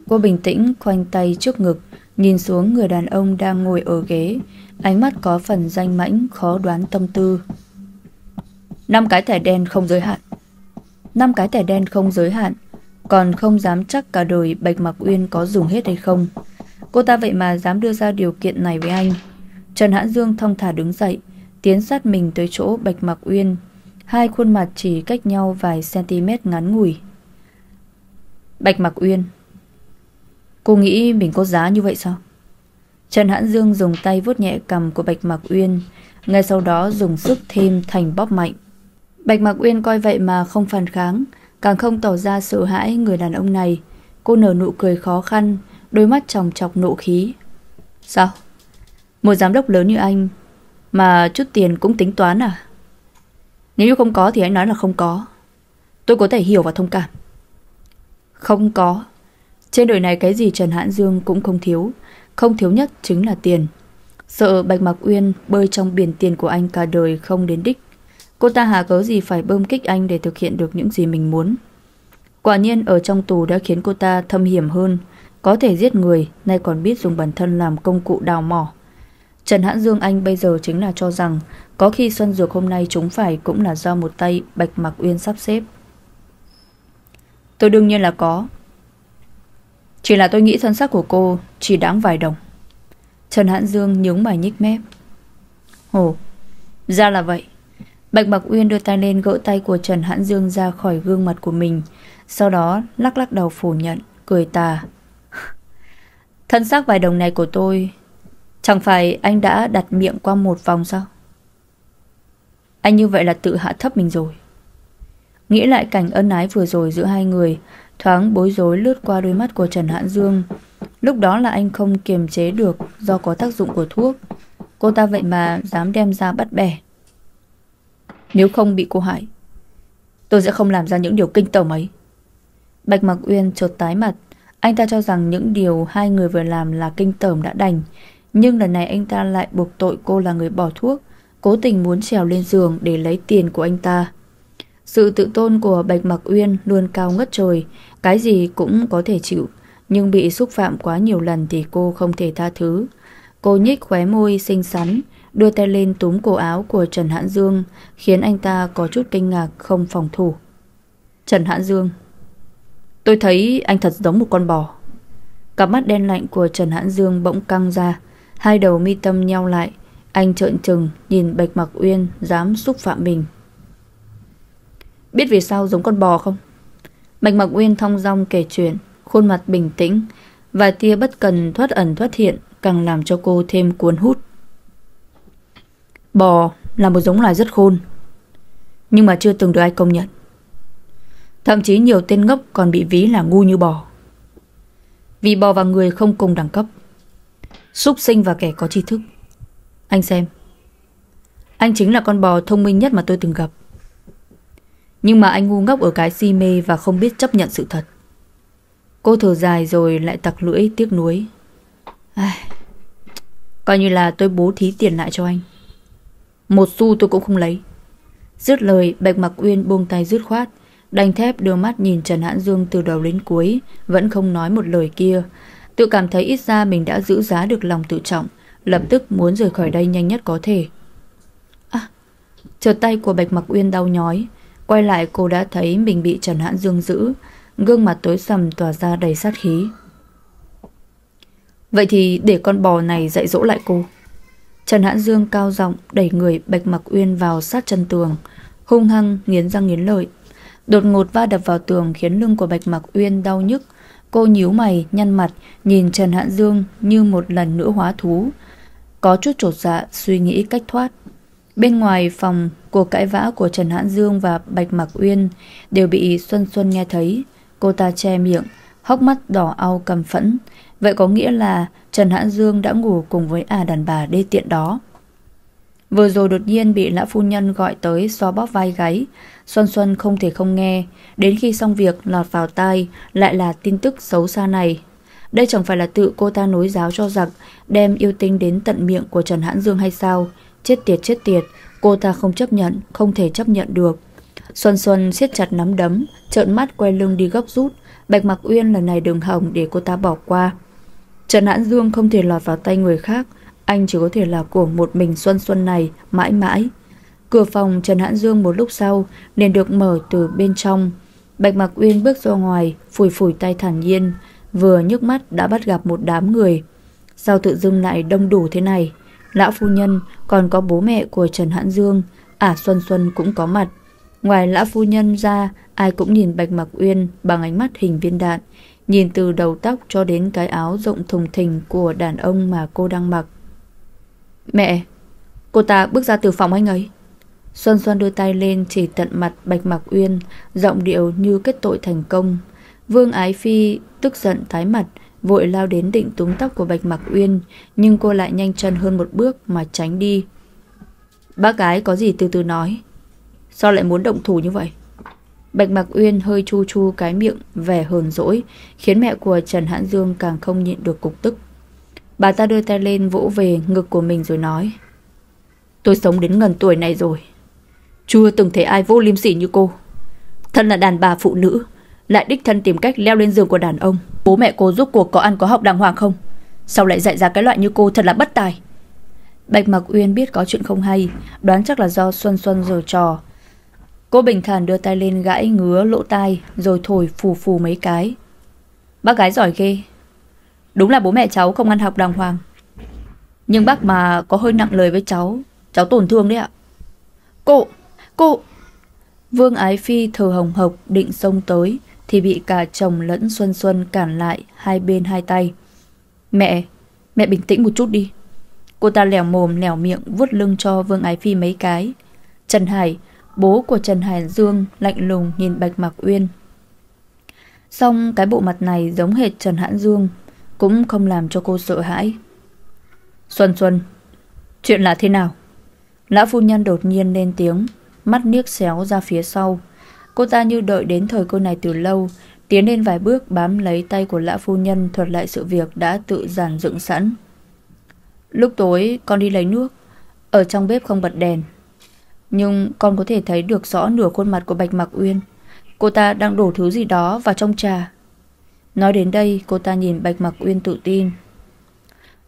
Cô bình tĩnh, khoanh tay trước ngực, Nhìn xuống người đàn ông đang ngồi ở ghế. Ánh mắt có phần danh mãnh, Khó đoán tâm tư. Năm cái thẻ đen không giới hạn. Năm cái thẻ đen không giới hạn. Còn không dám chắc cả đời Bạch Mạc Uyên có dùng hết hay không. Cô ta vậy mà dám đưa ra điều kiện này với anh. Trần Hãn Dương thông thả đứng dậy, Tiến sát mình tới chỗ Bạch Mạc Uyên. Hai khuôn mặt chỉ cách nhau vài cm ngắn ngủi. Bạch Mặc Uyên, Cô nghĩ mình có giá như vậy sao? Trần Hãn Dương dùng tay vuốt nhẹ cầm của Bạch Mặc Uyên, Ngay sau đó dùng sức thêm thành bóp mạnh. Bạch Mặc Uyên coi vậy mà không phản kháng Càng không tỏ ra sợ hãi người đàn ông này, Cô nở nụ cười khó khăn, Đôi mắt tròng chọc nộ khí. Sao? Một giám đốc lớn như anh, Mà chút tiền cũng tính toán à? Nếu như không có thì anh nói là không có. Tôi có thể hiểu và thông cảm. Không có. Trên đời này cái gì Trần Hãn Dương cũng không thiếu. Không thiếu nhất chính là tiền. Sợ Bạch Mạc Uyên bơi trong biển tiền của anh cả đời không đến đích. Cô ta hà cớ gì phải bơm kích anh để thực hiện được những gì mình muốn. Quả nhiên, ở trong tù đã khiến cô ta thâm hiểm hơn. Có thể giết người, Nay còn biết dùng bản thân làm công cụ đào mỏ. Trần Hãn Dương Anh bây giờ chính là cho rằng, Có khi Xuân Dược hôm nay chúng phải Cũng là do một tay Bạch Mạc Uyên sắp xếp. Tôi đương nhiên là có. Chỉ là tôi nghĩ thân xác của cô Chỉ đáng vài đồng. Trần Hãn Dương nhướng mày nhích mép. Ồ, Ra là vậy. Bạch Bạc Uyên đưa tay lên gỡ tay của Trần Hãn Dương ra khỏi gương mặt của mình, Sau đó lắc lắc đầu phủ nhận, Cười tà. [laughs] Thân xác vài đồng này của tôi, Chẳng phải anh đã đặt miệng qua một vòng sao? Anh như vậy là tự hạ thấp mình rồi. Nghĩ lại cảnh ân ái vừa rồi giữa hai người, Thoáng bối rối lướt qua đôi mắt của Trần Hãn Dương. Lúc đó là anh không kiềm chế được Do có tác dụng của thuốc. Cô ta vậy mà dám đem ra bắt bẻ. Nếu không bị cô hại Tôi sẽ không làm ra những điều kinh tởm ấy. Bạch Mặc Uyên chột tái mặt. Anh ta cho rằng những điều hai người vừa làm là kinh tởm đã đành. Nhưng lần này anh ta lại buộc tội cô là người bỏ thuốc Cố tình muốn trèo lên giường để lấy tiền của anh ta. Sự tự tôn của Bạch Mặc Uyên luôn cao ngất trời, cái gì cũng có thể chịu, nhưng bị xúc phạm quá nhiều lần thì cô không thể tha thứ. Cô nhích khóe môi xinh xắn, đưa tay lên túm cổ áo của Trần Hãn Dương, khiến anh ta có chút kinh ngạc không phòng thủ. Trần Hãn Dương Tôi thấy anh thật giống một con bò. Cặp mắt đen lạnh của Trần Hãn Dương bỗng căng ra, hai đầu mi tâm nhau lại, anh trợn trừng nhìn Bạch Mặc Uyên dám xúc phạm mình. Biết vì sao giống con bò không? Bạch Mặc Uyên thong dong kể chuyện, khuôn mặt bình tĩnh, và tia bất cần thoát ẩn thoát hiện càng làm cho cô thêm cuốn hút. Bò là một giống loài rất khôn, nhưng mà chưa từng được ai công nhận. Thậm chí nhiều tên ngốc còn bị ví là ngu như bò. Vì bò và người không cùng đẳng cấp. Súc sinh và kẻ có tri thức. Anh xem. Anh chính là con bò thông minh nhất mà tôi từng gặp. Nhưng mà anh ngu ngốc ở cái si mê và không biết chấp nhận sự thật. Cô thở dài rồi lại tặc lưỡi tiếc nuối. Ai... Coi như là tôi bố thí tiền lại cho anh. Một xu tôi cũng không lấy. Dứt lời, Bạch Mặc Uyên buông tay dứt khoát, đành thép đưa mắt nhìn Trần Hãn Dương từ đầu đến cuối, vẫn không nói một lời kia. Tự cảm thấy ít ra mình đã giữ giá được lòng tự trọng, lập tức muốn rời khỏi đây nhanh nhất có thể. À, chợt tay của Bạch Mặc Uyên đau nhói, Quay lại cô đã thấy mình bị Trần Hãn Dương giữ Gương mặt tối sầm tỏa ra đầy sát khí Vậy thì để con bò này dạy dỗ lại cô Trần Hãn Dương cao giọng đẩy người Bạch Mặc Uyên vào sát chân tường Hung hăng nghiến răng nghiến lợi Đột ngột va đập vào tường khiến lưng của Bạch Mặc Uyên đau nhức Cô nhíu mày nhăn mặt Nhìn Trần Hãn Dương như một lần nữa hóa thú Có chút trột dạ suy nghĩ cách thoát Bên ngoài phòng, cuộc cãi vã của Trần Hãn Dương và Bạch Mạc Uyên đều bị Xuân Xuân nghe thấy. Cô ta che miệng, hốc mắt đỏ au cầm phẫn. Vậy có nghĩa là Trần Hãn Dương đã ngủ cùng với à đàn bà đê tiện đó. Vừa rồi đột nhiên bị lão phu nhân gọi tới xoa bóp vai gáy. Xuân Xuân không thể không nghe. Đến khi xong việc, lọt vào tai, lại là tin tức xấu xa này. Đây chẳng phải là tự cô ta nối giáo cho giặc, đem yêu tinh đến tận miệng của Trần Hãn Dương hay sao? Chết tiệt chết tiệt, Cô ta không chấp nhận, Không thể chấp nhận được Xuân Xuân siết chặt nắm đấm, Trợn mắt quay lưng đi gấp rút Bạch Mặc Uyên lần này đừng hỏng để cô ta bỏ qua Trần Hãn Dương không thể lọt vào tay người khác Anh chỉ có thể là của một mình Xuân Xuân này Mãi mãi. Cửa phòng Trần Hãn Dương một lúc sau liền được mở từ bên trong. Bạch Mặc Uyên bước ra ngoài Phủi phủi tay thản nhiên Vừa nhức mắt đã bắt gặp một đám người. Sao tự dưng lại đông đủ thế này? Lão phu nhân còn có bố mẹ của Trần Hãn Dương. Ả Xuân Xuân cũng có mặt. Ngoài lão phu nhân ra, ai cũng nhìn Bạch Mặc Uyên bằng ánh mắt hình viên đạn, nhìn từ đầu tóc cho đến cái áo rộng thùng thình của đàn ông mà cô đang mặc. Mẹ, cô ta bước ra từ phòng anh ấy. Xuân Xuân đưa tay lên chỉ tận mặt Bạch Mặc Uyên, giọng điệu như kết tội thành công. Vương Ái Phi tức giận tái mặt, vội lao đến định túm tóc của Bạch Mặc Uyên, nhưng cô lại nhanh chân hơn một bước mà tránh đi. Bác gái có gì từ từ nói. Sao lại muốn động thủ như vậy? Bạch Mặc Uyên hơi chu chu cái miệng vẻ hờn dỗi, khiến mẹ của Trần Hãn Dương càng không nhịn được cục tức. Bà ta đưa tay lên vỗ về ngực của mình rồi nói Tôi sống đến gần tuổi này rồi. Chưa từng thấy ai vô liêm sỉ như cô. Thân là đàn bà phụ nữ Lại đích thân tìm cách leo lên giường của đàn ông. Bố mẹ cô giúp cuộc có ăn có học đàng hoàng không? Sao lại dạy ra cái loại như cô thật là bất tài? Bạch Mặc Uyên biết có chuyện không hay Đoán chắc là do Xuân Xuân giở trò Cô bình thản đưa tay lên gãi ngứa lỗ tai Rồi thổi phù phù mấy cái. Bác gái giỏi ghê. Đúng là bố mẹ cháu không ăn học đàng hoàng. Nhưng bác mà có hơi nặng lời với cháu Cháu tổn thương đấy ạ. Cô, cô! Vương Ái Phi thờ hồng hộc định xông tới Thì bị cả chồng lẫn Xuân Xuân cản lại Hai bên hai tay. Mẹ, mẹ bình tĩnh một chút đi. Cô ta lèo mồm lèo miệng vuốt lưng cho Vương Ái Phi mấy cái. Trần Hải Bố của Trần Hải Dương lạnh lùng nhìn Bạch Mạc Uyên. Xong cái bộ mặt này giống hệt Trần Hãn Dương, Cũng không làm cho cô sợ hãi. Xuân Xuân, Chuyện là thế nào? Lão phu nhân đột nhiên lên tiếng, Mắt niếc xéo ra phía sau. Cô ta như đợi đến thời cơ này từ lâu, Tiến lên vài bước bám lấy tay của lão phu nhân Thuật lại sự việc đã tự giản dựng sẵn. Lúc tối, con đi lấy nước. Ở trong bếp không bật đèn. Nhưng con có thể thấy được rõ nửa khuôn mặt của Bạch Mạc Uyên. Cô ta đang đổ thứ gì đó vào trong trà. Nói đến đây, cô ta nhìn Bạch Mạc Uyên tự tin.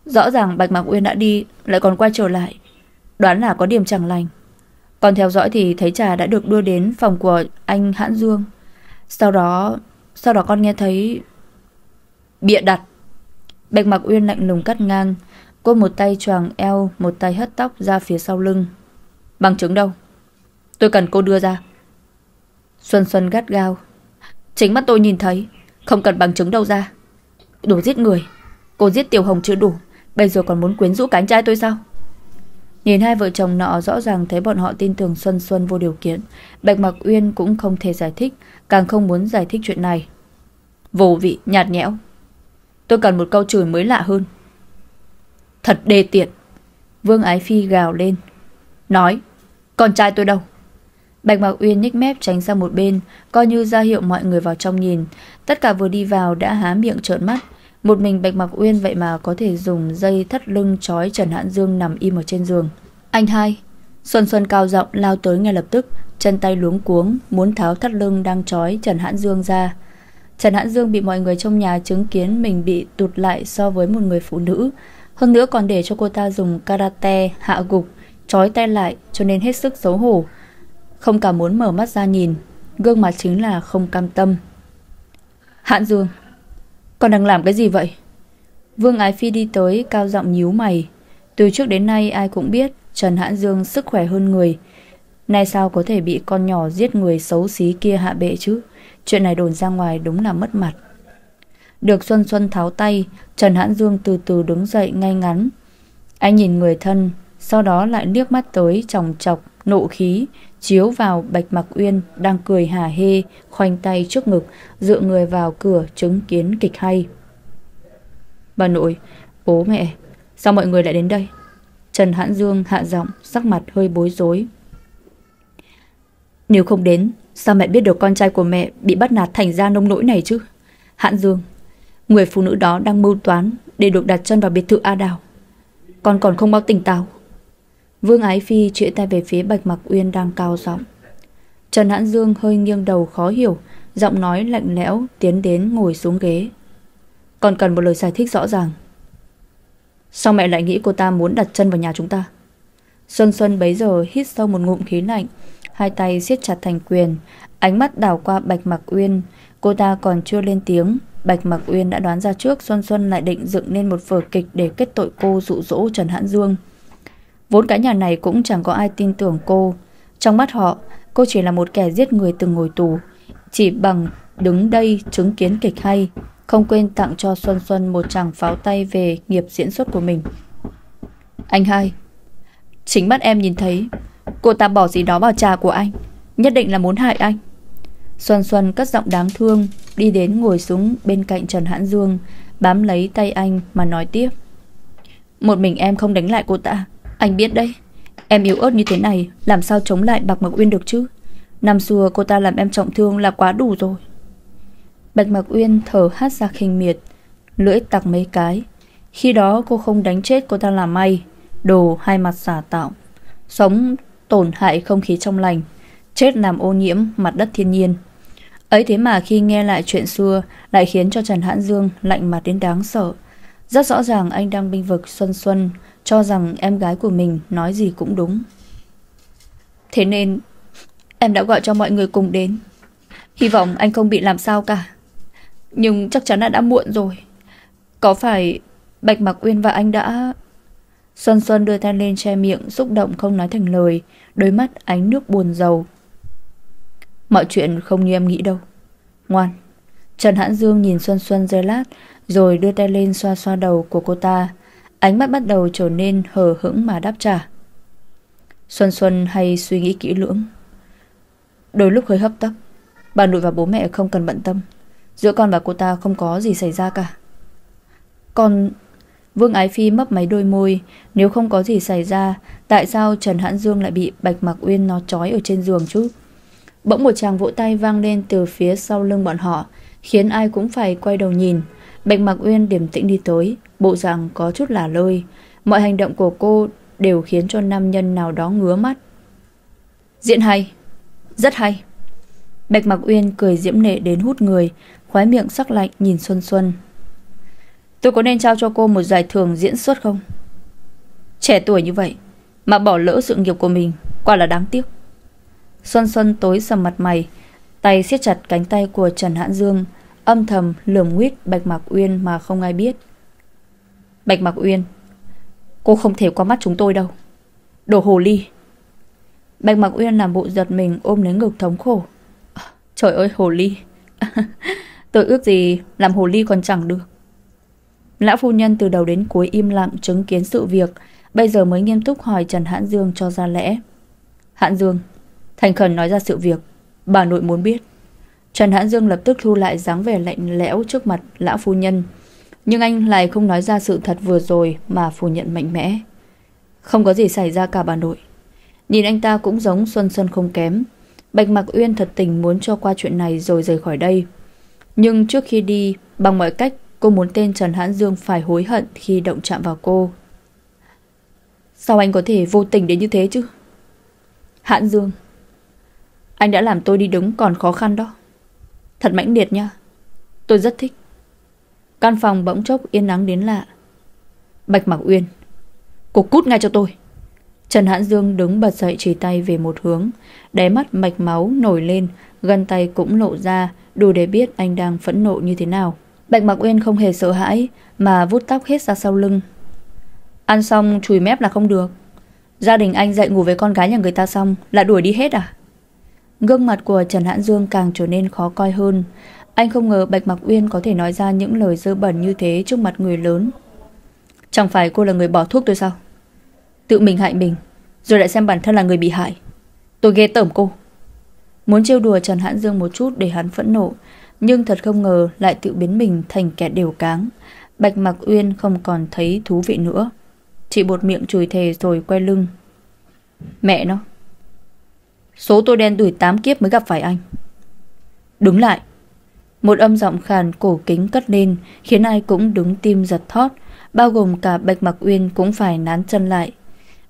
Rõ ràng Bạch Mạc Uyên đã đi, Lại còn quay trở lại. Đoán là có điểm chẳng lành. Còn theo dõi thì thấy trà đã được đưa đến phòng của anh Hãn Dương. Sau đó Sau đó con nghe thấy Bịa đặt. Bạch Mạc Uyên lạnh lùng cắt ngang, Cô một tay choàng eo, Một tay hất tóc ra phía sau lưng. Bằng chứng đâu? Tôi cần cô đưa ra. Xuân Xuân gắt gao. Chính mắt tôi nhìn thấy Không cần bằng chứng đâu ra. Đủ giết người. Cô giết Tiểu Hồng chưa đủ. Bây giờ còn muốn quyến rũ cánh trai tôi sao? Nhìn hai vợ chồng nọ rõ ràng thấy bọn họ tin tưởng Xuân Xuân vô điều kiện. Bạch Mặc Uyên cũng không thể giải thích Càng không muốn giải thích chuyện này. Vô vị, nhạt nhẽo. Tôi cần một câu chửi mới lạ hơn. Thật đê tiện. Vương Ái Phi gào lên. Nói con trai tôi đâu? Bạch Mạc Uyên nhích mép tránh sang một bên, Coi như ra hiệu mọi người vào trong nhìn. Tất cả vừa đi vào đã há miệng trợn mắt. Một mình Bạch Mạc Uyên vậy mà có thể dùng dây thắt lưng trói Trần Hãn Dương nằm im ở trên giường. Anh hai, Xuân Xuân cao giọng lao tới ngay lập tức, Chân tay luống cuống, Muốn tháo thắt lưng đang trói Trần Hãn Dương ra. Trần Hãn Dương bị mọi người trong nhà chứng kiến Mình bị tụt lại so với một người phụ nữ. Hơn nữa còn để cho cô ta dùng karate hạ gục. Trói tay lại cho nên hết sức xấu hổ. Không cả muốn mở mắt ra nhìn, Gương mặt chính là không cam tâm. Hạn Dương, Con đang làm cái gì vậy? Vương Ái Phi đi tới, cao giọng nhíu mày. Từ trước đến nay ai cũng biết Trần Hãn Dương sức khỏe hơn người. Nay sao có thể bị con nhỏ giết người xấu xí kia hạ bệ chứ? Chuyện này đồn ra ngoài đúng là mất mặt. Được Xuân Xuân tháo tay, Trần Hãn Dương từ từ đứng dậy ngay ngắn. Anh nhìn người thân sau đó lại liếc mắt tới chòng chọc Nộ khí chiếu vào Bạch Mặc Uyên đang cười hà hê, khoanh tay trước ngực, dựa người vào cửa chứng kiến kịch hay. Bà nội, bố mẹ, sao mọi người lại đến đây? Trần Hãn Dương hạ giọng, sắc mặt hơi bối rối. Nếu không đến, sao mẹ biết được con trai của mẹ bị bắt nạt thành ra nông nỗi này chứ? Hãn Dương, người phụ nữ đó đang mưu toán để được đặt chân vào biệt thự A Đào. Con còn không bao tỉnh táo. Vương Ái Phi chĩa tay về phía Bạch Mặc Uyên đang cao giọng. Trần Hãn Dương hơi nghiêng đầu khó hiểu, giọng nói lạnh lẽo tiến đến ngồi xuống ghế. Còn cần một lời giải thích rõ ràng. Sao mẹ lại nghĩ cô ta muốn đặt chân vào nhà chúng ta? Xuân Xuân bấy giờ hít sâu một ngụm khí lạnh, hai tay siết chặt thành quyền, ánh mắt đảo qua Bạch Mặc Uyên, cô ta còn chưa lên tiếng, Bạch Mặc Uyên đã đoán ra trước Xuân Xuân lại định dựng nên một vở kịch để kết tội cô dụ dỗ Trần Hãn Dương. Vốn cả nhà này cũng chẳng có ai tin tưởng cô. Trong mắt họ, Cô chỉ là một kẻ giết người từng ngồi tù. Chỉ bằng đứng đây chứng kiến kịch hay, Không quên tặng cho Xuân Xuân Một chàng pháo tay về nghiệp diễn xuất của mình. Anh hai, Chính mắt em nhìn thấy, Cô ta bỏ gì đó vào trà của anh, Nhất định là muốn hại anh. Xuân Xuân cất giọng đáng thương, Đi đến ngồi xuống bên cạnh Trần Hãn Dương, Bám lấy tay anh mà nói tiếp. Một mình em không đánh lại cô ta. Anh biết đấy, Em yếu ớt như thế này, Làm sao chống lại Bạc Mạc Uyên được chứ? Năm xưa cô ta làm em trọng thương là quá đủ rồi. Bạch Mạc Uyên thở hát ra khinh miệt, Lưỡi tặc mấy cái. Khi đó cô không đánh chết cô ta là may, Đồ hai mặt giả tạo. Sống tổn hại không khí trong lành, Chết làm ô nhiễm mặt đất thiên nhiên. Ấy thế mà khi nghe lại chuyện xưa, Lại khiến cho Trần Hãn Dương lạnh mặt đến đáng sợ. Rất rõ ràng anh đang binh vực Xuân Xuân cho rằng em gái của mình nói gì cũng đúng. Thế nên, Em đã gọi cho mọi người cùng đến. Hy vọng anh không bị làm sao cả. Nhưng chắc chắn là đã muộn rồi. Có phải Bạch Mạc Uyên và anh đã Xuân Xuân đưa tay lên che miệng, Xúc động không nói thành lời, Đôi mắt ánh nước buồn rầu. Mọi chuyện không như em nghĩ đâu. Ngoan. Trần Hãn Dương nhìn Xuân Xuân giây lát, Rồi đưa tay lên xoa xoa đầu của cô ta. Ánh mắt bắt đầu trở nên hờ hững mà đáp trả. Xuân Xuân hay suy nghĩ kỹ lưỡng. Đôi lúc hơi hấp tấp, Bà nội và bố mẹ không cần bận tâm. Giữa con và cô ta không có gì xảy ra cả. Con Vương Ái Phi mấp máy đôi môi, Nếu không có gì xảy ra, Tại sao Trần Hãn Dương lại bị Bạch Mạc Uyên nó trói ở trên giường chứ? Bỗng một chàng vỗ tay vang lên từ phía sau lưng bọn họ, Khiến ai cũng phải quay đầu nhìn. Bạch Mạc Uyên điềm tĩnh đi tới. Bộ dạng có chút lả lơi Mọi hành động của cô đều khiến cho nam nhân nào đó ngứa mắt. Diễn hay. Rất hay. Bạch Mạc Uyên cười diễm nệ đến hút người, Khóe miệng sắc lạnh nhìn Xuân Xuân. Tôi có nên trao cho cô một giải thưởng diễn xuất không? Trẻ tuổi như vậy, Mà bỏ lỡ sự nghiệp của mình, Quả là đáng tiếc. Xuân Xuân tối sầm mặt mày, Tay siết chặt cánh tay của Trần Hãn Dương, Âm thầm lườm nguyết Bạch Mạc Uyên mà không ai biết. Bạch Mạc Uyên, Cô không thể qua mắt chúng tôi đâu. Đồ hồ ly. Bạch Mạc Uyên làm bộ giật mình ôm lấy ngực thống khổ. Trời ơi, hồ ly. [laughs] Tôi ước gì làm hồ ly còn chẳng được. Lão phu nhân từ đầu đến cuối im lặng chứng kiến sự việc, Bây giờ mới nghiêm túc hỏi Trần Hãn Dương cho ra lẽ. Hãn Dương, Thành khẩn nói ra sự việc. Bà nội muốn biết. Trần Hãn Dương lập tức thu lại dáng vẻ lạnh lẽo trước mặt lão phu nhân. Nhưng anh lại không nói ra sự thật vừa rồi Mà phủ nhận mạnh mẽ. Không có gì xảy ra cả bà nội. Nhìn anh ta cũng giống Xuân Xuân không kém. Bạch Mạc Uyên thật tình muốn cho qua chuyện này rồi rời khỏi đây. Nhưng trước khi đi, Bằng mọi cách, cô muốn tên Trần Hãn Dương phải hối hận khi động chạm vào cô. Sao anh có thể vô tình đến như thế chứ? Hãn Dương, anh đã làm tôi đi đứng còn khó khăn đó. Thật mãnh liệt nha. Tôi rất thích. Căn phòng bỗng chốc yên nắng đến lạ. Bạch Mạc Uyên Cô cút ngay cho tôi. Trần Hãn Dương đứng bật dậy chỉ tay về một hướng. Đáy mắt mạch máu nổi lên, Gân tay cũng lộ ra, Đủ để biết anh đang phẫn nộ như thế nào. Bạch Mạc Uyên không hề sợ hãi, Mà vút tóc hết ra sau lưng. Ăn xong chùi mép là không được. Gia đình anh dậy ngủ với con gái nhà người ta xong, Là đuổi đi hết à? Gương mặt của Trần Hãn Dương càng trở nên khó coi hơn. Anh không ngờ Bạch Mạc Uyên có thể nói ra những lời dơ bẩn như thế trước mặt người lớn. Chẳng phải cô là người bỏ thuốc tôi sao? Tự mình hại mình, Rồi lại xem bản thân là người bị hại. Tôi ghê tởm cô. Muốn trêu đùa Trần Hãn Dương một chút để hắn phẫn nộ, Nhưng thật không ngờ lại tự biến mình thành kẻ đều cáng. Bạch Mạc Uyên không còn thấy thú vị nữa. Chỉ bột miệng chửi thề rồi quay lưng. Mẹ nó, Số tôi đen đuổi tám kiếp mới gặp phải anh. Đứng lại. Một âm giọng khàn cổ kính cất lên Khiến ai cũng đứng tim giật thót Bao gồm cả Bạch Mặc Uyên cũng phải nán chân lại.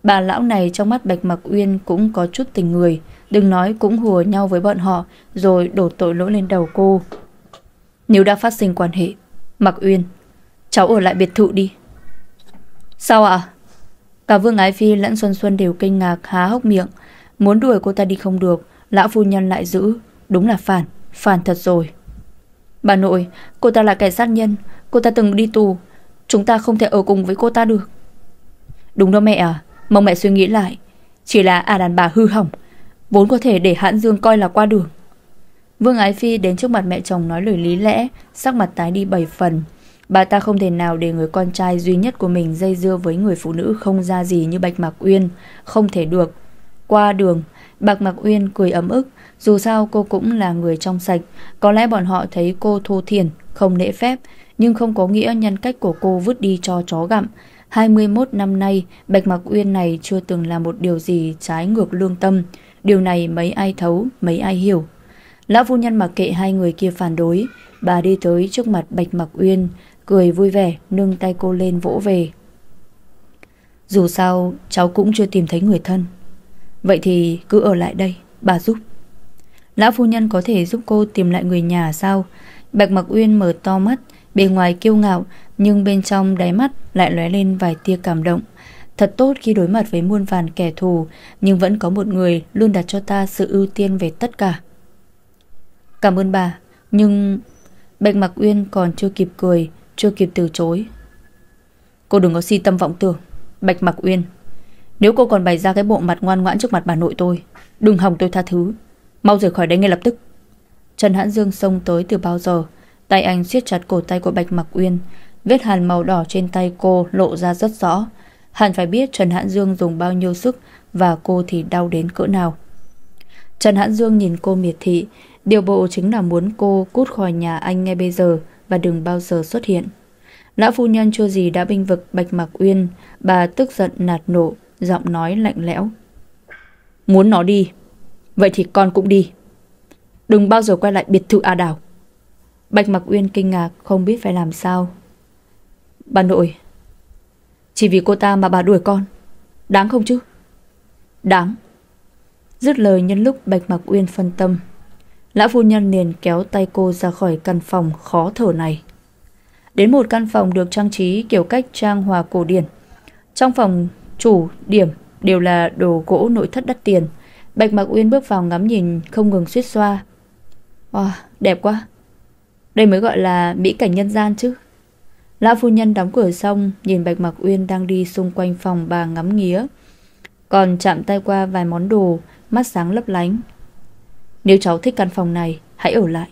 Bà lão này trong mắt Bạch Mặc Uyên cũng có chút tình người Đừng nói cũng hùa nhau với bọn họ Rồi đổ tội lỗi lên đầu cô. Nếu đã phát sinh quan hệ Mặc Uyên Cháu ở lại biệt thự đi. Sao ạ? Cả Vương Ái Phi lẫn Xuân Xuân đều kinh ngạc há hốc miệng. Muốn đuổi cô ta đi không được Lão phu nhân lại giữ. Đúng là phản, phản thật rồi. Bà nội, cô ta là kẻ sát nhân. Cô ta từng đi tù. Chúng ta không thể ở cùng với cô ta được. Đúng đó mẹ à Mong mẹ suy nghĩ lại. Chỉ là à đàn bà hư hỏng Vốn có thể để Hãn Dương coi là qua đường. Vương Ái Phi đến trước mặt mẹ chồng nói lời lý lẽ Sắc mặt tái đi bảy phần. Bà ta không thể nào để người con trai duy nhất của mình dây dưa với người phụ nữ không ra gì như Bạch Mạc Uyên. Không thể được. Qua đường, Bạch Mạc Uyên cười ấm ức. Dù sao cô cũng là người trong sạch. Có lẽ bọn họ thấy cô thô thiền, không lễ phép. Nhưng không có nghĩa nhân cách của cô vứt đi cho chó gặm. 21 năm nay, Bạch Mạc Uyên này chưa từng làm một điều gì trái ngược lương tâm. Điều này mấy ai thấu, mấy ai hiểu. Lão phu nhân mặc kệ hai người kia phản đối, bà đi tới trước mặt Bạch Mạc Uyên, cười vui vẻ nâng tay cô lên vỗ về. Dù sao cháu cũng chưa tìm thấy người thân Vậy thì cứ ở lại đây, Bà giúp. Lão phu nhân có thể giúp cô tìm lại người nhà sao? Bạch Mặc Uyên mở to mắt, Bề ngoài kiêu ngạo, Nhưng bên trong đáy mắt lại lóe lên vài tia cảm động. Thật tốt khi đối mặt với muôn vàn kẻ thù, Nhưng vẫn có một người Luôn đặt cho ta sự ưu tiên về tất cả. Cảm ơn bà, Nhưng Bạch Mặc Uyên còn chưa kịp cười, chưa kịp từ chối. Cô đừng có si tâm vọng tưởng, Bạch Mặc Uyên. Nếu cô còn bày ra cái bộ mặt ngoan ngoãn trước mặt bà nội tôi Đừng hòng tôi tha thứ. Mau rời khỏi đây ngay lập tức. Trần Hãn Dương xông tới từ bao giờ Tay anh siết chặt cổ tay của Bạch Mặc Uyên Vết hàn màu đỏ trên tay cô lộ ra rất rõ. Hẳn phải biết Trần Hãn Dương dùng bao nhiêu sức Và cô thì đau đến cỡ nào. Trần Hãn Dương nhìn cô miệt thị Điều bộ chính là muốn cô cút khỏi nhà anh ngay bây giờ và đừng bao giờ xuất hiện. Lão phu nhân chưa gì đã binh vực Bạch Mạc Uyên, bà tức giận nạt nộ, giọng nói lạnh lẽo. Muốn nó đi, vậy thì con cũng đi. Đừng bao giờ quay lại biệt thự A Đào. Bạch mặc Uyên kinh ngạc không biết phải làm sao. Bà nội, chỉ vì cô ta mà bà đuổi con, đáng không chứ? Đáng. Dứt lời nhân lúc Bạch mặc Uyên phân tâm, Lão phu nhân liền kéo tay cô ra khỏi căn phòng khó thở này. Đến một căn phòng được trang trí kiểu cách trang hòa cổ điển. Trong phòng chủ điểm đều là đồ gỗ nội thất đắt tiền. Bạch Mạc Uyên bước vào ngắm nhìn không ngừng suýt xoa. Wow, đẹp quá. Đây mới gọi là mỹ cảnh nhân gian chứ. Lão phu nhân đóng cửa xong nhìn Bạch Mạc Uyên đang đi xung quanh phòng bà ngắm nghía. Còn chạm tay qua vài món đồ, mắt sáng lấp lánh, nếu cháu thích căn phòng này Hãy ở lại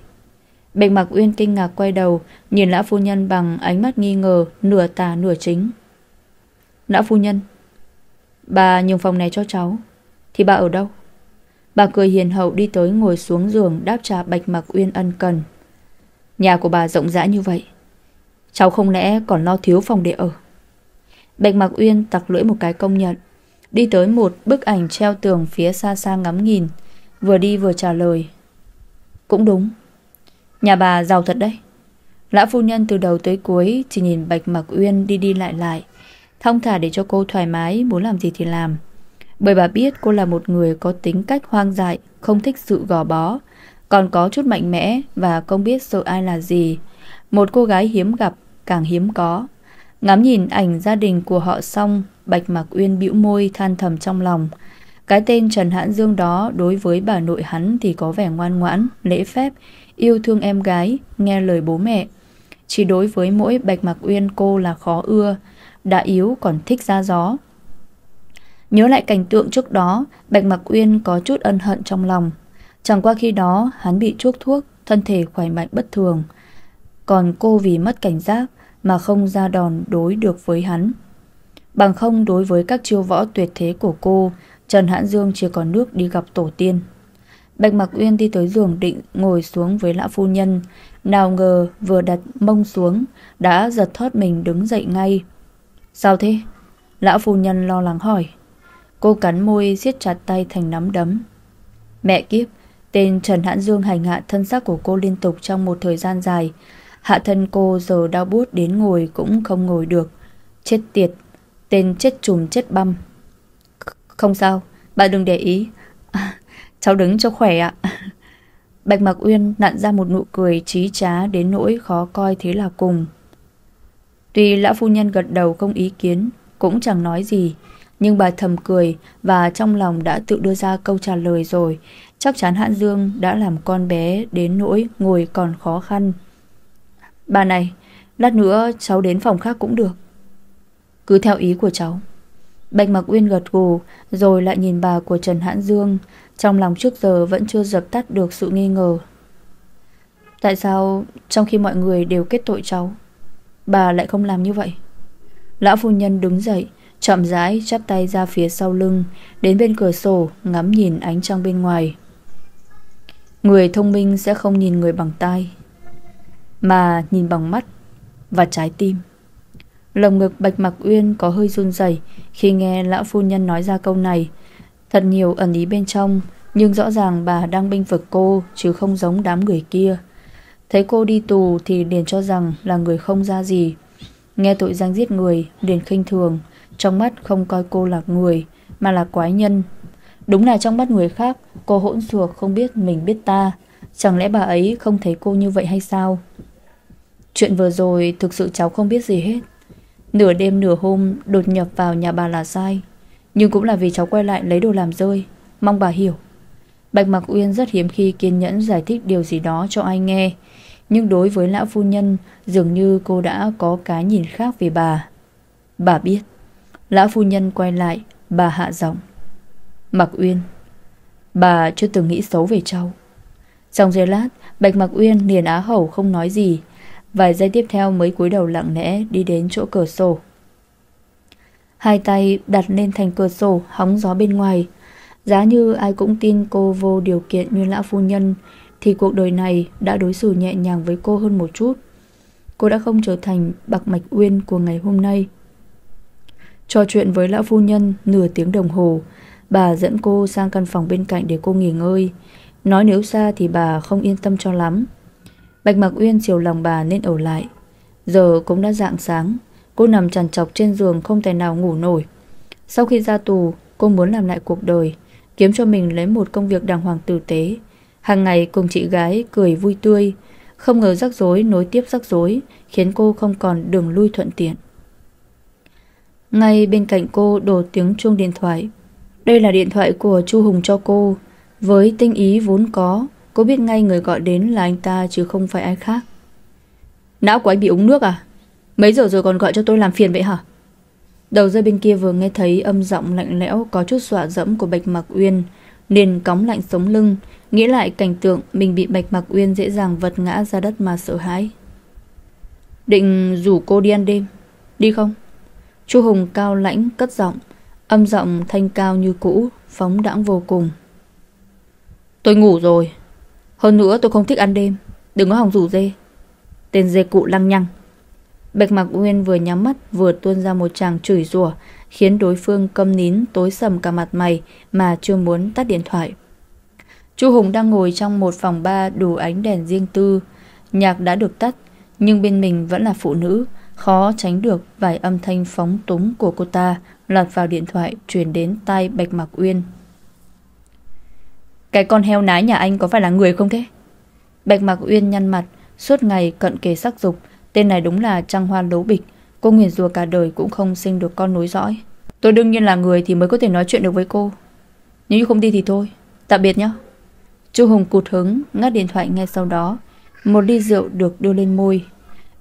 Bạch Mạc Uyên kinh ngạc quay đầu Nhìn lão phu nhân bằng ánh mắt nghi ngờ Nửa tà nửa chính Lão phu nhân Bà nhường phòng này cho cháu. Thì bà ở đâu? Bà cười hiền hậu đi tới ngồi xuống giường Đáp trả Bạch Mạc Uyên ân cần. Nhà của bà rộng rãi như vậy, Cháu không lẽ còn lo thiếu phòng để ở? Bạch Mạc Uyên tặc lưỡi một cái công nhận, Đi tới một bức ảnh treo tường phía xa xa ngắm nhìn, Vừa đi vừa trả lời. Cũng đúng, Nhà bà giàu thật đấy. Lão phu nhân từ đầu tới cuối Chỉ nhìn Bạch Mặc Uyên đi đi lại lại Thong thả để cho cô thoải mái Muốn làm gì thì làm. Bởi bà biết cô là một người có tính cách hoang dại Không thích sự gò bó Còn có chút mạnh mẽ Và không biết sợ ai là gì. Một cô gái hiếm gặp càng hiếm có. Ngắm nhìn ảnh gia đình của họ xong Bạch Mặc Uyên bĩu môi than thầm trong lòng. Cái tên Trần Hãn Dương đó đối với bà nội hắn thì có vẻ ngoan ngoãn, lễ phép, yêu thương em gái, nghe lời bố mẹ. Chỉ đối với mỗi Bạch Mạc Uyên cô là khó ưa, đã yếu còn thích ra gió. Nhớ lại cảnh tượng trước đó, Bạch mặc Uyên có chút ân hận trong lòng. Chẳng qua khi đó hắn bị chuốc thuốc, thân thể khỏe mạnh bất thường. Còn cô vì mất cảnh giác mà không ra đòn đối được với hắn. Bằng không đối với các chiêu võ tuyệt thế của cô, Trần Hãn Dương chỉ còn nước đi gặp tổ tiên. Bạch Mặc Uyên đi tới giường định ngồi xuống với lão phu nhân. Nào ngờ vừa đặt mông xuống, đã giật thoát mình đứng dậy ngay. Sao thế? Lão phu nhân lo lắng hỏi. Cô cắn môi siết chặt tay thành nắm đấm. Mẹ kiếp, tên Trần Hãn Dương hành hạ thân xác của cô liên tục trong một thời gian dài. Hạ thân cô giờ đau bút đến ngồi cũng không ngồi được. Chết tiệt, tên chết chùm chết băm. Không sao, bà đừng để ý. À, cháu đứng cho khỏe ạ. Bạch Mạc Uyên nặn ra một nụ cười trí trá đến nỗi khó coi thế là cùng. Tuy lão phu nhân gật đầu không ý kiến, cũng chẳng nói gì, nhưng bà thầm cười và trong lòng đã tự đưa ra câu trả lời rồi. Chắc chắn Hạn Dương đã làm con bé đến nỗi ngồi còn khó khăn. Bà này, lát nữa cháu đến phòng khác cũng được. Cứ theo ý của cháu. Bạch Mặc Uyên gật gù Rồi lại nhìn bà của Trần Hãn Dương Trong lòng trước giờ vẫn chưa dập tắt được sự nghi ngờ Tại sao trong khi mọi người đều kết tội cháu Bà lại không làm như vậy. Lão phu nhân đứng dậy, Chậm rãi chắp tay ra phía sau lưng, Đến bên cửa sổ, Ngắm nhìn ánh trăng bên ngoài. Người thông minh sẽ không nhìn người bằng tai, Mà nhìn bằng mắt Và trái tim. Lồng ngực Bạch Mặc Uyên có hơi run rẩy Khi nghe lão phu nhân nói ra câu này. Thật nhiều ẩn ý bên trong, Nhưng rõ ràng bà đang binh vực cô Chứ không giống đám người kia. Thấy cô đi tù thì liền cho rằng Là người không ra gì. Nghe tội danh giết người, liền khinh thường. Trong mắt không coi cô là người, Mà là quái nhân. Đúng là trong mắt người khác, Cô hỗn xuộc không biết mình biết ta. Chẳng lẽ bà ấy không thấy cô như vậy hay sao? Chuyện vừa rồi Thực sự cháu không biết gì hết. Nửa đêm nửa hôm, đột nhập vào nhà bà là sai. Nhưng cũng là vì cháu quay lại lấy đồ làm rơi. Mong bà hiểu. Bạch Mạc Uyên rất hiếm khi kiên nhẫn giải thích điều gì đó cho ai nghe. Nhưng đối với lão phu nhân, Dường như cô đã có cái nhìn khác về bà. Bà biết. Lão phu nhân quay lại, Bà hạ giọng. Mạc Uyên, Bà chưa từng nghĩ xấu về cháu. Trong giây lát, Bạch Mạc Uyên liền á hầu không nói gì. Vài giây tiếp theo mới cúi đầu lặng lẽ Đi đến chỗ cửa sổ. Hai tay đặt lên thành cửa sổ, Hóng gió bên ngoài. Giá như ai cũng tin cô vô điều kiện như lão phu nhân, Thì cuộc đời này đã đối xử nhẹ nhàng với cô hơn một chút. Cô đã không trở thành bạc mạch uyên của ngày hôm nay. Trò chuyện với lão phu nhân nửa tiếng đồng hồ, Bà dẫn cô sang căn phòng bên cạnh để cô nghỉ ngơi. Nói nếu xa thì bà không yên tâm cho lắm. Bạch Mạc Uyên chiều lòng bà nên ở lại. Giờ cũng đã dạng sáng, Cô nằm trằn trọc trên giường không thể nào ngủ nổi. Sau khi ra tù, Cô muốn làm lại cuộc đời Kiếm cho mình lấy một công việc đàng hoàng tử tế. Hàng ngày cùng chị gái cười vui tươi, Không ngờ rắc rối nối tiếp rắc rối, Khiến cô không còn đường lui thuận tiện. Ngay bên cạnh cô đổ tiếng chuông điện thoại. Đây là điện thoại của Chu Hùng cho cô. Với tinh ý vốn có, Cô biết ngay người gọi đến là anh ta chứ không phải ai khác. Não của anh bị uống nước à? Mấy giờ rồi còn gọi cho tôi làm phiền vậy hả? Đầu dây bên kia vừa nghe thấy âm giọng lạnh lẽo, Có chút dọa dẫm của Bạch Mạc Uyên. Liền cóng lạnh sống lưng, Nghĩ lại cảnh tượng mình bị Bạch Mạc Uyên dễ dàng vật ngã ra đất mà sợ hãi. Định rủ cô đi ăn đêm. Đi không? Chu Hùng cao lãnh, cất giọng, Âm giọng thanh cao như cũ, Phóng đãng vô cùng. Tôi ngủ rồi. Hơn nữa tôi không thích ăn đêm. Đừng có hòng rủ dê. Tên dê cụ lăng nhăng. Bạch Mạc Uyên vừa nhắm mắt vừa tuôn ra một tràng chửi rủa khiến đối phương câm nín tối sầm cả mặt mày mà chưa muốn tắt điện thoại. Chu Hùng đang ngồi trong một phòng ba đủ ánh đèn riêng tư. Nhạc đã được tắt nhưng bên mình vẫn là phụ nữ khó tránh được vài âm thanh phóng túng của cô ta lọt vào điện thoại truyền đến tai Bạch Mạc Uyên. Cái con heo nái nhà anh có phải là người không thế? Bạch Mạc Uyên nhăn mặt, suốt ngày cận kề sắc dục. Tên này đúng là trăng hoa lố bịch. Cô nguyền rùa cả đời cũng không sinh được con nối dõi. Tôi đương nhiên là người thì mới có thể nói chuyện được với cô. Nếu như không đi thì thôi. Tạm biệt nhé. Chu Hùng cụt hứng, ngắt điện thoại ngay sau đó. Một ly rượu được đưa lên môi.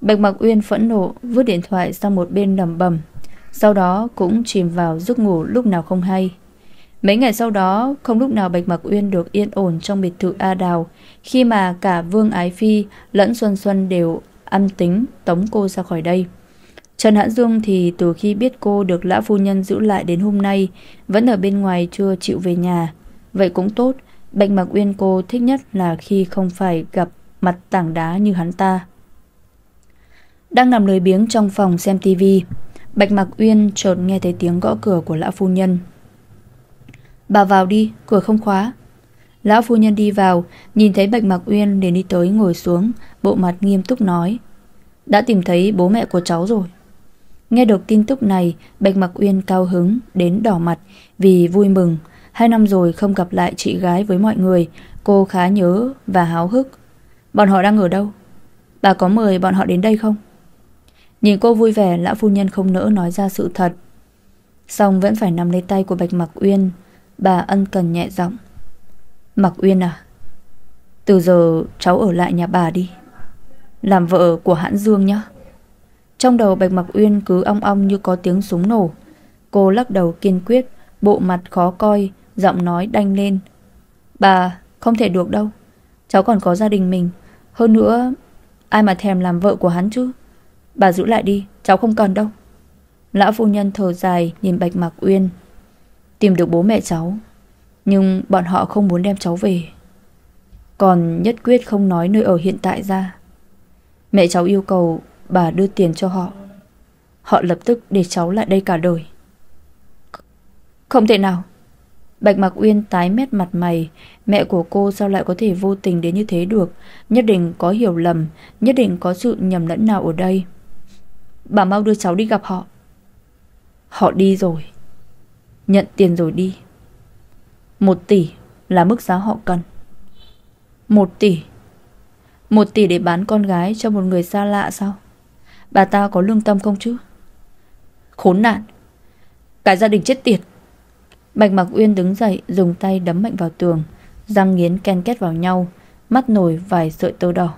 Bạch Mạc Uyên phẫn nộ vứt điện thoại sang một bên lầm bầm. Sau đó cũng chìm vào giấc ngủ lúc nào không hay. Mấy ngày sau đó, không lúc nào Bạch Mặc Uyên được yên ổn trong biệt thự A Đào, khi mà cả Vương Ái Phi lẫn Xuân Xuân đều âm tính tống cô ra khỏi đây. Trần Hãn Dương thì từ khi biết cô được lão phu nhân giữ lại đến hôm nay, vẫn ở bên ngoài chưa chịu về nhà. Vậy cũng tốt, Bạch Mặc Uyên cô thích nhất là khi không phải gặp mặt tảng đá như hắn ta. Đang nằm lười biếng trong phòng xem tivi, Bạch Mặc Uyên chợt nghe thấy tiếng gõ cửa của lão phu nhân. Bà vào đi, cửa không khóa. Lão phu nhân đi vào, nhìn thấy Bạch Mạc Uyên liền đi tới ngồi xuống, bộ mặt nghiêm túc nói. Đã tìm thấy bố mẹ của cháu rồi. Nghe được tin tức này, Bạch Mạc Uyên cao hứng, đến đỏ mặt vì vui mừng. Hai năm rồi không gặp lại chị gái với mọi người, cô khá nhớ và háo hức. Bọn họ đang ở đâu? Bà có mời bọn họ đến đây không? Nhìn cô vui vẻ, lão phu nhân không nỡ nói ra sự thật. Xong vẫn phải nắm lấy tay của Bạch Mạc Uyên, Bà ân cần nhẹ giọng Mặc Uyên à Từ giờ cháu ở lại nhà bà đi Làm vợ của Hãn Dương nhé Trong đầu Bạch Mặc Uyên cứ ong ong như có tiếng súng nổ Cô lắc đầu kiên quyết, bộ mặt khó coi, giọng nói đanh lên. Bà, không thể được đâu. Cháu còn có gia đình mình. Hơn nữa, ai mà thèm làm vợ của hắn chứ? Bà giữ lại đi, cháu không cần đâu. Lão phu nhân thở dài nhìn Bạch Mạc Uyên. Tìm được bố mẹ cháu, nhưng bọn họ không muốn đem cháu về. Còn nhất quyết không nói nơi ở hiện tại ra. Mẹ cháu yêu cầu bà đưa tiền cho họ. Họ lập tức để cháu lại đây cả đời. Không thể nào. Bạch Mạc Uyên tái mét mặt mày, mẹ của cô sao lại có thể vô tình đến như thế được, nhất định có hiểu lầm, nhất định có sự nhầm lẫn nào ở đây. Bà mau đưa cháu đi gặp họ. Họ đi rồi. Nhận tiền rồi đi. Một tỷ là mức giá họ cần. Một tỷ. Một tỷ để bán con gái cho một người xa lạ sao? Bà ta có lương tâm không chứ? Khốn nạn. Cả gia đình chết tiệt. Bạch Mặc Uyên đứng dậy, dùng tay đấm mạnh vào tường, Răng nghiến ken két vào nhau, Mắt nổi vài sợi tơ đỏ